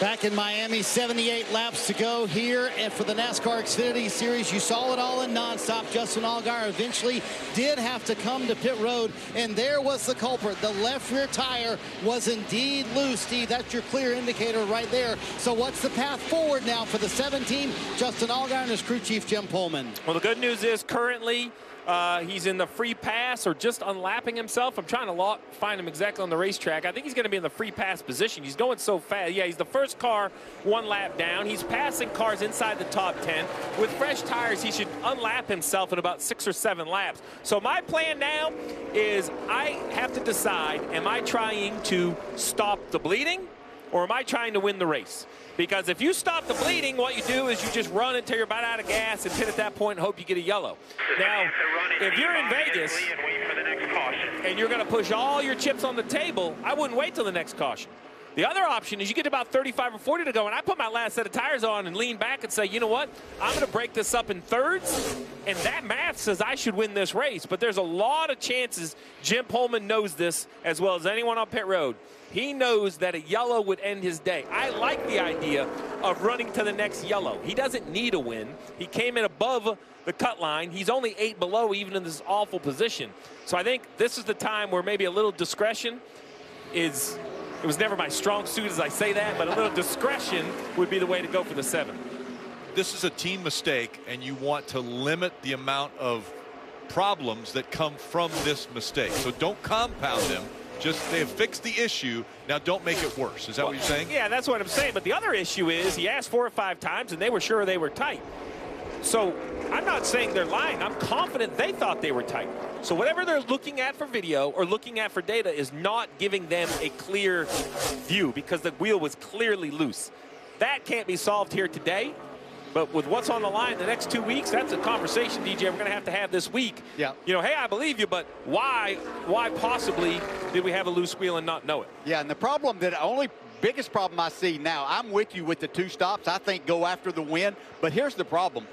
Back in Miami, 78 laps to go here. And for the NASCAR Xfinity Series, you saw it all in nonstop. Justin Allgaier eventually did have to come to pit road, and there was the culprit. The left rear tire was indeed loose, Steve. That's your clear indicator right there. So what's the path forward now for the 17? Justin Allgaier and his crew chief, Jim Pohlman. Well, the good news is currently uh, he's in the free pass or just unlapping himself. I'm trying to find him exactly on the racetrack. I think he's going to be in the free pass position. He's going so fast. Yeah, he's the first car one lap down. He's passing cars inside the top 10. With fresh tires, he should unlap himself in about six or seven laps. So my plan now is I have to decide, am I trying to stop the bleeding or am I trying to win the race? Because if you stop the bleeding, what you do is you just run until you're about out of gas and hit at that point and hope you get a yellow. Now, if you're in Vegas and you're going to push all your chips on the table, I wouldn't wait till the next caution. The other option is you get about 35 or 40 to go, and I put my last set of tires on and lean back and say, you know what? I'm going to break this up in thirds, and that math says I should win this race. But there's a lot of chances. Jim Pohlman knows this as well as anyone on pit road. He knows that a yellow would end his day. I like the idea of running to the next yellow. He doesn't need a win. He came in above the cut line. He's only eight below, even in this awful position. So I think this is the time where maybe a little discretion is. It was never my strong suit as I say that, but a little discretion would be the way to go for the seven. This is a team mistake, and you want to limit the amount of problems that come from this mistake. So don't compound them. Just they have fixed the issue. Now don't make it worse. Is that what you're saying? Yeah, that's what I'm saying. But the other issue is he asked four or five times, and they were sure they were tight. So I'm not saying they're lying. I'm confident they thought they were tight. So whatever they're looking at for video or looking at for data is not giving them a clear view because the wheel was clearly loose. That can't be solved here today. But with what's on the line the next two weeks, that's a conversation, DJ, we're going to have to have this week. Yeah. You know, hey, I believe you, but why, why possibly did we have a loose wheel and not know it? Yeah, and the problem that only biggest problem I see now, I'm with you with the two stops. I think go after the win. But here's the problem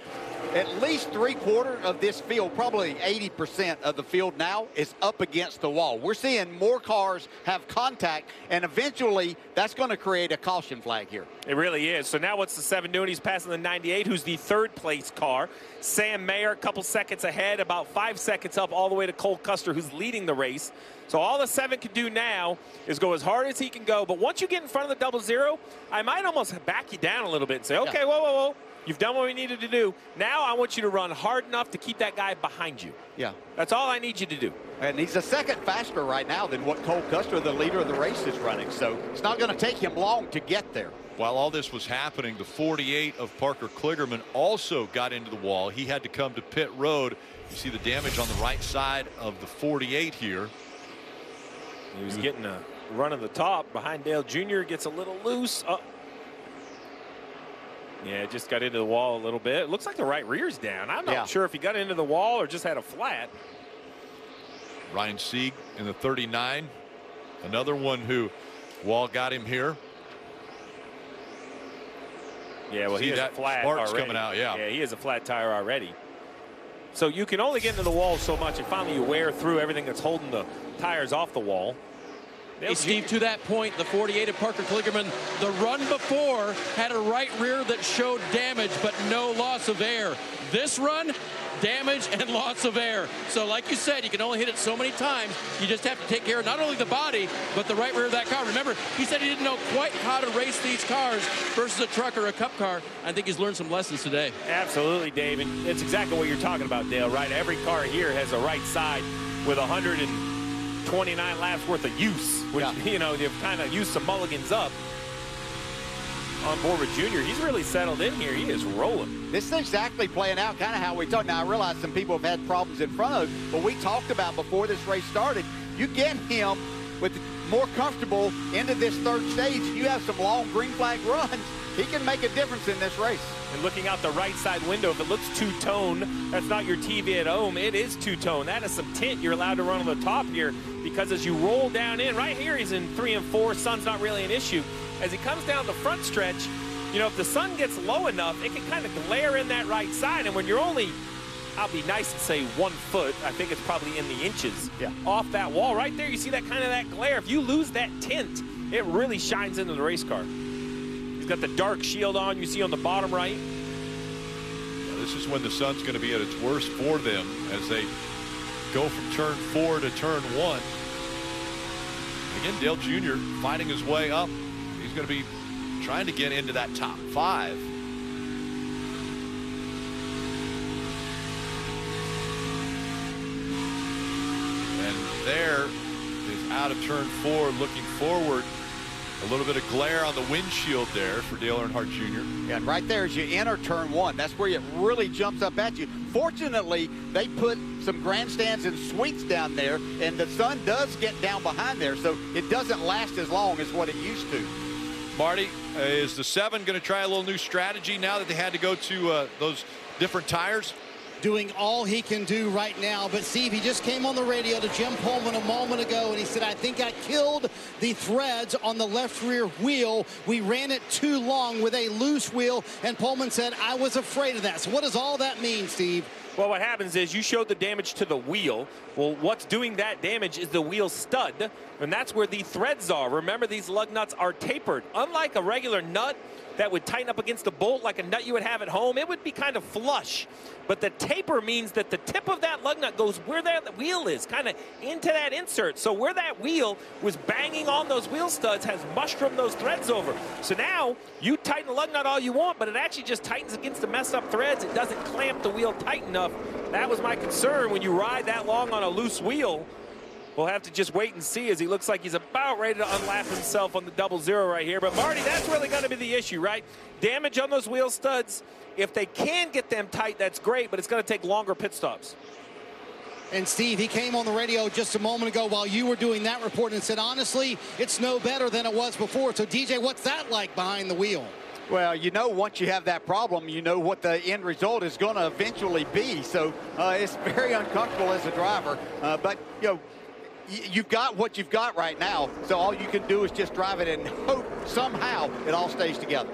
at least three quarter of this field, probably 80% of the field now is up against the wall. We're seeing more cars have contact, and eventually that's going to create a caution flag here. It really is. So now what's the seven doing? He's passing the 98, who's the third place car. Sam Mayer, a couple seconds ahead, about five seconds up all the way to Cole Custer, who's leading the race. So all the seven can do now is go as hard as he can go. But once you get in front of the double zero, I might almost back you down a little bit and say, okay, yeah. whoa, whoa, whoa. You've done what we needed to do. Now I want you to run hard enough to keep that guy behind you. Yeah. That's all I need you to do. And he's a second faster right now than what Cole Custer, the leader of the race, is running. So it's not going to take him long to get there. While all this was happening, the 48 of Parker Kligerman also got into the wall. He had to come to pit road. You see the damage on the right side of the 48 here. He was, getting a run of the top behind Dale Jr. Gets a little loose. Uh, yeah, just got into the wall a little bit. It looks like the right rear's down. I'm not yeah. sure if he got into the wall or just had a flat. Ryan Sieg in the 39. Another one who wall got him here. Yeah, well, See he has that a flat sparks already. coming out, yeah. Yeah, he has a flat tire already. So you can only get into the wall so much, and finally you wear through everything that's holding the tires off the wall. Hey, Steve, to that point, the 48 of Parker Kligerman, the run before had a right rear that showed damage, but no loss of air. This run, damage and loss of air. So like you said, you can only hit it so many times. You just have to take care of not only the body, but the right rear of that car. Remember, he said he didn't know quite how to race these cars versus a truck or a cup car. I think he's learned some lessons today. Absolutely, Dave. And it's exactly what you're talking about, Dale, right? Every car here has a right side with 100 and 29 laps worth of use, which, yeah. you know, they've kind of used some mulligans up on board with Junior. He's really settled in here. He is rolling. This is exactly playing out kind of how we talked. Now, I realize some people have had problems in front of him, but we talked about before this race started, you get him with more comfortable into this third stage. You have some long green flag runs. He can make a difference in this race. And looking out the right side window, if it looks two-tone, that's not your TV at home. It is two-tone. That is some tint you're allowed to run on the top here because as you roll down in, right here he's in three and four. Sun's not really an issue. As he comes down the front stretch, you know, if the sun gets low enough, it can kind of glare in that right side. And when you're only, I'll be nice and say one foot, I think it's probably in the inches yeah. off that wall. Right there, you see that kind of that glare. If you lose that tint, it really shines into the race car. He's got the dark shield on you see on the bottom right. Yeah, this is when the sun's going to be at its worst for them as they go from turn four to turn one. Again, Dale Jr. fighting his way up. He's going to be trying to get into that top five. And there is out of turn four looking forward a little bit of glare on the windshield there for Dale Earnhardt Jr. Yeah, and right there as you enter turn one, that's where it really jumps up at you. Fortunately, they put some grandstands and suites down there, and the sun does get down behind there, so it doesn't last as long as what it used to. Marty, uh, is the seven going to try a little new strategy now that they had to go to uh, those different tires? Doing all he can do right now. But Steve, he just came on the radio to Jim Pohlman a moment ago, and he said, I think I killed the threads on the left rear wheel. We ran it too long with a loose wheel, and Pohlman said, I was afraid of that. So what does all that mean, Steve? Well, what happens is you showed the damage to the wheel. Well, what's doing that damage is the wheel stud, and that's where the threads are. Remember, these lug nuts are tapered. Unlike a regular nut, that would tighten up against a bolt like a nut you would have at home, it would be kind of flush. But the taper means that the tip of that lug nut goes where that wheel is, kind of into that insert. So where that wheel was banging on those wheel studs has mushroomed those threads over. So now you tighten the lug nut all you want, but it actually just tightens against the messed up threads. It doesn't clamp the wheel tight enough. That was my concern when you ride that long on a loose wheel. We'll have to just wait and see as he looks like he's about ready to unlap himself on the double zero right here. But Marty, that's really going to be the issue, right? Damage on those wheel studs. If they can get them tight, that's great, but it's going to take longer pit stops. And Steve, he came on the radio just a moment ago while you were doing that report and said, honestly, it's no better than it was before. So DJ, what's that like behind the wheel? Well, you know, once you have that problem, you know what the end result is going to eventually be. So uh, it's very uncomfortable as a driver. Uh, but, you know, you've got what you've got right now. So all you can do is just drive it and hope somehow it all stays together.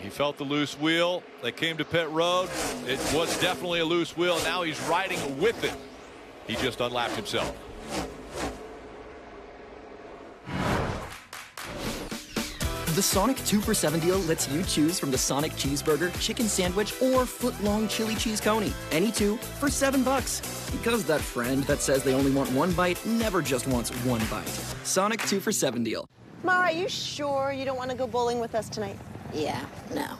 He felt the loose wheel. They came to pit road. It was definitely a loose wheel. Now he's riding with it. He just unlapped himself. The Sonic 2 for 7 deal lets you choose from the Sonic Cheeseburger, Chicken Sandwich, or Foot-Long Chili Cheese Coney. Any two for 7 bucks. Because that friend that says they only want one bite never just wants one bite. Sonic 2 for 7 deal. Ma, are you sure you don't want to go bowling with us tonight? Yeah, no.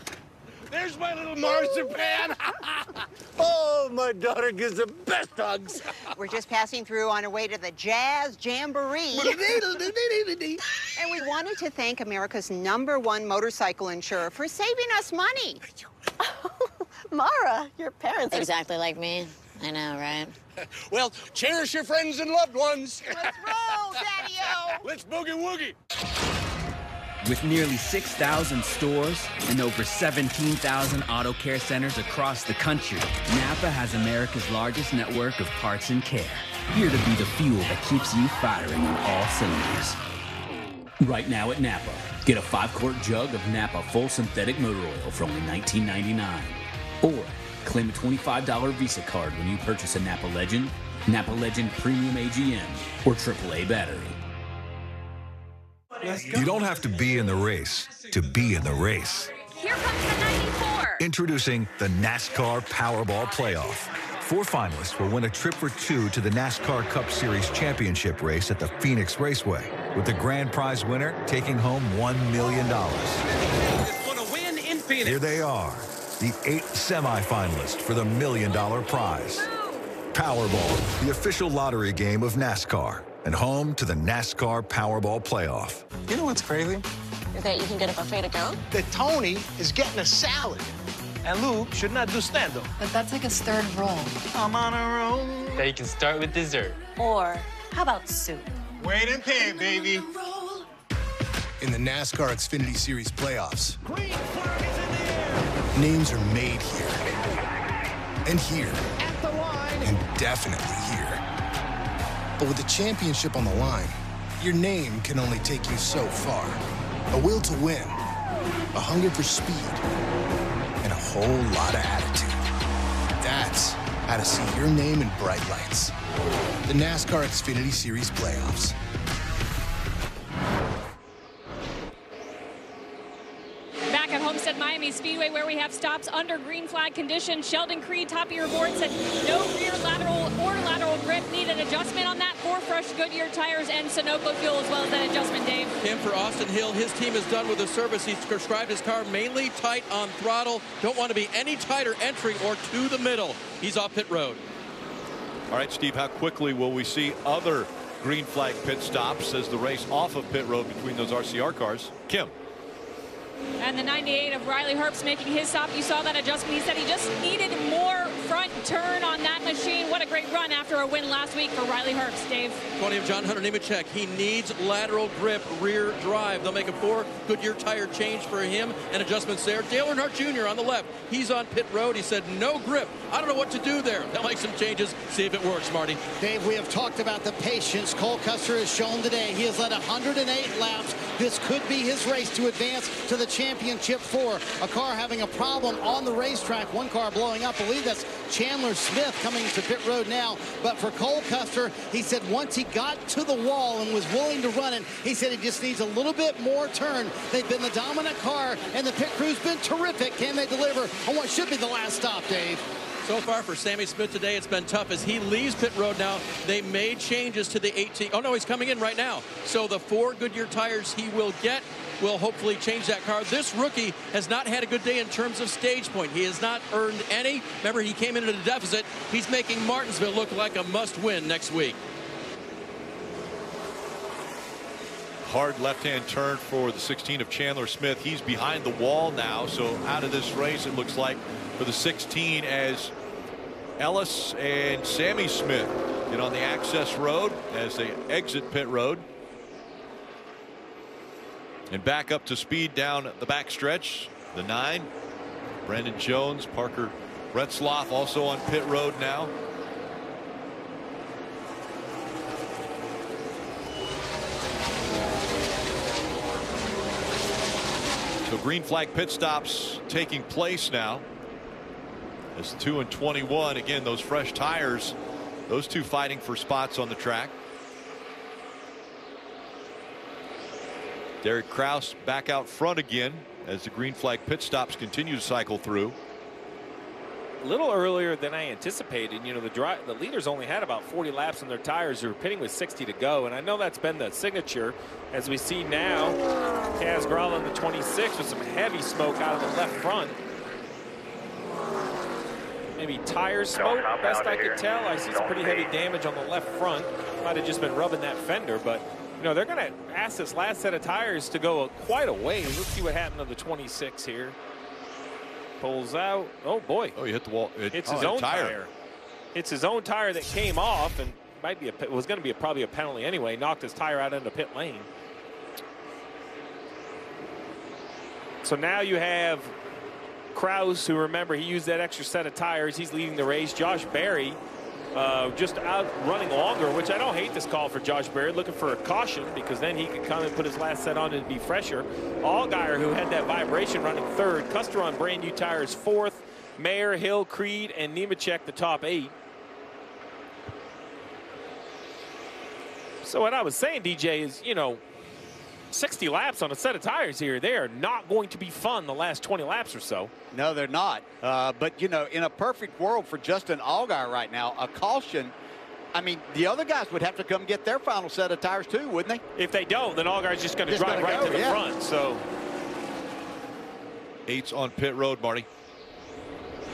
There's my little marzipan. oh, my daughter gives the best hugs. We're just passing through on our way to the Jazz Jamboree. and we wanted to thank America's number one motorcycle insurer for saving us money. Mara, your parents are... Exactly like me. I know, right? well, cherish your friends and loved ones. Let's roll, Daddy-O. Let's boogie woogie. With nearly 6,000 stores and over 17,000 auto care centers across the country, Napa has America's largest network of parts and care. Here to be the fuel that keeps you firing on all cylinders. Right now at Napa, get a five-quart jug of Napa full synthetic motor oil for only $19.99. Or claim a $25 Visa card when you purchase a Napa Legend, Napa Legend Premium AGM, or AAA battery. You don't have to be in the race to be in the race. Here comes the 94. Introducing the NASCAR Powerball Playoff. Four finalists will win a trip for two to the NASCAR Cup Series championship race at the Phoenix Raceway, with the grand prize winner taking home $1 million. win in Phoenix. Here they are, the eight semifinalists for the million dollar prize. Powerball, the official lottery game of NASCAR, and home to the NASCAR Powerball Playoff. You know what's crazy? That you can get a buffet to go? That Tony is getting a salad. And Luke should not do stand-up. But that's like a third roll. I'm on a roll. That you can start with dessert. Or how about soup? Wait and pay, baby. In the NASCAR Xfinity Series playoffs, names are made here. And here. And definitely here. But with the championship on the line, your name can only take you so far. A will to win, a hunger for speed, and a whole lot of attitude. That's how to see your name in bright lights. The NASCAR Xfinity Series playoffs. Back at Miami Speedway, where we have stops under green flag conditions. Sheldon Creed, top of your board, said no rear lateral or lateral grip. Need an adjustment on that. Four fresh Goodyear tires and Sunoco fuel as well as that adjustment, Dave. Kim for Austin Hill, his team is done with the service. He's prescribed his car mainly tight on throttle. Don't want to be any tighter entry or to the middle. He's off pit road. All right, Steve, how quickly will we see other green flag pit stops as the race off of pit road between those RCR cars? Kim. And the 98 of Riley Herbst making his stop. You saw that adjustment. He said he just needed more front turn on that machine. What a great run after a win last week for Riley Herbst, Dave. 20 of John Hunter Nemechek. He needs lateral grip, rear drive. They'll make a four Goodyear tire change for him and adjustments there. Dale Earnhardt Jr. on the left. He's on pit road. He said no grip. I don't know what to do there. They'll make some changes. See if it works, Marty. Dave, we have talked about the patience Cole Custer has shown today. He has led 108 laps. This could be his race to advance to the championship four. A car having a problem on the racetrack. One car blowing up. I believe that's Chandler Smith coming to pit road now. But for Cole Custer, he said once he got to the wall and was willing to run it, he said he just needs a little bit more turn. They've been the dominant car, and the pit crew's been terrific. Can they deliver on what should be the last stop, Dave? So far for Sammy Smith today, it's been tough as he leaves pit road now. They made changes to the 18. Oh, no, he's coming in right now. So the four Goodyear tires he will get will hopefully change that car. This rookie has not had a good day in terms of stage point. He has not earned any. Remember, he came into the deficit. He's making Martinsville look like a must-win next week. Hard left-hand turn for the 16 of Chandler Smith. He's behind the wall now, so out of this race, it looks like for the 16 as Ellis and Sammy Smith get on the access road as they exit pit road. And back up to speed down the backstretch. The nine, Brandon Jones, Parker Retzlaff also on pit road now. So green flag pit stops taking place now. It's 2 and 21. Again, those fresh tires, those two fighting for spots on the track. Derek Kraus back out front again as the green flag pit stops continue to cycle through. A little earlier than I anticipated. You know, the dry, the leaders only had about 40 laps on their tires. They were pitting with 60 to go, and I know that's been the signature. As we see now, Kaz Grala in the 26 with some heavy smoke out of the left front. Maybe tire smoke, best I could tell. I see some pretty heavy damage on the left front. Might have just been rubbing that fender, but you know, they're going to ask this last set of tires to go quite a ways. Let's see what happened to the 26 here. Pulls out. Oh, boy. Oh, he hit the wall. It, it's oh, his own tire. tire. It's his own tire that came off and might be a, was going to be a, probably a penalty anyway. Knocked his tire out into pit lane. So now you have Kraus, who remember he used that extra set of tires. He's leading the race. Josh Berry uh, just out running longer, which I don't hate this call for Josh Berry, looking for a caution because then he could come and put his last set on and be fresher. Allgaier, who had that vibration, running third. Custer on brand new tires, fourth. Mayer, Hill, Creed, and Nemechek, the top eight. So what I was saying, DJ, is, you know, 60 laps on a set of tires here. They are not going to be fun the last 20 laps or so. No, they're not. Uh, but, you know, in a perfect world for Justin Allgaier right now, a caution. I mean, the other guys would have to come get their final set of tires too, wouldn't they? If they don't, then Allgaier's just going to drive right go, to the yeah. front. So, eight's on pit road, Marty.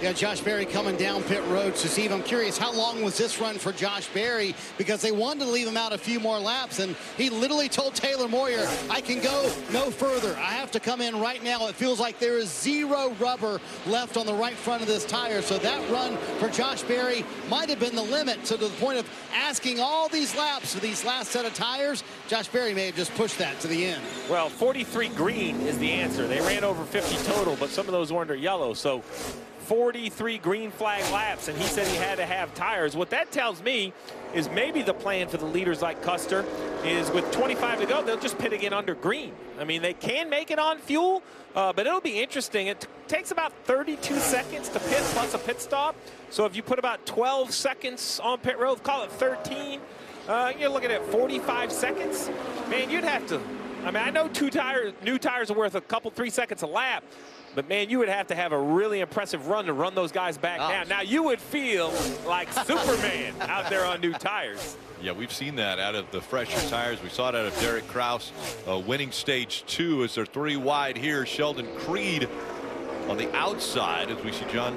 Yeah, Josh Berry coming down pit road. So, Steve, I'm curious, how long was this run for Josh Berry? Because they wanted to leave him out a few more laps, and he literally told Taylor Moyer, I can go no further. I have to come in right now. It feels like there is zero rubber left on the right front of this tire. So that run for Josh Berry might have been the limit. So to the point of asking all these laps for these last set of tires, Josh Berry may have just pushed that to the end. Well, 43 green is the answer. They ran over 50 total, but some of those were under yellow. So 43 green flag laps, and he said he had to have tires. What that tells me is maybe the plan for the leaders like Custer is with 25 to go, they'll just pit again under green. I mean, they can make it on fuel, uh, but it'll be interesting. It takes about 32 seconds to pit plus a pit stop. So if you put about 12 seconds on pit road, call it 13, uh, you're looking at 45 seconds. Man, you'd have to. I mean, I know two tires, new tires are worth a couple, three seconds a lap, but man, you would have to have a really impressive run to run those guys back Oh. down. Now you would feel like Superman out there on new tires. Yeah, we've seen that out of the fresher tires. We saw it out of Derek Kraus uh, winning stage two as they're three wide here. Sheldon Creed on the outside as we see John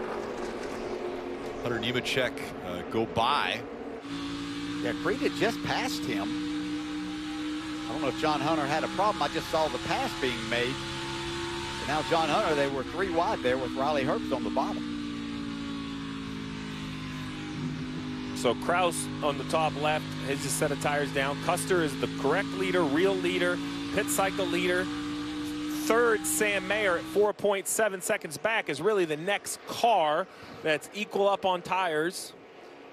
Hunter Nemechek uh, go by. Yeah, Creed had just passed him. I don't know if John Hunter had a problem. I just saw the pass being made. Now John Hunter, they were three wide there with Riley Herbst on the bottom. So Kraus on the top left has just set of tires down. Custer is the correct leader, real leader, pit cycle leader. Third, Sam Mayer at 4.7 seconds back is really the next car that's equal up on tires.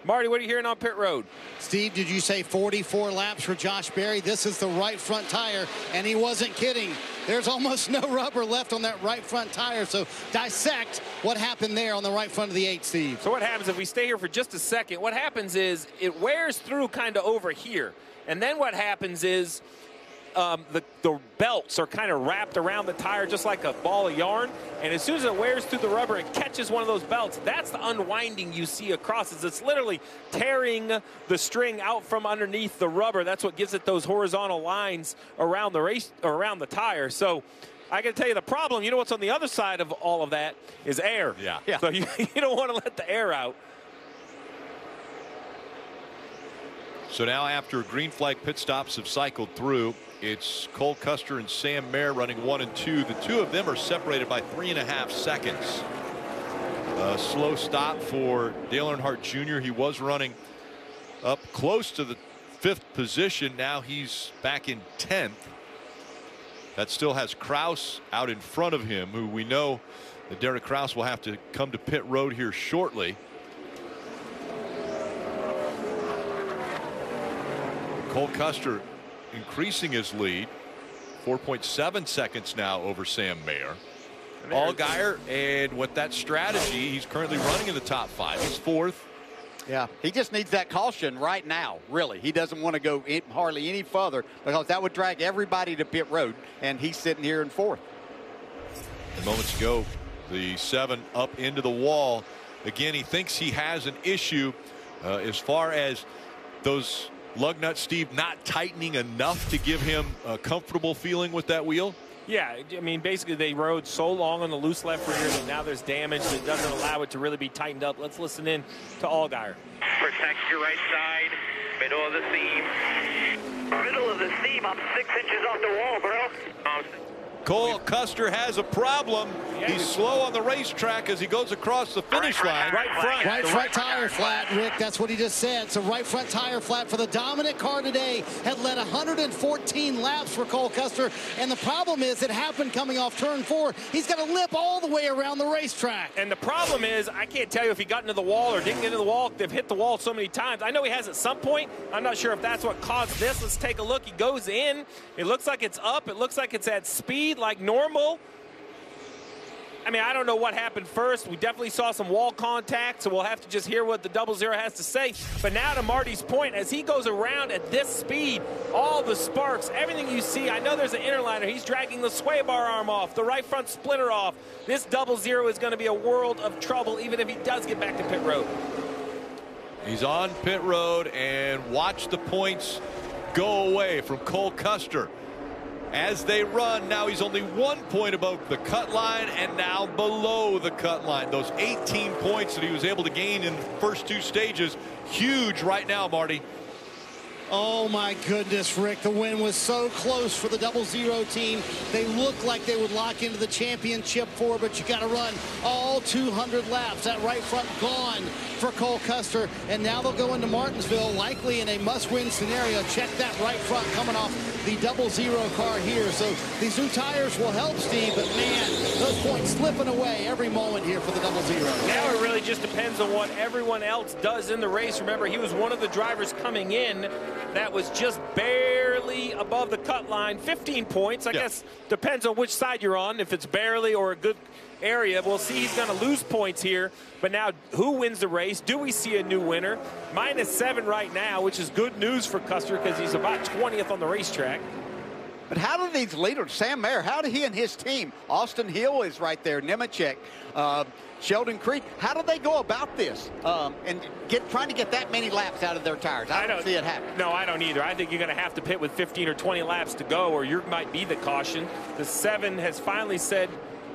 Marty, what are you hearing on pit road? Steve, did you say 44 laps for Josh Berry? This is the right front tire, and he wasn't kidding. There's almost no rubber left on that right front tire. So dissect what happened there on the right front of the eight, Steve. So what happens if we stay here for just a second? What happens is it wears through kind of over here. And then what happens is um, the, the belts are kind of wrapped around the tire just like a ball of yarn. And as soon as it wears through the rubber and catches one of those belts, that's the unwinding you see across. Is it's literally tearing the string out from underneath the rubber. That's what gives it those horizontal lines around the race around the tire. So I can tell you the problem, you know what's on the other side of all of that is air. Yeah. yeah. So you, you don't want to let the air out. So now after green flag pit stops have cycled through, it's Cole Custer and Sam Mayer running one and two. The two of them are separated by three and a half seconds. A slow stop for Dale Earnhardt Jr. He was running up close to the fifth position. Now he's back in 10th. That still has Kraus out in front of him, who we know that Derek Kraus will have to come to pit road here shortly. Cole Custer increasing his lead 4.7 seconds now over Sam Mayer. Allgaier and with that strategy he's currently running in the top five. He's fourth. Yeah, he just needs that caution right now, really. He doesn't want to go in, hardly any further because that would drag everybody to pit road, and he's sitting here in fourth. And moments ago, the seven up into the wall. Again, he thinks he has an issue uh, as far as those lug nuts, Steve, not tightening enough to give him a comfortable feeling with that wheel. Yeah, I mean, basically they rode so long on the loose left rear that now there's damage that doesn't allow it to really be tightened up. Let's listen in to Allgaier. Protect your right side, middle of the seam. Middle of the seam, I'm six inches off the wall, bro. Cole Custer has a problem. He's slow on the racetrack as he goes across the finish line. Right front. Right front tire flat, Rick. That's what he just said. So right front tire flat for the dominant car today had led 114 laps for Cole Custer. And the problem is it happened coming off turn four. He's got to lip all the way around the racetrack. And the problem is I can't tell you if he got into the wall or didn't get into the wall. They've hit the wall so many times. I know he has at some point. I'm not sure if that's what caused this. Let's take a look. He goes in. It looks like it's up. It looks like it's at speed like normal. I mean, I don't know what happened first. We definitely saw some wall contact, so we'll have to just hear what the double zero has to say. But now to Marty's point, as he goes around at this speed, all the sparks, everything you see, I know there's an interliner. He's dragging the sway bar arm off, the right front splitter off. This double zero is going to be a world of trouble, even if he does get back to pit road. He's on pit road, and watch the points go away from Cole Custer as they run. Now he's only one point above the cut line and now below the cut line. Those 18 points that he was able to gain in the first two stages, huge right now, Marty. Oh my goodness, Rick. The win was so close for the double zero team. They looked like they would lock into the championship four, but you got to run all 200 laps. That right front gone for Cole Custer. And now they'll go into Martinsville, likely in a must-win scenario. Check that right front coming off the double zero car here. So these new tires will help Steve, but man, those points slipping away every moment here for the double zero. Now it really just depends on what everyone else does in the race. Remember, he was one of the drivers coming in that was just barely above the cut line. 15 points, I yeah. guess, depends on which side you're on. If it's barely or a good area, we'll see he's going to lose points here. But now, who wins the race? Do we see a new winner? Minus seven right now, which is good news for Custer because he's about 20th on the racetrack. But how do these leaders, Sam Mayer, how do he and his team, Austin Hill is right there, Nemechek, uh, Sheldon Creed, how do they go about this um, and get trying to get that many laps out of their tires? I, I don't, don't, see it happen. No, I don't either. I think you're going to have to pit with 15 or 20 laps to go, or you might be the caution. The seven has finally said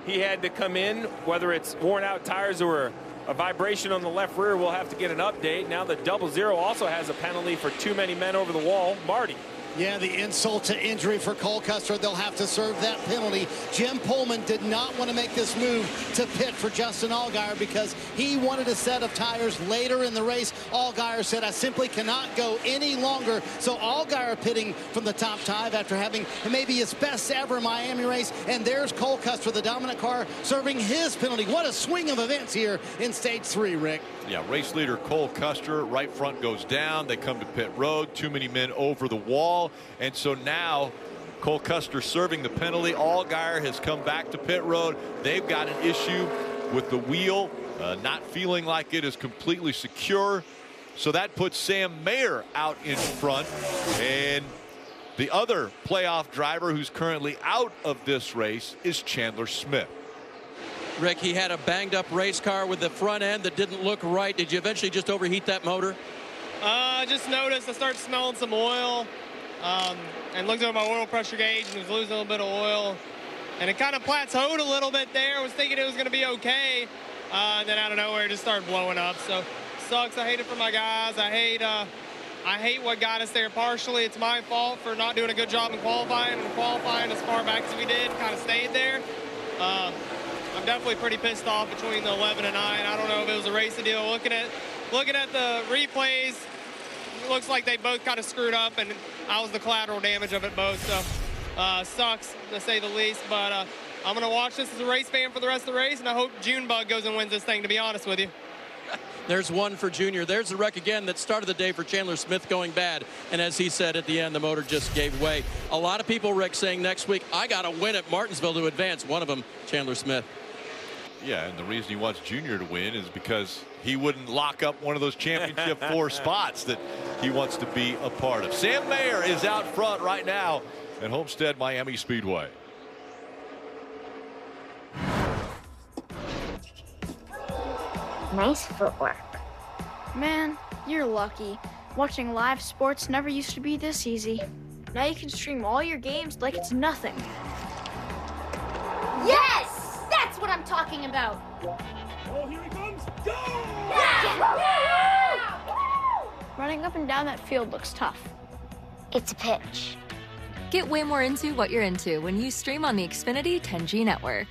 he had to come in, whether it's worn out tires or a vibration on the left rear. We'll have to get an update. Now the double zero also has a penalty for too many men over the wall. Marty. Yeah, the insult to injury for Cole Custer. They'll have to serve that penalty. Jim Pohlman did not want to make this move to pit for Justin Allgaier because he wanted a set of tires later in the race. Allgaier said, I simply cannot go any longer. So Allgaier pitting from the top five after having maybe his best ever Miami race. And there's Cole Custer, the dominant car, serving his penalty. What a swing of events here in stage three, Rick. Yeah, race leader Cole Custer, right front goes down. They come to pit road. Too many men over the wall. And so now Cole Custer serving the penalty. Allgaier has come back to pit road. They've got an issue with the wheel uh, not feeling like it is completely secure. So that puts Sam Mayer out in front. And the other playoff driver who's currently out of this race is Chandler Smith. Rick, he had a banged up race car with the front end that didn't look right. Did you eventually just overheat that motor? Uh, I just noticed I started smelling some oil um, and looked at my oil pressure gauge and was losing a little bit of oil. And it kind of plateaued a little bit there. I was thinking it was going to be okay. Uh, and then out of nowhere, it just started blowing up. So sucks. I hate it for my guys. I hate uh, I hate what got us there partially. It's my fault for not doing a good job in qualifying and qualifying as far back as we did, kind of stayed there. Um, I'm definitely pretty pissed off between the 11 and 9. I don't know if it was a race deal. Looking at looking at the replays, looks like they both kind of screwed up, and I was the collateral damage of it both. So uh, sucks to say the least. But uh, I'm going to watch this as a race fan for the rest of the race, and I hope Junebug goes and wins this thing, to be honest with you. There's one for Junior. There's the wreck again that started the day for Chandler Smith going bad. And as he said at the end, the motor just gave way. A lot of people, Rick, saying next week, I got to win at Martinsville to advance. One of them, Chandler Smith. Yeah, and the reason he wants Junior to win is because he wouldn't lock up one of those championship four spots that he wants to be a part of. Sam Mayer is out front right now at Homestead Miami Speedway. Nice footwork. Man, you're lucky. Watching live sports never used to be this easy. Now you can stream all your games like it's nothing. Yes! That's what I'm talking about. Oh, here he comes. Go! Running up and down that field looks tough. It's a pitch. Get way more into what you're into when you stream on the Xfinity 10G network.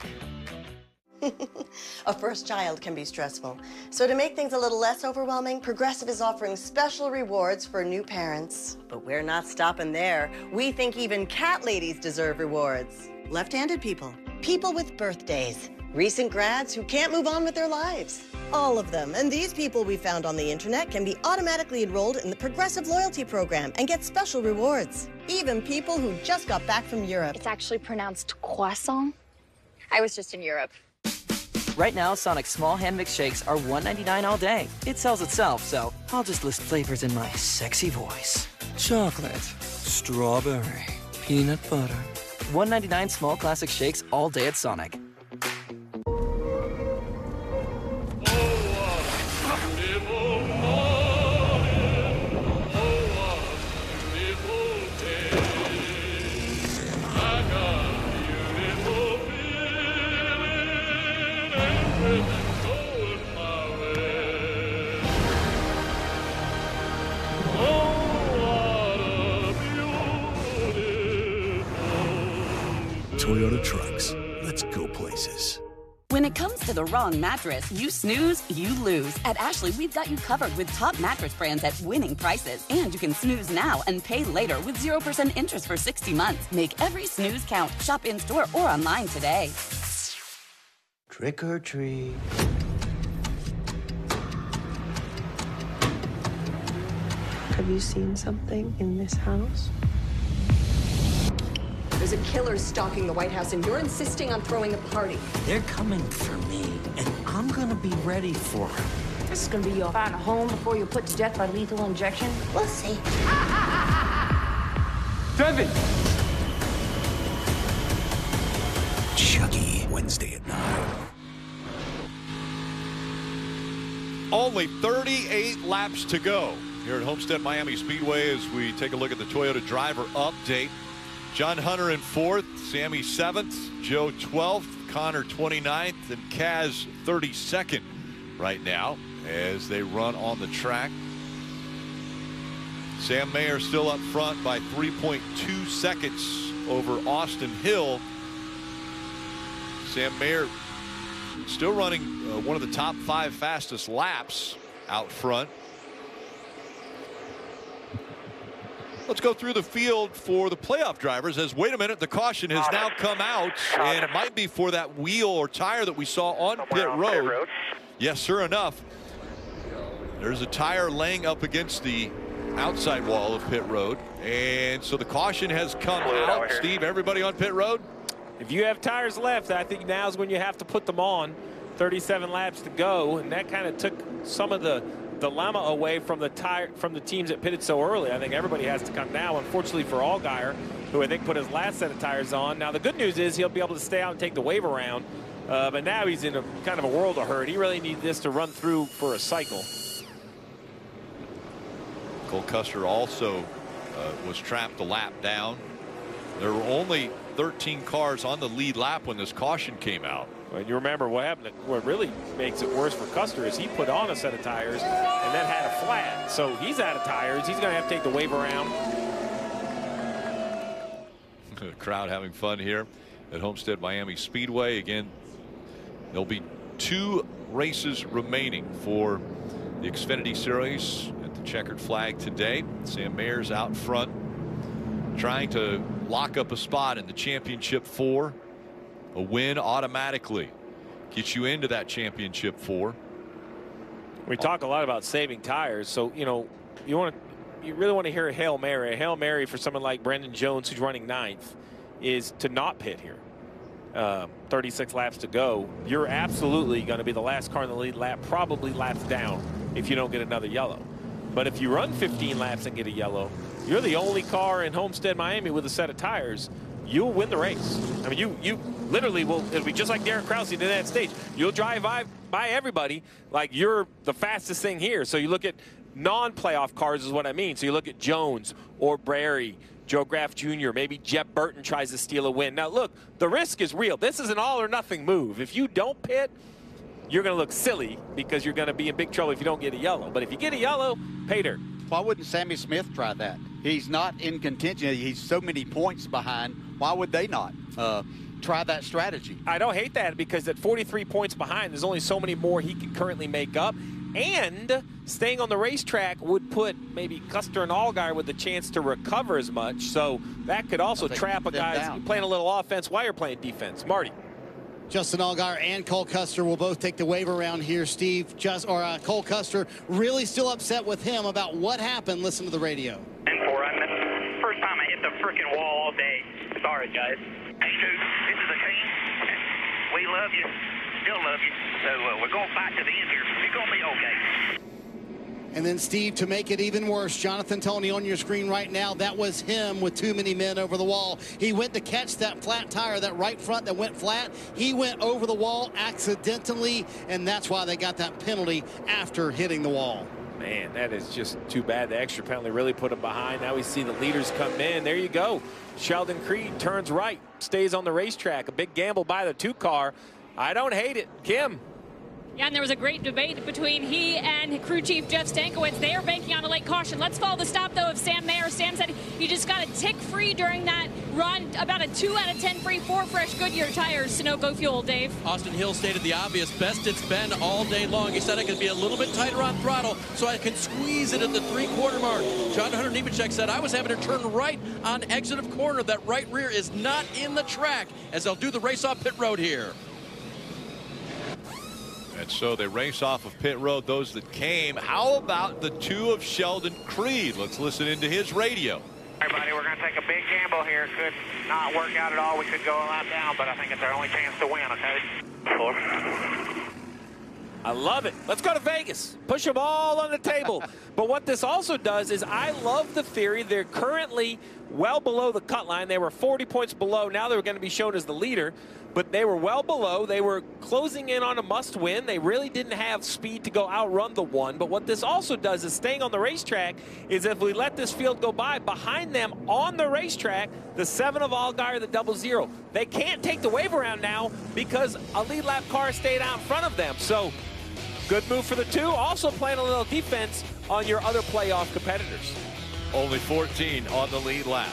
a first child can be stressful. So to make things a little less overwhelming, Progressive is offering special rewards for new parents. But we're not stopping there. We think even cat ladies deserve rewards. Left-handed people, people with birthdays, recent grads who can't move on with their lives. All of them. And these people we found on the internet can be automatically enrolled in the Progressive Loyalty Program and get special rewards. Even people who just got back from Europe. It's actually pronounced croissant. I was just in Europe. Right now, Sonic's small hand mix shakes are $1.99 all day. It sells itself, so I'll just list flavors in my sexy voice. Chocolate, strawberry, peanut butter. $1.99 small classic shakes all day at Sonic. Toyota Trucks. Let's go places. When it comes to the wrong mattress, you snooze, you lose. At Ashley, we've got you covered with top mattress brands at winning prices. And you can snooze now and pay later with 0% interest for 60 months. Make every snooze count. Shop in store or online today. Trick or treat. Have you seen something in this house? There's a killer stalking the White House, and you're insisting on throwing a party. They're coming for me, and I'm gonna be ready for them. This is gonna be your final home before you're put to death by lethal injection. We'll see. Devin! Chucky, Wednesday at 9. Only 38 laps to go here at Homestead Miami Speedway as we take a look at the Toyota driver update. John Hunter in fourth, Sammy seventh, Joe 12th, Connor 29th, and Kaz 32nd right now as they run on the track. Sam Mayer still up front by 3.2 seconds over Austin Hill. Sam Mayer still running uh, one of the top five fastest laps out front. Let's go through the field for the playoff drivers as wait a minute the caution has now come out and it. might be for that wheel or tire that we saw on pit road. Yes sure enough. There's a tire laying up against the outside wall of pit road and so the caution has come out. Steve everybody on pit road? If you have tires left I think now's when you have to put them on. 37 laps to go and that kind of took some of the dilemma away from the tire from the teams that pitted so early. I think everybody has to come now. Unfortunately for Allgaier, who I think put his last set of tires on. Now the good news is he'll be able to stay out and take the wave around. Uh, but now he's in a kind of a world of hurt. He really needs this to run through for a cycle. Cole Custer also uh, was trapped a lap down. There were only 13 cars on the lead lap when this caution came out. And you remember what happened, what really makes it worse for Custer is he put on a set of tires and then had a flat. So he's out of tires. He's going to have to take the wave around. The crowd having fun here at Homestead Miami Speedway. Again, there'll be two races remaining for the Xfinity Series at the checkered flag today. Sam Mayer's out front trying to lock up a spot in the championship four. A win automatically gets you into that championship four. We talk a lot about saving tires, so you know you want to, you really want to hear a hail mary. A hail mary for someone like Brandon Jones, who's running ninth, is to not pit here. Uh, 36 laps to go. You're absolutely going to be the last car in the lead lap, probably laps down if you don't get another yellow. But if you run 15 laps and get a yellow, you're the only car in Homestead, Miami with a set of tires. You'll win the race. I mean, you you literally will. It'll be just like Derek Kraus did that stage. You'll drive by, by everybody like you're the fastest thing here. So you look at non-playoff cars is what I mean. So you look at Jones or Brary, Joe Graf Jr., maybe Jeb Burton tries to steal a win. Now, look, the risk is real. This is an all or nothing move. If you don't pit, you're going to look silly because you're going to be in big trouble if you don't get a yellow. But if you get a yellow, pay dirt. Why wouldn't Sammy Smith try that? He's not in contention. He's so many points behind. Why would they not uh, try that strategy? I don't hate that because at 43 points behind, there's only so many more he can currently make up. And staying on the racetrack would put maybe Custer and Allgaier with the chance to recover as much. So that could also trap a guy playing a little offense while you're playing defense. Marty. Justin Allgaier and Cole Custer will both take the wave around here. Steve, just or uh, Cole Custer, really still upset with him about what happened. Listen to the radio. And I missed. First time I hit the freaking wall all day. Sorry, guys. Hey, dude, this is a team. We love you. Still love you. So uh, we're going to fight to the end here. You're going to be okay. And then, Steve, to make it even worse, Jonathan Tony on your screen right now, that was him with too many men over the wall. He went to catch that flat tire, that right front that went flat. He went over the wall accidentally, and that's why they got that penalty after hitting the wall. Man, that is just too bad. The extra penalty really put him behind. Now we see the leaders come in. There you go. Sheldon Creed turns right, stays on the racetrack. A big gamble by the two car. I don't hate it. Kim. Yeah, and there was a great debate between he and crew chief Jeff Stankiewicz. They are banking on a late caution. Let's follow the stop, though, of Sam Mayer. Sam said he just got a tick free during that run, about a 2 out of 10 free, four fresh Goodyear tires, Sunoco fuel, Dave. Austin Hill stated the obvious, best it's been all day long. He said I could be a little bit tighter on throttle so I can squeeze it at the three-quarter mark. John Hunter Nemechek said I was having to turn right on exit of corner. That right rear is not in the track as they'll do the race off pit road here. And so they race off of pit road, those that came. How about the two of Sheldon Creed? Let's listen into his radio. Everybody, we're going to take a big gamble here. Could not work out at all. We could go a lot down, but I think it's our only chance to win, okay? Four. I love it. Let's go to Vegas. Push them all on the table. but what this also does is I love the theory. They're currently well below the cut line. They were 40 points below. Now they're going to be shown as the leader. But they were well below. They were closing in on a must win. They really didn't have speed to go outrun the one. But what this also does is staying on the racetrack is if we let this field go by, behind them on the racetrack, the seven of Allgaier, the double zero. They can't take the wave around now because a lead lap car stayed out in front of them. So Good move for the two. Also playing a little defense on your other playoff competitors. Only 14 on the lead lap.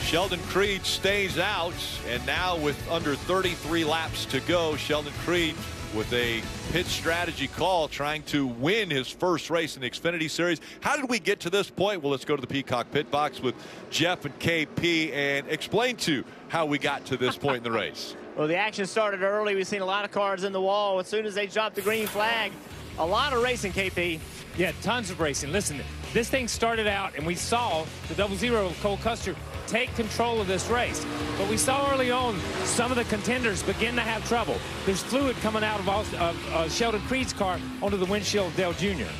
Sheldon Creed stays out, and now with under 33 laps to go, Sheldon Creed with a pit strategy call trying to win his first race in the Xfinity Series. How did we get to this point? Well, let's go to the Peacock pit box with Jeff and KP and explain to how we got to this point in the race. Well, the action started early. We've seen a lot of cars in the wall. As soon as they dropped the green flag, a lot of racing, KP. Yeah, tons of racing. Listen, this thing started out, and we saw the double zero of Cole Custer take control of this race. But we saw early on some of the contenders begin to have trouble. There's fluid coming out of, of uh, Sheldon Creed's car onto the windshield of Dale Jr.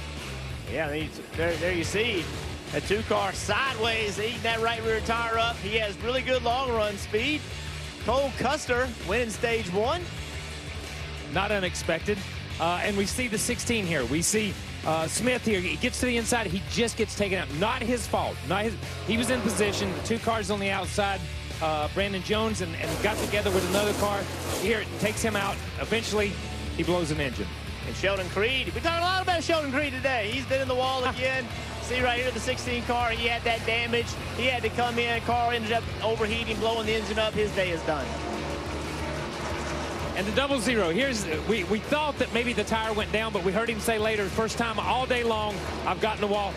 Yeah, there, there you see a two car sideways eating that right rear tire up. He has really good long run speed. Cole Custer winning stage one. Not unexpected. Uh, and we see the 16 here. We see uh, Smith here, he gets to the inside. He just gets taken out. Not his fault. Not his, he was in position. Two cars on the outside. Uh, Brandon Jones and, and, got together with another car. Here, it takes him out. Eventually, he blows an engine. And Sheldon Creed. We talked a lot about Sheldon Creed today. He's been in the wall again. See right here, the 16 car, he had that damage. He had to come in. Car ended up overheating, blowing the engine up. His day is done. And the double zero, here's, we, we thought that maybe the tire went down, but we heard him say later, first time all day long I've gotten the wall.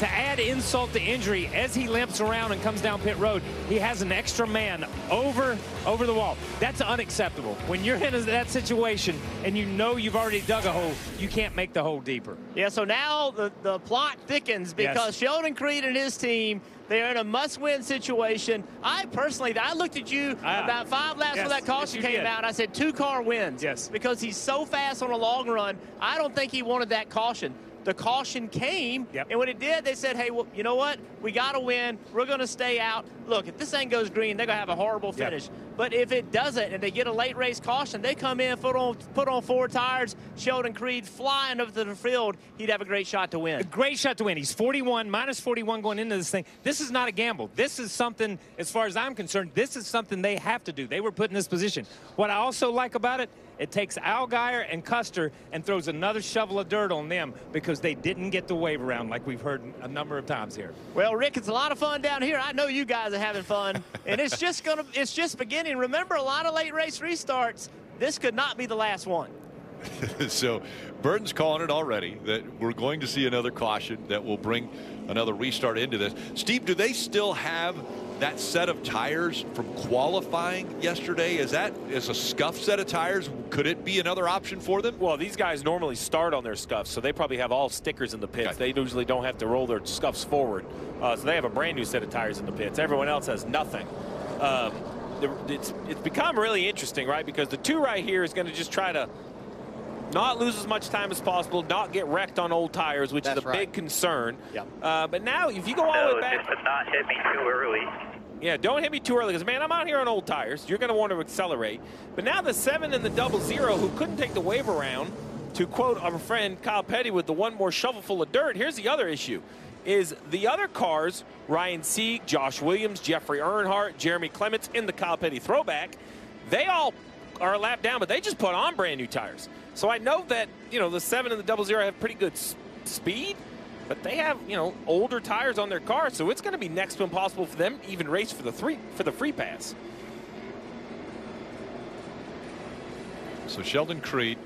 To add insult to injury, as he limps around and comes down pit road, he has an extra man over over the wall. That's unacceptable. When you're in that situation and you know you've already dug a hole, you can't make the hole deeper. Yeah, so now the, the plot thickens because yes. Sheldon Creed and his team they're in a must-win situation. I personally, I looked at you uh, about five laps yes, before that caution yes, came did. out. I said two car wins. Yes. Because he's so fast on a long run. I don't think he wanted that caution the caution came. Yep. And when it did, they said, hey, well, you know what? We got to win. We're going to stay out. Look, if this thing goes green, they're going to have a horrible finish. Yep. But if it doesn't and they get a late race caution, they come in, put on, put on four tires, Sheldon Creed flying over to the field, he'd have a great shot to win. A great shot to win. He's 41, minus 41 going into this thing. This is not a gamble. This is something, as far as I'm concerned, this is something they have to do. They were put in this position. What I also like about it, it takes Allgaier and Custer and throws another shovel of dirt on them because they didn't get the wave around like we've heard a number of times here. Well, Rick, it's a lot of fun down here. I know you guys are having fun, and it's just gonna it's just beginning. Remember, a lot of late race restarts. This could not be the last one. so Burton's calling it already that we're going to see another caution that will bring another restart into this. Steve, do they still have that set of tires from qualifying yesterday, is that is a scuff set of tires? Could it be another option for them? Well, these guys normally start on their scuffs, so they probably have all stickers in the pits. Okay. They usually don't have to roll their scuffs forward. Uh, so they have a brand new set of tires in the pits. Everyone else has nothing. Um, it's, it's become really interesting, right? Because the two right here is going to just try to not lose as much time as possible, not get wrecked on old tires, which That's is a right. big concern. Yep. Uh, but now, if you go all the way back, just to not hit me too early. Yeah, don't hit me too early because, man, I'm out here on old tires. You're going to want to accelerate. But now the 7 and the double zero, who couldn't take the wave around, to quote our friend Kyle Petty with the one more shovelful of dirt, here's the other issue, is the other cars, Ryan Sieg, Josh Williams, Jeffrey Earnhardt, Jeremy Clements in the Kyle Petty throwback, they all are a lap down, but they just put on brand new tires. So I know that, you know, the 7 and the double zero have pretty good speed, but they have, you know, older tires on their car, so it's going to be next to impossible for them to even race for the three for the free pass. So Sheldon Creed,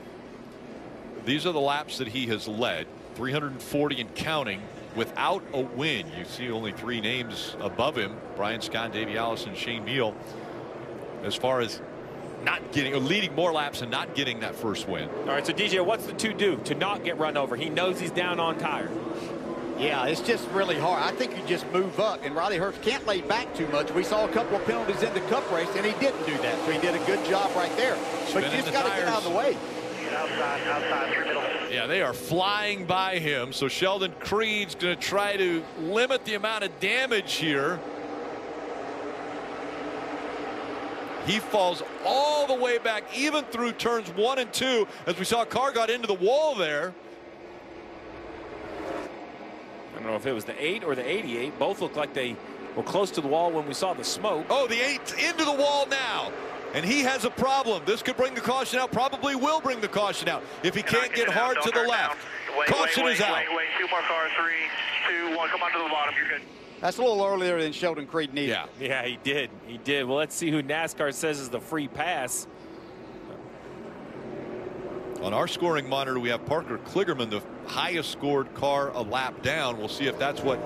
these are the laps that he has led, 340 and counting without a win. You see only three names above him, Brian Scott, Davey Allison, Shane Hmiel. As far as not getting or leading more laps and not getting that first win. All right, so DJ, what's the two do to not get run over? He knows he's down on tire. Yeah, it's just really hard. I think you just move up, and Riley Herbst can't lay back too much. We saw a couple of penalties in the Cup race, and he didn't do that. So he did a good job right there. But you just got to get out of the way. Outside, outside. Yeah, they are flying by him. So Sheldon Creed's going to try to limit the amount of damage here. He falls all the way back, even through turns one and two, as we saw a car got into the wall there. I don't know if it was the 8 or the 88. Both look like they were close to the wall when we saw the smoke. Oh, the 8 into the wall now. And he has a problem. This could bring the caution out, probably will bring the caution out if he can't get hard to the left. Wait, caution wait, wait, is out. Wait, wait, two more cars, three, two, one. Come on to the bottom. You're good. That's a little earlier than Sheldon Creed needed. Yeah. Yeah, he did. He did. Well, let's see who NASCAR says is the free pass. On our scoring monitor, we have Parker Kligerman, the highest scored car a lap down. We'll see if that's what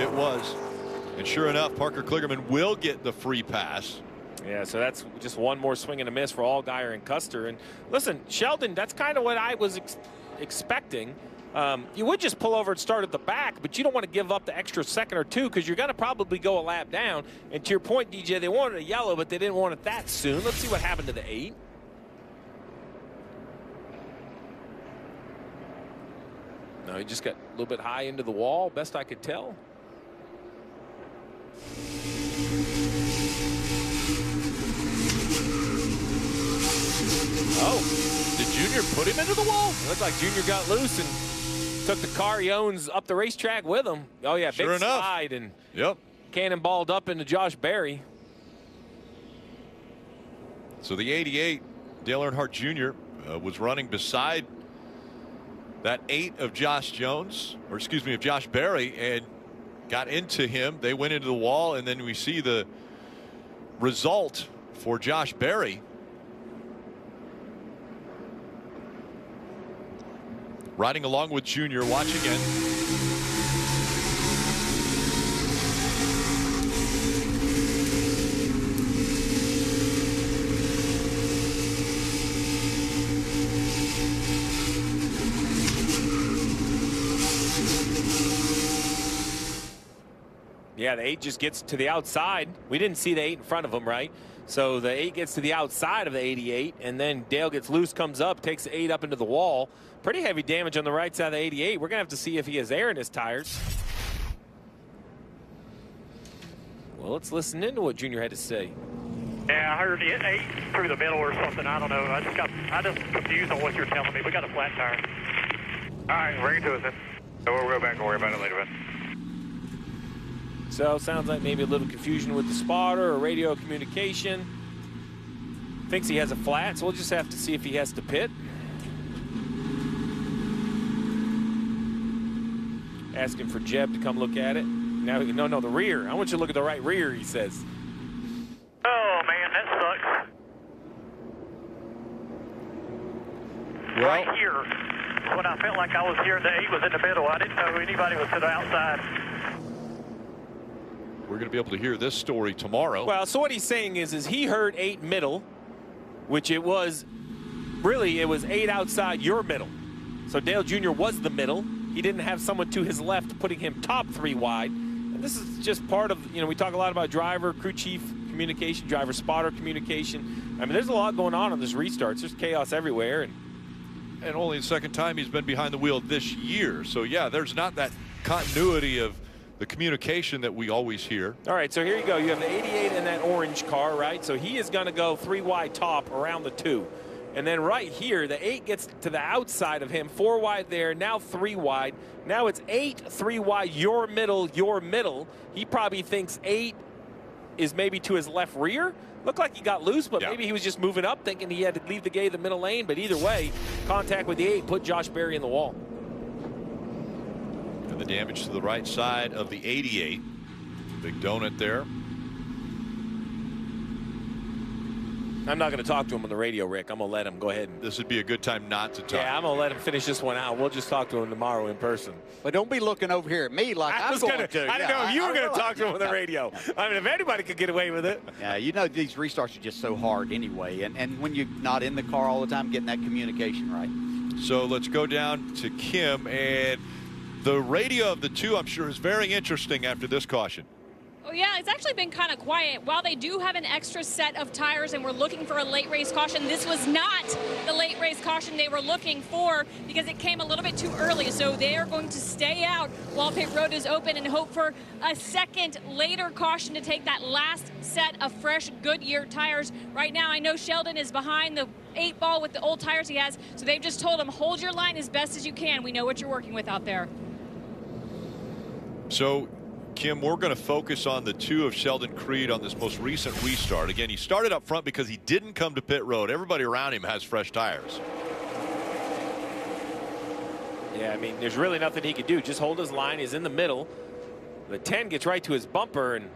it was. And sure enough, Parker Kligerman will get the free pass. Yeah, so that's just one more swing and a miss for Allgaier and Custer. And listen, Sheldon, that's kind of what I was ex expecting. Um, you would just pull over and start at the back, but you don't want to give up the extra second or two because you're going to probably go a lap down. And to your point, DJ, they wanted a yellow, but they didn't want it that soon. Let's see what happened to the eight. No, he just got a little bit high into the wall, best I could tell. Oh, did Junior put him into the wall? It looked like Junior got loose and took the car he owns up the racetrack with him. Oh, yeah, sure big enough. slide and yep. cannonballed up into Josh Berry. So the 88, Dale Earnhardt Jr. Uh, was running beside that eight of Josh Jones, or excuse me, of Josh Berry, and got into him. They went into the wall, and then we see the result for Josh Berry. Riding along with Junior, watch again. Yeah, the eight just gets to the outside. We didn't see the eight in front of him, right? So the eight gets to the outside of the 88, and then Dale gets loose, comes up, takes the eight up into the wall. Pretty heavy damage on the right side of the 88. We're going to have to see if he has air in his tires. Well, let's listen into what Junior had to say. Yeah, I heard it eight through the middle or something. I don't know. I just got I just confused on what you're telling me. We got a flat tire. All right, bring it to us then. So we'll go back and worry about it later, Ben. So sounds like maybe a little confusion with the spotter or radio communication. Thinks he has a flat, so we'll just have to see if he has to pit. Asking for Jeb to come look at it. Now, no, no, the rear. I want you to look at the right rear, he says. Oh man, that sucks. Well, right here, when I felt like I was here, the eight was in the middle. I didn't know anybody was to the outside. We're going to be able to hear this story tomorrow. Well, so what he's saying is, is he heard eight middle, which it was, really, it was eight outside your middle. So Dale Jr. was the middle. He didn't have someone to his left putting him top three wide. And this is just part of, you know, we talk a lot about driver, crew chief communication, driver spotter communication. I mean, there's a lot going on on this restarts. There's chaos everywhere. And and only the second time he's been behind the wheel this year. So yeah, there's not that continuity of the communication that we always hear. All right, so here you go. You have the 88 in that orange car, right? So he is going to go three wide top around the two. And then right here, the eight gets to the outside of him, four wide there, now three wide. Now it's eight, three wide, your middle, your middle. He probably thinks eight is maybe to his left rear. Looked like he got loose, but Yeah. maybe he was just moving up, thinking he had to leave the gate the middle lane. But either way, contact with the eight put Josh Berry in the wall. And the damage to the right side of the 88. Big donut there. I'm not going to talk to him on the radio, Rick. I'm going to let him go ahead. And, This would be a good time not to talk. yeah, I'm going to let him finish this one out. We'll just talk to him tomorrow in person. But don't be looking over here at me like I I'm was going gonna, to. I didn't Yeah, know if you I- were going to talk to him on the radio. I mean, if anybody could get away with it. Yeah, you know these restarts are just so hard anyway, and and when you're not in the car all the time, getting that communication right. So let's go down to Kim and the radio of the two I'm sure is very interesting after this caution. Oh, yeah, it's actually been kind of quiet. While they do have an extra set of tires and we're looking for a late race caution, this was not the late race caution they were looking for because it came a little bit too early. So they are going to stay out while pit road is open and hope for a second later caution to take that last set of fresh Goodyear tires. Right now, I know Sheldon is behind the eight ball with the old tires he has, so they've just told him hold your line as best as you can. We know what you're working with out there. So, Kim, we're going to focus on the two of Sheldon Creed on this most recent restart. Again, he started up front because he didn't come to pit road. Everybody around him has fresh tires. Yeah, I mean, there's really nothing he could do. Just hold his line. He's in the middle. The 10 gets right to his bumper, and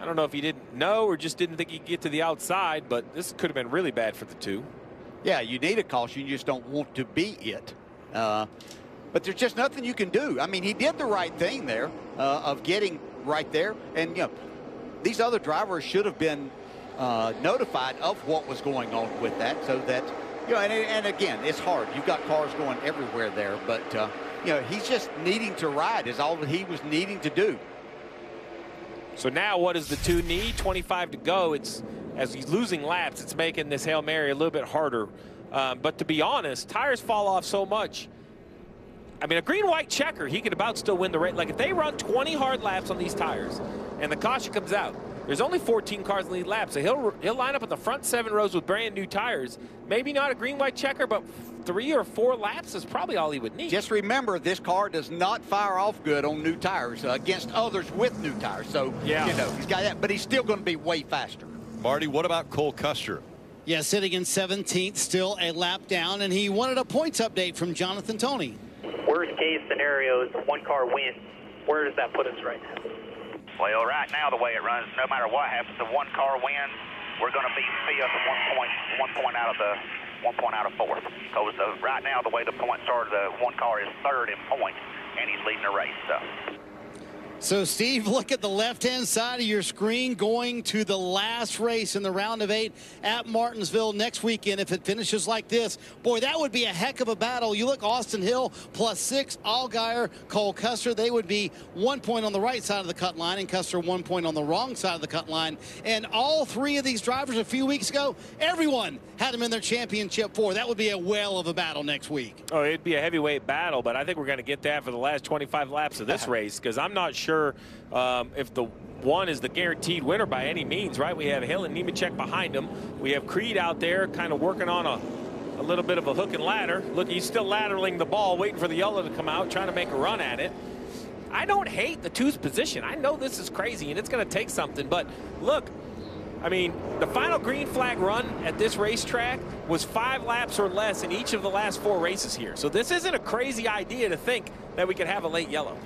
I don't know if he didn't know or just didn't think he'd get to the outside, but this could have been really bad for the two. Yeah, you need a caution. You just don't want to be it. Uh, but there's just nothing you can do. I mean, he did the right thing there uh, of getting right there. And, you know, these other drivers should have been uh, notified of what was going on with that so that, you know, and, and again, it's hard. You've got cars going everywhere there. But, uh, you know, he's just needing to ride is all that he was needing to do. So now what does the two need? 25 to go. It's as he's losing laps, it's making this Hail Mary a little bit harder. Um, but to be honest, tires fall off so much. I mean, a green-white checker, he could about still win the race. Like if they run 20 hard laps on these tires, and the caution comes out, there's only 14 cars in the lead lap, so he'll he'll line up in the front seven rows with brand new tires. Maybe not a green-white checker, but three or four laps is probably all he would need. Just remember, this car does not fire off good on new tires uh, against others with new tires. So, Yeah. you know, he's got that, but he's still going to be way faster. Marty, what about Cole Custer? Yeah, sitting in 17th, still a lap down, and he wanted a points update from Jonathan Tony. Worst case scenario is one car wins. Where does that put us right now? Well, right now, the way it runs, no matter what happens, if one car wins, we're going to be fifth one point, one point out of the one point out of fourth. Because uh, right now, the way the points are, the one car is third in points, and he's leading the race. So. So, Steve, look at the left-hand side of your screen going to the last race in the round of eight at Martinsville next weekend. If it finishes like this, boy, that would be a heck of a battle. You look Austin Hill plus six, Allgaier, Cole Custer. They would be one point on the right side of the cut line and Custer one point on the wrong side of the cut line. And all three of these drivers a few weeks ago, everyone had them in their championship four. That would be a whale of a battle next week. Oh, it'd be a heavyweight battle, but I think we're going to get that for the last 25 laps of this race because I'm not sure sure um, if the one is the guaranteed winner by any means, right? We have Hill and Nemechek behind him. We have Creed out there kind of working on a, a little bit of a hook and ladder. Look, he's still lateraling the ball, waiting for the yellow to come out, trying to make a run at it. I don't hate the two's position. I know this is crazy and it's going to take something, but look, I mean, the final green flag run at this racetrack was five laps or less in each of the last four races here. So this isn't a crazy idea to think that we could have a late yellow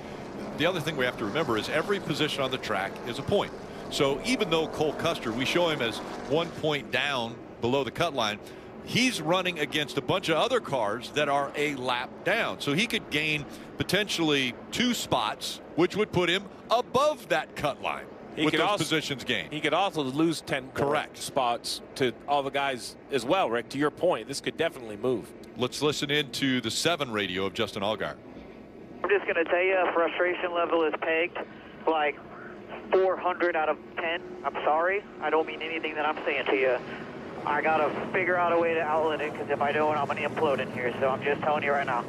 the other thing we have to remember is every position on the track is a point. So even though Cole Custer, we show him as one point down below the cut line, he's running against a bunch of other cars that are a lap down. So he could gain potentially two spots, which would put him above that cut line. He with those also, positions gained. He could also lose 10 correct spots to all the guys as well, Rick. To your point, this could definitely move. Let's listen in to the 7 radio of Justin Allgaier. I'm just going to tell you, frustration level is pegged like 400 out of 10. I'm sorry. I don't mean anything that I'm saying to you. I got to figure out a way to outlet it because if I don't, I'm going to implode in here. So I'm just telling you right now.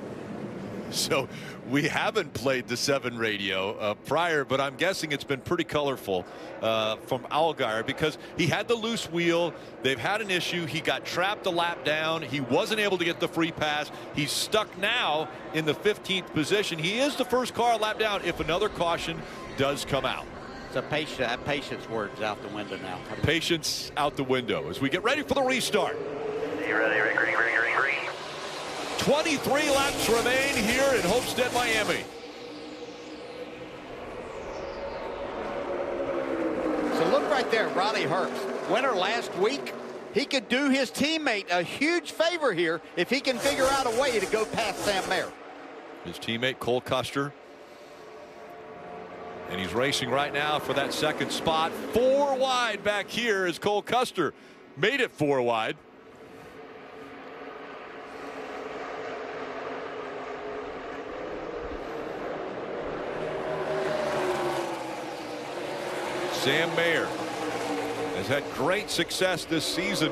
So we haven't played the 7 radio uh, prior, but I'm guessing it's been pretty colorful uh, from Allgaier because he had the loose wheel. They've had an issue. He got trapped a lap down. He wasn't able to get the free pass. He's stuck now in the 15th position. He is the first car a lap down if another caution does come out. So patience, patience words out the window now. Patience out the window as we get ready for the restart. You ready? Ring, ring, ring, ring, ring. 23 laps remain here in Homestead, Miami. So look right there, Riley Herbst. Winner last week. He could do his teammate a huge favor here if he can figure out a way to go past Sam Mayer. His teammate Cole Custer. And he's racing right now for that second spot. Four wide back here as Cole Custer made it four wide. Sam Mayer has had great success this season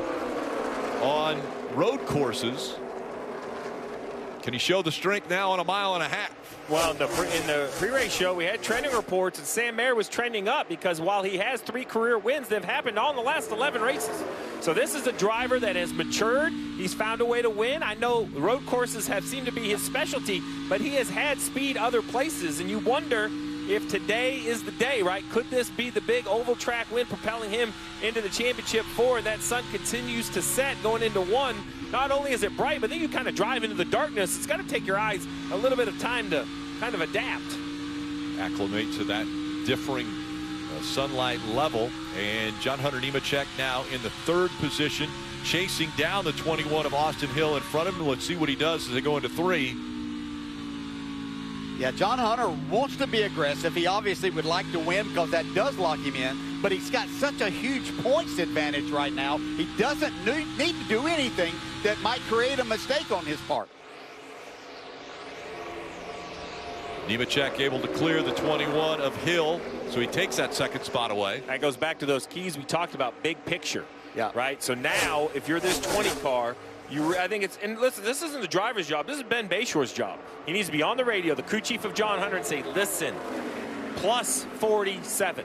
on road courses. Can he show the strength now on a mile and a half? Well, in the, pre-race show, we had trending reports, and Sam Mayer was trending up because while he has three career wins, they've happened all in the last 11 races. So this is a driver that has matured. He's found a way to win. I know road courses have seemed to be his specialty, but he has had speed other places, and you wonder if today is the day, right? Could this be the big oval track win propelling him into the championship four? And that sun continues to set going into one. Not only is it bright, but then you kind of drive into the darkness. It's got to take your eyes a little bit of time to kind of adapt. Acclimate to that differing uh, sunlight level. And John Hunter Nemechek now in the third position, chasing down the 21 of Austin Hill in front of him. Let's see what he does as they go into three. Yeah, John Hunter wants to be aggressive. He obviously would like to win because that does lock him in. But he's got such a huge points advantage right now. He doesn't need to do anything that might create a mistake on his part. Nemechek able to clear the 21 of Hill, so he takes that second spot away. That goes back to those keys we talked about, big picture. Yeah. Right? So now, if you're this 20 car, you, I think it's, and listen, this isn't the driver's job. This is Ben Beshore's job. He needs to be on the radio, the crew chief of John Hunter, and say, listen, plus 47.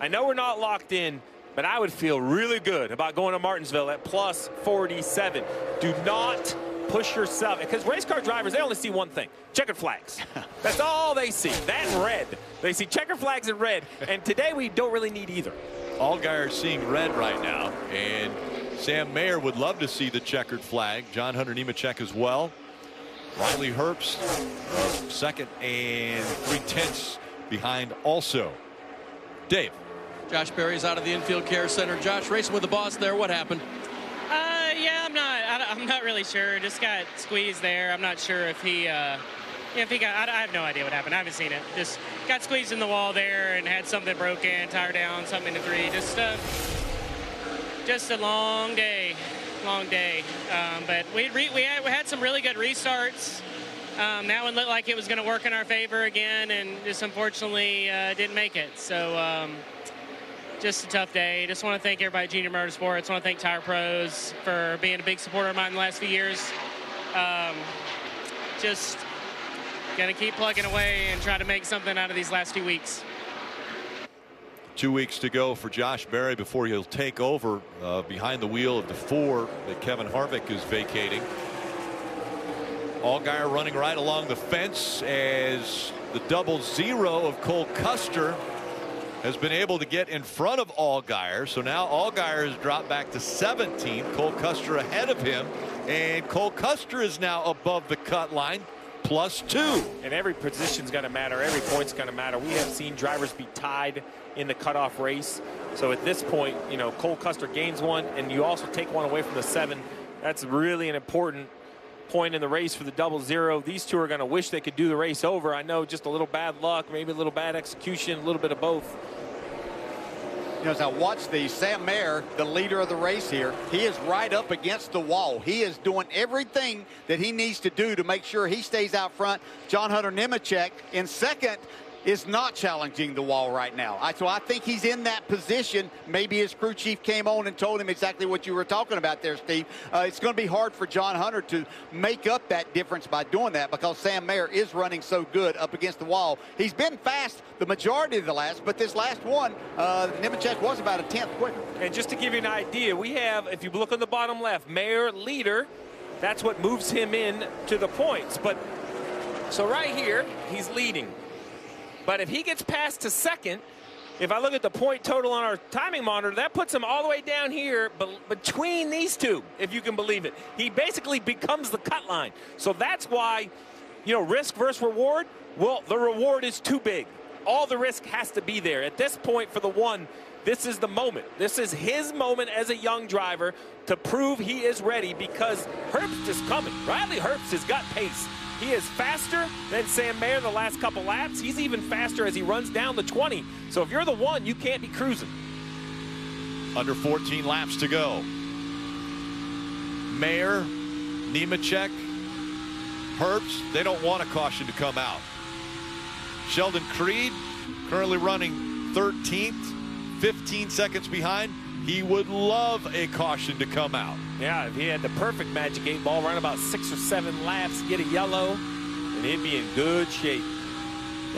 I know we're not locked in, but I would feel really good about going to Martinsville at plus 47. Do not push yourself, because race car drivers, they only see one thing, checkered flags. That's all they see, that and red. They see checkered flags and red, and today we don't really need either. Allgaier seeing red right now, and Sam Mayer would love to see the checkered flag. John Hunter Nemechek as well. Riley Herbst, second and three tenths behind also. Dave. Josh Berry's out of the infield care center. Josh racing with the boss there. What happened? Uh, yeah, I'm not. I, am not really sure. Just got squeezed there. I'm not sure if he, uh, if he got. I, I, have no idea what happened. I haven't seen it. Just got squeezed in the wall there and had something broken, tire down, something in the three. Just, uh, just a long day, long day. Um, but we we had, we had some really good restarts. Um, that one looked like it was going to work in our favor again, and just unfortunately uh, didn't make it. So. Um, just a tough day. Just want to thank everybody at Junior Motorsports. want to thank Tire Pros for being a big supporter of mine in the last few years. Um, just going to keep plugging away and try to make something out of these last few weeks. Two weeks to go for Josh Berry before he'll take over uh, behind the wheel of the four that Kevin Harvick is vacating. Allgaier running right along the fence as the double zero of Cole Custer has been able to get in front of Allgaier. So now Allgaier has dropped back to 17. Cole Custer ahead of him. And Cole Custer is now above the cut line plus two. And every position's going to matter. Every point's going to matter. We have seen drivers be tied in the cutoff race. So at this point, you know, Cole Custer gains one, and you also take one away from the seven. That's really an important point in the race for the double zero. These two are going to wish they could do the race over. I know just a little bad luck, maybe a little bad execution, a little bit of both. You know, as I watch these, Sam Mayer, the leader of the race here, he is right up against the wall. He is doing everything that he needs to do to make sure he stays out front. John Hunter Nemechek in second is not challenging the wall right now. I, so I think he's in that position. Maybe his crew chief came on and told him exactly what you were talking about there, Steve. Uh, it's going to be hard for John Hunter to make up that difference by doing that because Sam Mayer is running so good up against the wall. He's been fast the majority of the last, but this last one, uh, Nemechek was about a tenth quicker. And just to give you an idea, we have, if you look on the bottom left, Mayer leader. That's what moves him in to the points. But so right here, he's leading. But if he gets past to second, if I look at the point total on our timing monitor, that puts him all the way down here between these two, if you can believe it. He basically becomes the cut line. So that's why, you know, risk versus reward, well, the reward is too big. All the risk has to be there. At this point for the one, this is the moment. This is his moment as a young driver to prove he is ready because Herbst is coming. Riley Herbst has got pace. He is faster than Sam Mayer the last couple laps. He's even faster as he runs down the 20. So if you're the one, you can't be cruising. Under 14 laps to go. Mayer, Nemechek, Herbst, they don't want a caution to come out. Sheldon Creed currently running 13th, 15 seconds behind. He would love a caution to come out. Yeah, if he had the perfect Magic 8 ball, run about six or seven laps, get a yellow, and he'd be in good shape.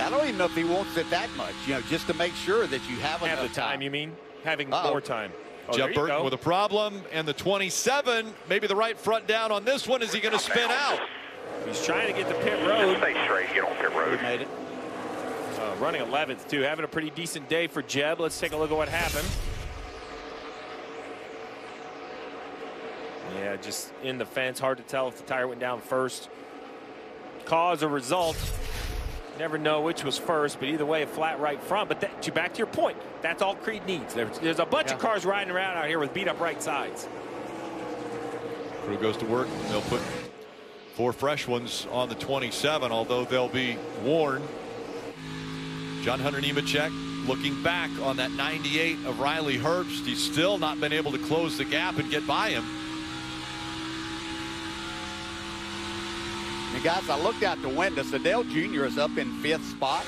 I don't even know if he wants it that much, you know, just to make sure that you have, have enough the time, time. You mean having uh -oh. more time? Oh, Jeb Burton go. with a problem, and the 27, maybe the right front down on this one. Is he going to spin out? He's trying to get the pit road. Stay straight, get on pit road. He made it. Uh, running 11th, too. Having a pretty decent day for Jeb. Let's take a look at what happened. Yeah, just in the fence. Hard to tell if the tire went down first. Cause or result. Never know which was first, but either way, a flat right front. But that, to back to your point, that's all Creed needs. There's, there's a bunch yeah. of cars riding around out here with beat up right sides. Crew goes to work. They'll put four fresh ones on the 27, although they'll be worn. John Hunter Nemechek looking back on that 98 of Riley Herbst. He's still not been able to close the gap and get by him. And guys, I looked out the window. So Dale Jr. is up in fifth spot.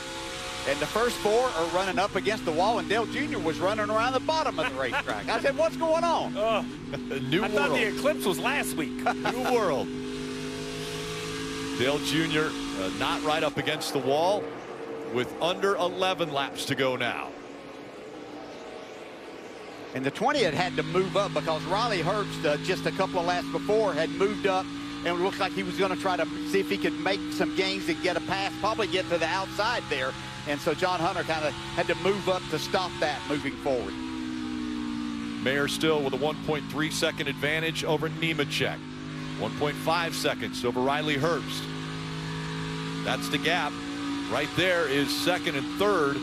And the first four are running up against the wall, and Dale Jr. was running around the bottom of the racetrack. I said, what's going on? Uh, New I world. thought the eclipse was last week. New world. Dale Jr. Uh, not right up against the wall with under 11 laps to go now. And the 20 had had to move up because Riley Herbst, uh, just a couple of laps before, had moved up and it looked like he was going to try to see if he could make some gains and get a pass, probably get to the outside there. And so John Hunter kind of had to move up to stop that moving forward. Mayer still with a 1.3 second advantage over Nemechek. 1.5 seconds over Riley Herbst. That's the gap. Right there is second and third.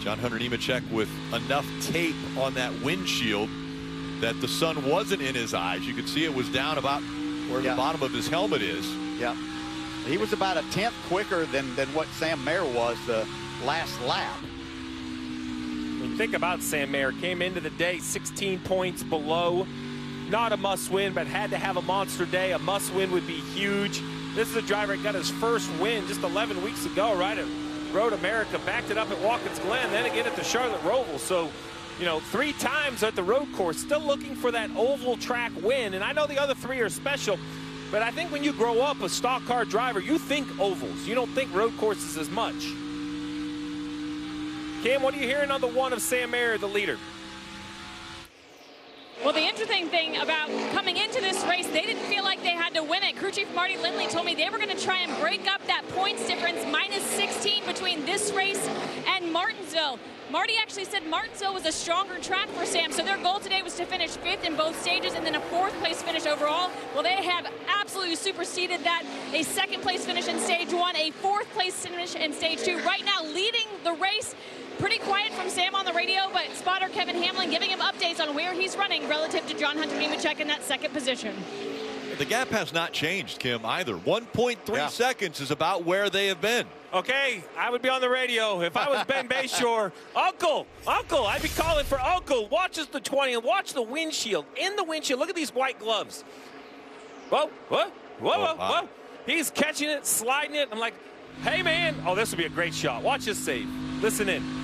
John Hunter Nemechek with enough tape on that windshield that the sun wasn't in his eyes. You could see it was down about where Yeah. the bottom of his helmet is. Yeah. He was about a tenth quicker than, than what Sam Mayer was the last lap. I mean, think about Sam Mayer. Came into the day 16 points below. Not a must win, but had to have a monster day. A must win would be huge. This is a driver that got his first win just 11 weeks ago, right at Road America. Backed it up at Watkins Glen, then again at the Charlotte Roval. So, you know, three times at the road course. Still looking for that oval track win. And I know the other three are special, but I think when you grow up a stock car driver, you think ovals. You don't think road courses as much. Cam, what are you hearing on the one of Sam Mayer, the leader? Well, the interesting thing about coming into this race, they didn't feel like they had to win it. Crew Chief Mardy Lindley told me they were going to try and break up that points difference, minus 16 between this race and Martinsville. Marty actually said Martinsville was a stronger track for Sam, so their goal today was to finish fifth in both stages and then a fourth place finish overall. Well, they have absolutely superseded that. A second place finish in stage one, a fourth place finish in stage two. Right now, leading the race. Pretty quiet from Sam on the radio, but spotter Kevin Hamlin giving him updates on where he's running relative to John Hunter Nemechek in that second position. The gap has not changed, Kim, either. 1.3 seconds is about where they have been. Okay, I would be on the radio. If I was Ben Beshore, Uncle, Uncle, I'd be calling for Uncle. Watches the 20 and watch the windshield. In the windshield, look at these white gloves. Whoa, whoa, whoa, oh, whoa, whoa. He's catching it, sliding it. I'm like, hey, man. Oh, this would be a great shot. Watch this save. Listen in.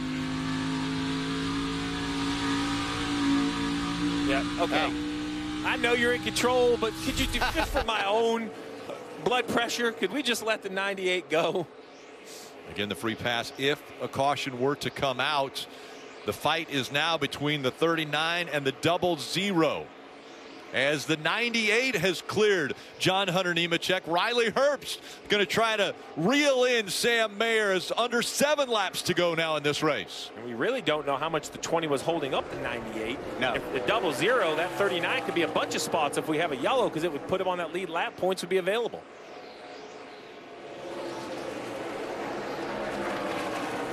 Yeah, okay. I know you're in control, but could you do just for my own blood pressure? Could we just let the 98 go? Again, the free pass. If a caution were to come out, the fight is now between the 39 and the double zero. As the 98 has cleared John Hunter Nemechek, Riley Herbst going to try to reel in Sam Mayer as under seven laps to go now in this race. And we really don't know how much the 20 was holding up the 98. No. If the double zero, that 39 could be a bunch of spots if we have a yellow because it would put him on that lead lap. Points would be available.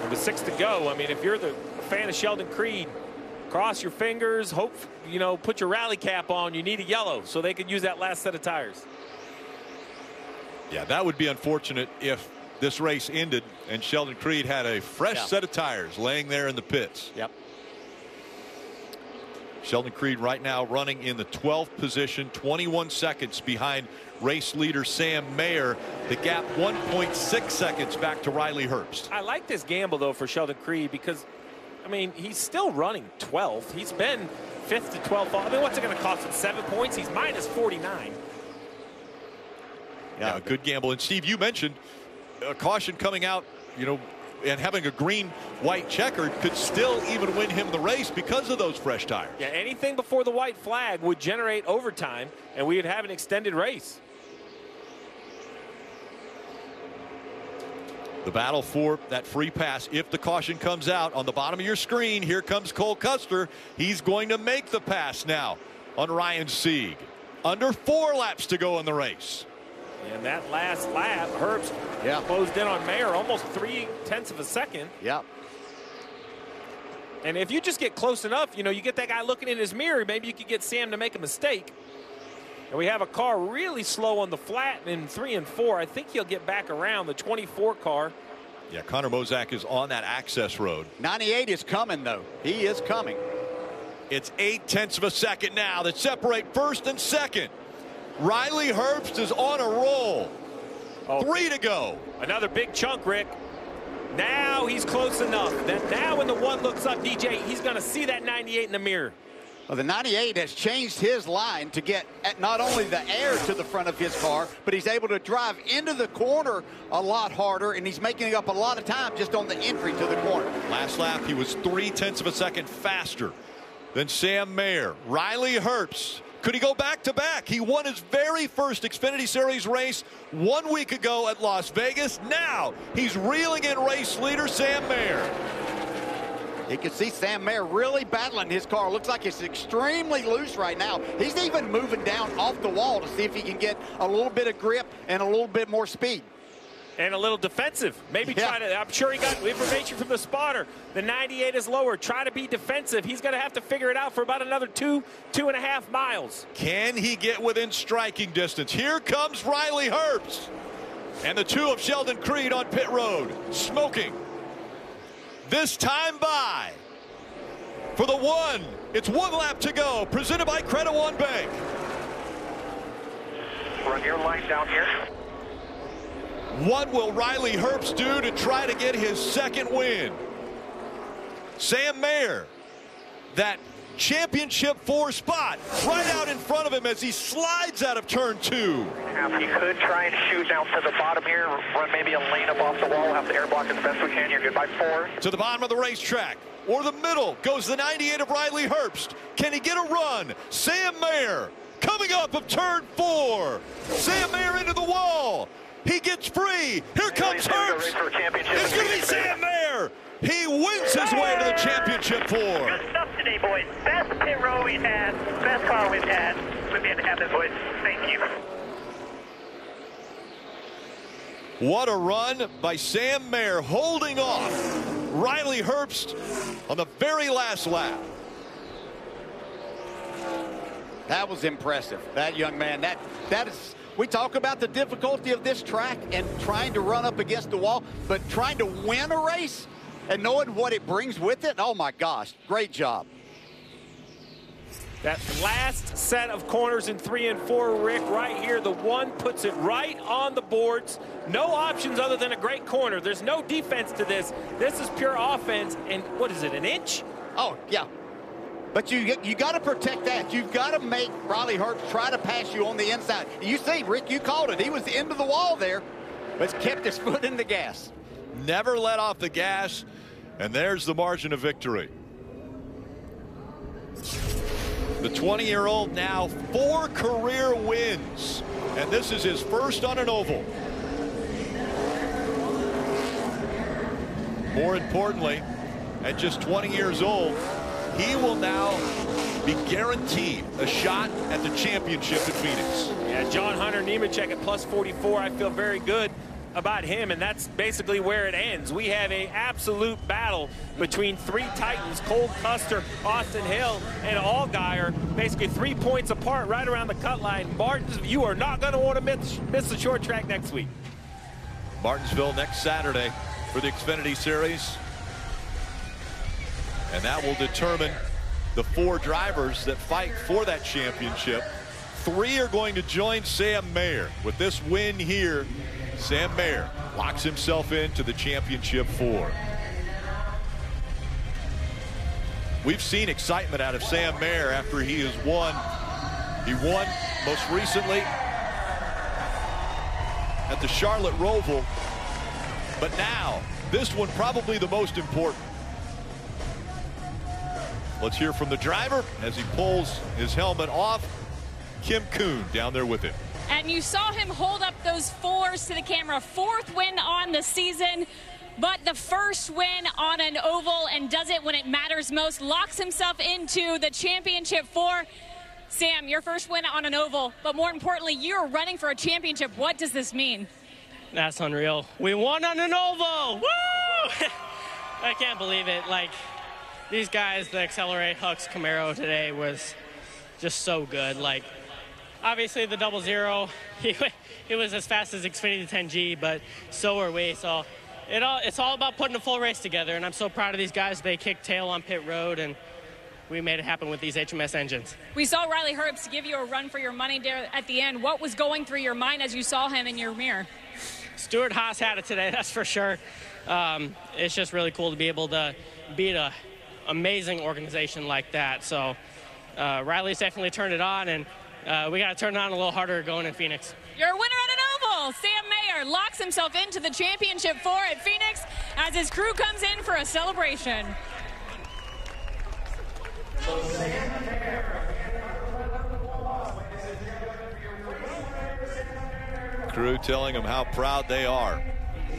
With six to go, I mean, if you're the fan of Sheldon Creed, cross your fingers, hope, you know, put your rally cap on. You need a yellow so they could use that last set of tires. Yeah, that would be unfortunate if this race ended and Sheldon Creed had a fresh Yeah. set of tires laying there in the pits. Yep. Sheldon Creed right now running in the 12th position, 21 seconds behind race leader Sam Mayer. The gap 1.6 seconds back to Riley Herbst. I like this gamble, though, for Sheldon Creed because, I mean, he's still running 12th. He's been 5th to 12th. I mean, what's it going to cost him? Seven points? He's minus 49. Yeah, good gamble. And Steve, you mentioned a caution coming out, you know, and having a green white checkered could still even win him the race because of those fresh tires. Yeah, anything before the white flag would generate overtime, and we would have an extended race. The battle for that free pass. If the caution comes out on the bottom of your screen, here comes Cole Custer. He's going to make the pass now on Ryan Sieg. Under four laps to go in the race. And that last lap, Herbst yeah. closed in on Mayer almost three tenths of a second. Yep. And if you just get close enough, you know, you get that guy looking in his mirror, maybe you could get Sam to make a mistake. And we have a car really slow on the flat in three and four. I think he'll get back around the 24 car. Yeah, Connor Mosack is on that access road. 98 is coming, though. He is coming. It's eight tenths of a second now that separate first and second. Riley Herbst is on a roll. Oh. Three to go. Another big chunk, Rick. Now he's close enough. That now when the one looks up, DJ, he's going to see that 98 in the mirror. Well, the 98 has changed his line to get not only the air to the front of his car, but he's able to drive into the corner a lot harder, and he's making up a lot of time just on the entry to the corner. Last lap, he was three tenths of a second faster than Sam Mayer. Riley Herbst. Could he go back to back? He won his very first Xfinity Series race one week ago at Las Vegas. Now he's reeling in race leader Sam Mayer. You can see Sam Mayer really battling his car. Looks like it's extremely loose right now. He's even moving down off the wall to see if he can get a little bit of grip and a little bit more speed. and a little defensive. Maybe Yeah. try to. I'm sure he got information from the spotter. The 98 is lower. Try to be defensive. He's going to have to figure it out for about another two, two and a half miles. Can he get within striking distance? Here comes Riley Herbst. And the two of Sheldon Creed on pit road, smoking. This time by. For the one, it's one lap to go, presented by Credit One Bank. Run your line down here. What will Riley Herbst do to try to get his second win? Sam Mayer, that championship four spot, right out in front of him as he slides out of turn two. You could try and shoot down to the bottom here, run maybe a lane up off the wall, have the air block as best we can. You're good by four. to the bottom of the racetrack. Or the middle goes the 98 of Riley Herbst. Can he get a run? Sam Mayer coming up of turn four. Sam Mayer into the wall. He gets free. Here comes Herbst. It's going to be Sam Mayer. He wins his way to the championship four. Good stuff today, boys. Best pit row we've had, best car we've had. We've been happy, boys. Thank you. What a run by Sam Mayer holding off Riley Herbst on the very last lap. That was impressive. That young man, that that is we talk about the difficulty of this track and trying to run up against the wall, but trying to win a race and knowing what it brings with it. Oh my gosh, great job. That last set of corners in three and four, Rick, right here, the one puts it right on the boards. No options other than a great corner. There's no defense to this. This is pure offense. And what is it, an inch? Oh, yeah. But you you got to protect that. You've got to make Riley Herbst try to pass you on the inside. You see, Rick, you called it. He was into the wall there, but kept his foot in the gas. Never let off the gas. And there's the margin of victory. The 20 year old now four career wins. And this is his first on an oval. More importantly, at just 20 years old, he will now be guaranteed a shot at the championship in Phoenix. Yeah, John Hunter Nemechek at plus 44. I feel very good about him, and that's basically where it ends. We have a absolute battle between three Titans, Cole Custer, Austin Hill, and Allgaier, basically three points apart right around the cut line. Martins, you are not going to want to miss, miss the short track next week. Martinsville next Saturday for the Xfinity Series. And that will determine the four drivers that fight for that championship. Three are going to join Sam Mayer. With this win here, Sam Mayer locks himself into the championship four. We've seen excitement out of Sam Mayer after he has won. He won most recently at the Charlotte Roval. But now, this one probably the most important. Let's hear from the driver as he pulls his helmet off. Kim Coon down there with him. And you saw him hold up those fours to the camera. Fourth win on the season, but the first win on an oval and does it when it matters most. Locks himself into the championship four. Sam, your first win on an oval, but more importantly, you're running for a championship. What does this mean? That's unreal. We won on an oval. Woo! I can't believe it. Like these guys, the Accelerate Hux Camaro today was just so good. Like obviously the double zero, he, he was as fast as Xfinity 10G, but so are we. So it all it's all about putting a full race together, and I'm so proud of these guys. They kicked tail on pit road and. We made it happen with these HMS engines. We saw Riley Herbst give you a run for your money there at the end. What was going through your mind as you saw him in your mirror? Stewart Haas had it today, that's for sure. Um, it's just really cool to be able to beat an amazing organization like that. So uh, Riley's definitely turned it on, and uh, we got to turn it on a little harder going in Phoenix. You're a winner at an oval, Sam Mayer, locks himself into the championship four at Phoenix as his crew comes in for a celebration. Crew telling him how proud they are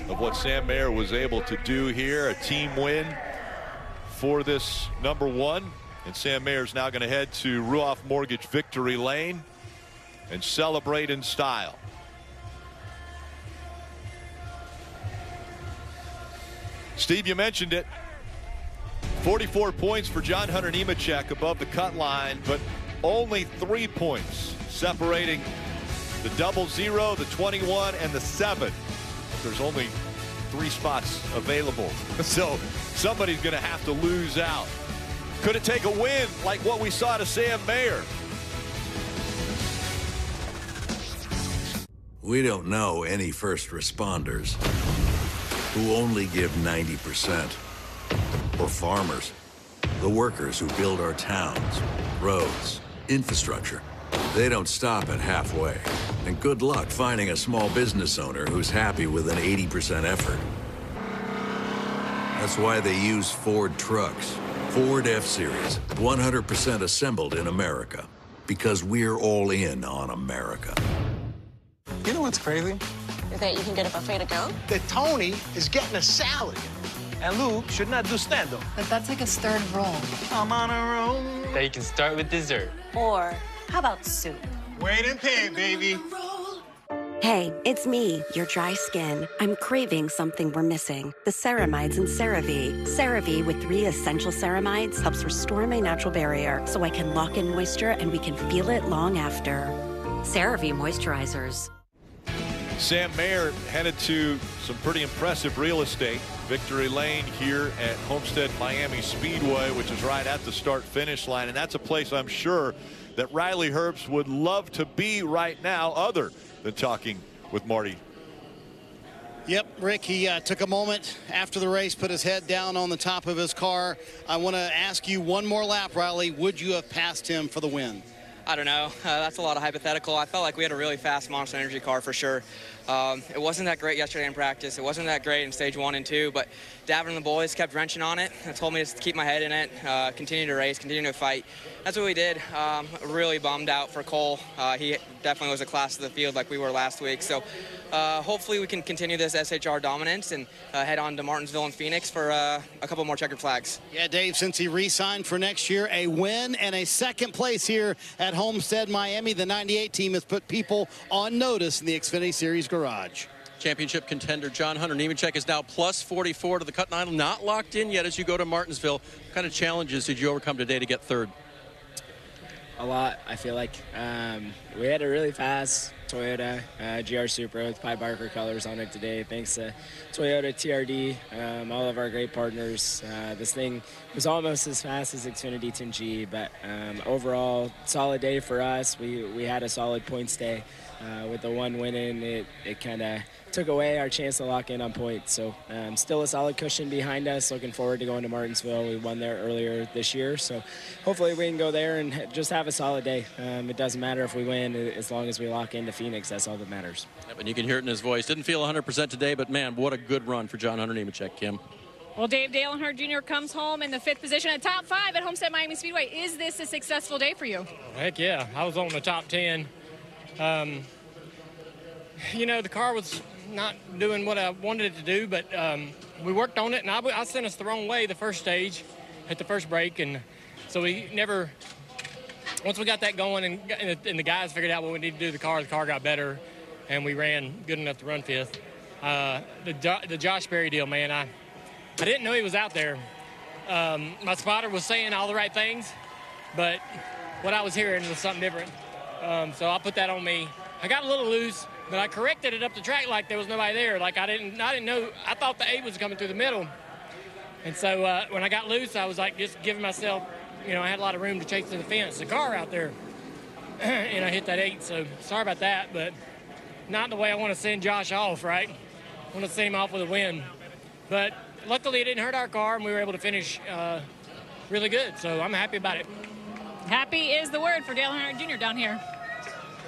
of what Sam Mayer was able to do here. A team win for this number one. And Sam Mayer's now going to head to Ruoff Mortgage Victory Lane and celebrate in style. Steve, you mentioned it. 44 points for John Hunter Nemechek above the cut line, but only three points separating the double zero, the 21, and the seven. There's only three spots available. So somebody's going to have to lose out. Could it take a win like what we saw to Sam Mayer? We don't know any first responders who only give 90%. Or farmers, the workers who build our towns, roads, infrastructure. They don't stop at halfway. And good luck finding a small business owner who's happy with an 80% effort. That's why they use Ford trucks. Ford F-Series, 100% assembled in America. Because we're all in on America. You know what's crazy? That you can get a buffet to go? That Tony is getting a salad. And Lou should not do stand-up. But that's like his third roll. I'm on a roll. That you can start with dessert. Or how about soup? Wait and pay, baby. Hey, it's me, your dry skin. I'm craving something we're missing. The ceramides in CeraVe. CeraVe with three essential ceramides helps restore my natural barrier so I can lock in moisture and we can feel it long after. CeraVe moisturizers. Sam Mayer headed to some pretty impressive real estate. Victory Lane here at Homestead Miami Speedway, which is right at the start finish line. And that's a place I'm sure that Riley Herbst would love to be right now, other than talking with Marty. Yep, Rick, he uh, took a moment after the race, put his head down on the top of his car. I want to ask you one more lap, Riley. Would you have passed him for the win? I don't know. Uh, that's a lot of hypothetical. I felt like we had a really fast Monster Energy car for sure. Um, it wasn't that great yesterday in practice. It wasn't that great in stage one and two, but Davin and the boys kept wrenching on it and told me to keep my head in it, uh, continue to race, continue to fight. That's what we did. Um, really bummed out for Cole. Uh, he definitely was a class of the field like we were last week. So uh, hopefully we can continue this SHR dominance and uh, head on to Martinsville and Phoenix for uh, a couple more checkered flags. Yeah, Dave, since he re-signed for next year, a win and a second place here at Homestead Miami. The 98 team has put people on notice in the Xfinity Series garage. Championship contender John Hunter Nemechek is now plus 44 to the cut line. Not locked in yet as you go to Martinsville. What kind of challenges did you overcome today to get third? A lot, I feel like. Um, we had a really fast Toyota uh, GR Supra with Pye Barker colors on it today. Thanks to Toyota, TRD, um, all of our great partners. Uh, this thing was almost as fast as Xfinity 10G, but um, overall, solid day for us. We, we had a solid points day. Uh, with the one winning, it, it kind of took away our chance to lock in on points. So um, still a solid cushion behind us. Looking forward to going to Martinsville. We won there earlier this year, so hopefully we can go there and just have a solid day. Um, it doesn't matter if we win as long as we lock into Phoenix. That's all that matters. Yep, and you can hear it in his voice. Didn't feel 100% today, but man, what a good run for John Hunter Nemechek, Kim. Well, Dave Dale Earnhardt Jr. comes home in the fifth position at top five at Homestead Miami Speedway. Is this a successful day for you? Heck yeah. I was on the top 10. Um, you know, the car was not doing what I wanted it to do, but um, we worked on it, and I, I, sent us the wrong way the first stage at the first break, and so we never. Once we got that going, and, and the guys figured out what we needed to do, the car, the car got better, and we ran good enough to run fifth. Uh, the the Josh Berry deal, man, I I didn't know he was out there. Um, my spotter was saying all the right things, but what I was hearing was something different. Um, so I put that on me. I got a little loose, but I corrected it up the track like there was nobody there. Like I didn't, I didn't know. I thought the eight was coming through the middle, and so uh, when I got loose, I was like just giving myself, you know, I had a lot of room to chase to the fence, the car out there, and I hit that eight. So sorry about that, but not the way I want to send Josh off. Right, I want to send him off with a win, but luckily it didn't hurt our car, and we were able to finish uh, really good. So I'm happy about it. Happy is the word for Dale Earnhardt Jr. down here.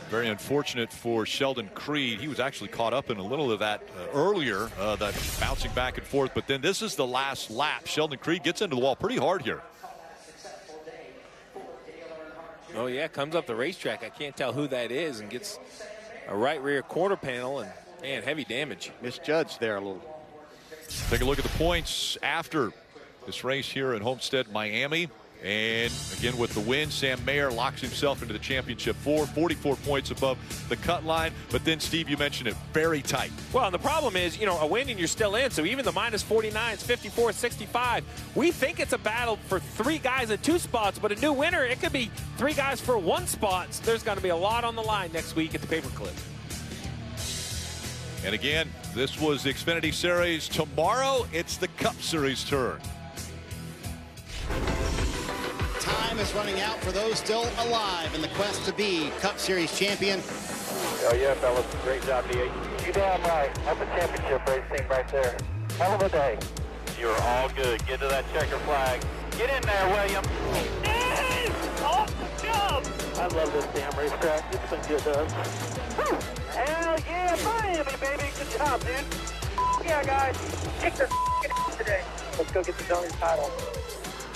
Very unfortunate for Sheldon Creed. He was actually caught up in a little of that uh, earlier, uh, that bouncing back and forth. But then this is the last lap. Sheldon Creed gets into the wall pretty hard here. Oh, yeah, comes up the racetrack. I can't tell who that is and gets a right rear quarter panel and, man, heavy damage. Misjudged there a little. Take a look at the points after this race here at Homestead, Miami. And again, with the win, Sam Mayer locks himself into the championship four, 44 points above the cut line. But then, Steve, you mentioned it, very tight. Well, the problem is, you know, a win and you're still in. So even the minus 49s, 54, 65, we think it's a battle for three guys at two spots. But a new winner, it could be three guys for one spot. So there's going to be a lot on the line next week at the paperclip. And again, this was the Xfinity Series. Tomorrow, it's the Cup Series turn. Time is running out for those still alive in the quest to be Cup Series champion. Oh, yeah, fellas. Great job, D8. You damn right. That's a championship racing right there. Hell of a day. You're all good. Get to that checker flag. Get in there, William. Yes! Awesome job! I love this damn racetrack. It's been good to us. Hell yeah, Miami, baby. Good job, dude. Yeah, guys. Kick their today. Let's go get the Tony title.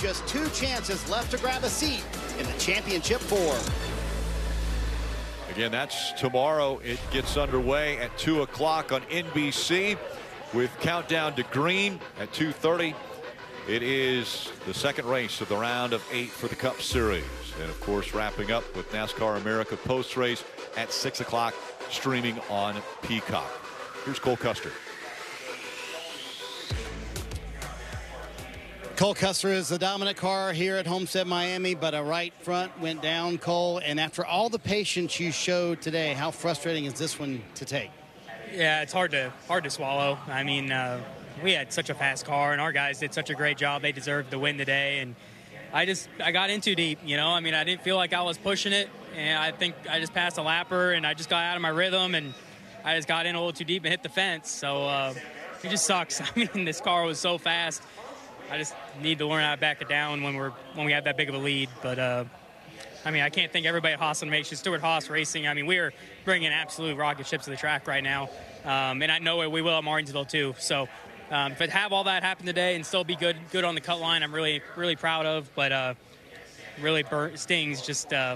Just two chances left to grab a seat in the championship four. Again, that's tomorrow. It gets underway at 2 o'clock on NBC with Countdown to Green at 2.30. It is the second race of the round of eight for the Cup Series. And, of course, wrapping up with NASCAR America post-race at 6 o'clock, streaming on Peacock. Here's Cole Custer. Cole Custer is the dominant car here at Homestead Miami, but a right front went down, Cole. And after all the patience you showed today, how frustrating is this one to take? Yeah, it's hard to hard to swallow. I mean, uh, we had such a fast car, and our guys did such a great job. They deserved the win today, and I just I got in too deep. You know, I mean, I didn't feel like I was pushing it, and I think I just passed a lapper, and I just got out of my rhythm, and I just got in a little too deep and hit the fence. So uh, it just sucks. I mean, this car was so fast. I just need to learn how to back it down when we're when we have that big of a lead. But uh, I mean, I can't think everybody at Haas Automation, Stewart Haas Racing. I mean, we are bringing absolute rocket ships to the track right now, um, and I know we will at Martinsville too. So. Um, to have all that happen today and still be good, good on the cut line, I'm really, really proud of. But uh, really burnt, stings just uh,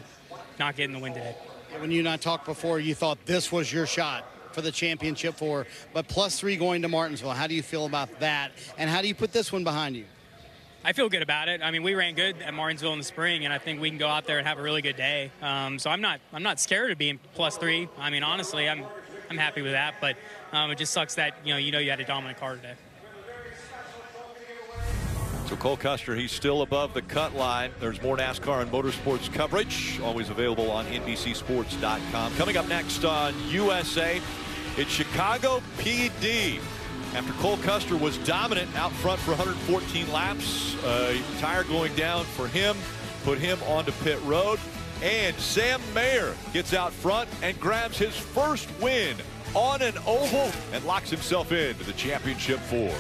not getting the win today. When you and I talked before, you thought this was your shot for the championship four, but plus three going to Martinsville. How do you feel about that? And how do you put this one behind you? I feel good about it. I mean, we ran good at Martinsville in the spring, and I think we can go out there and have a really good day. Um, so I'm not, I'm not scared of being plus three. I mean, honestly, I'm, I'm happy with that. But um, it just sucks that you know, you know, you had a dominant car today. So Cole Custer, he's still above the cut line. There's more NASCAR and motorsports coverage, always available on NBCSports.com. Coming up next on USA, it's Chicago PD. After Cole Custer was dominant out front for 114 laps, uh, tire going down for him, put him onto pit road. And Sam Mayer gets out front and grabs his first win on an oval and locks himself into the championship four.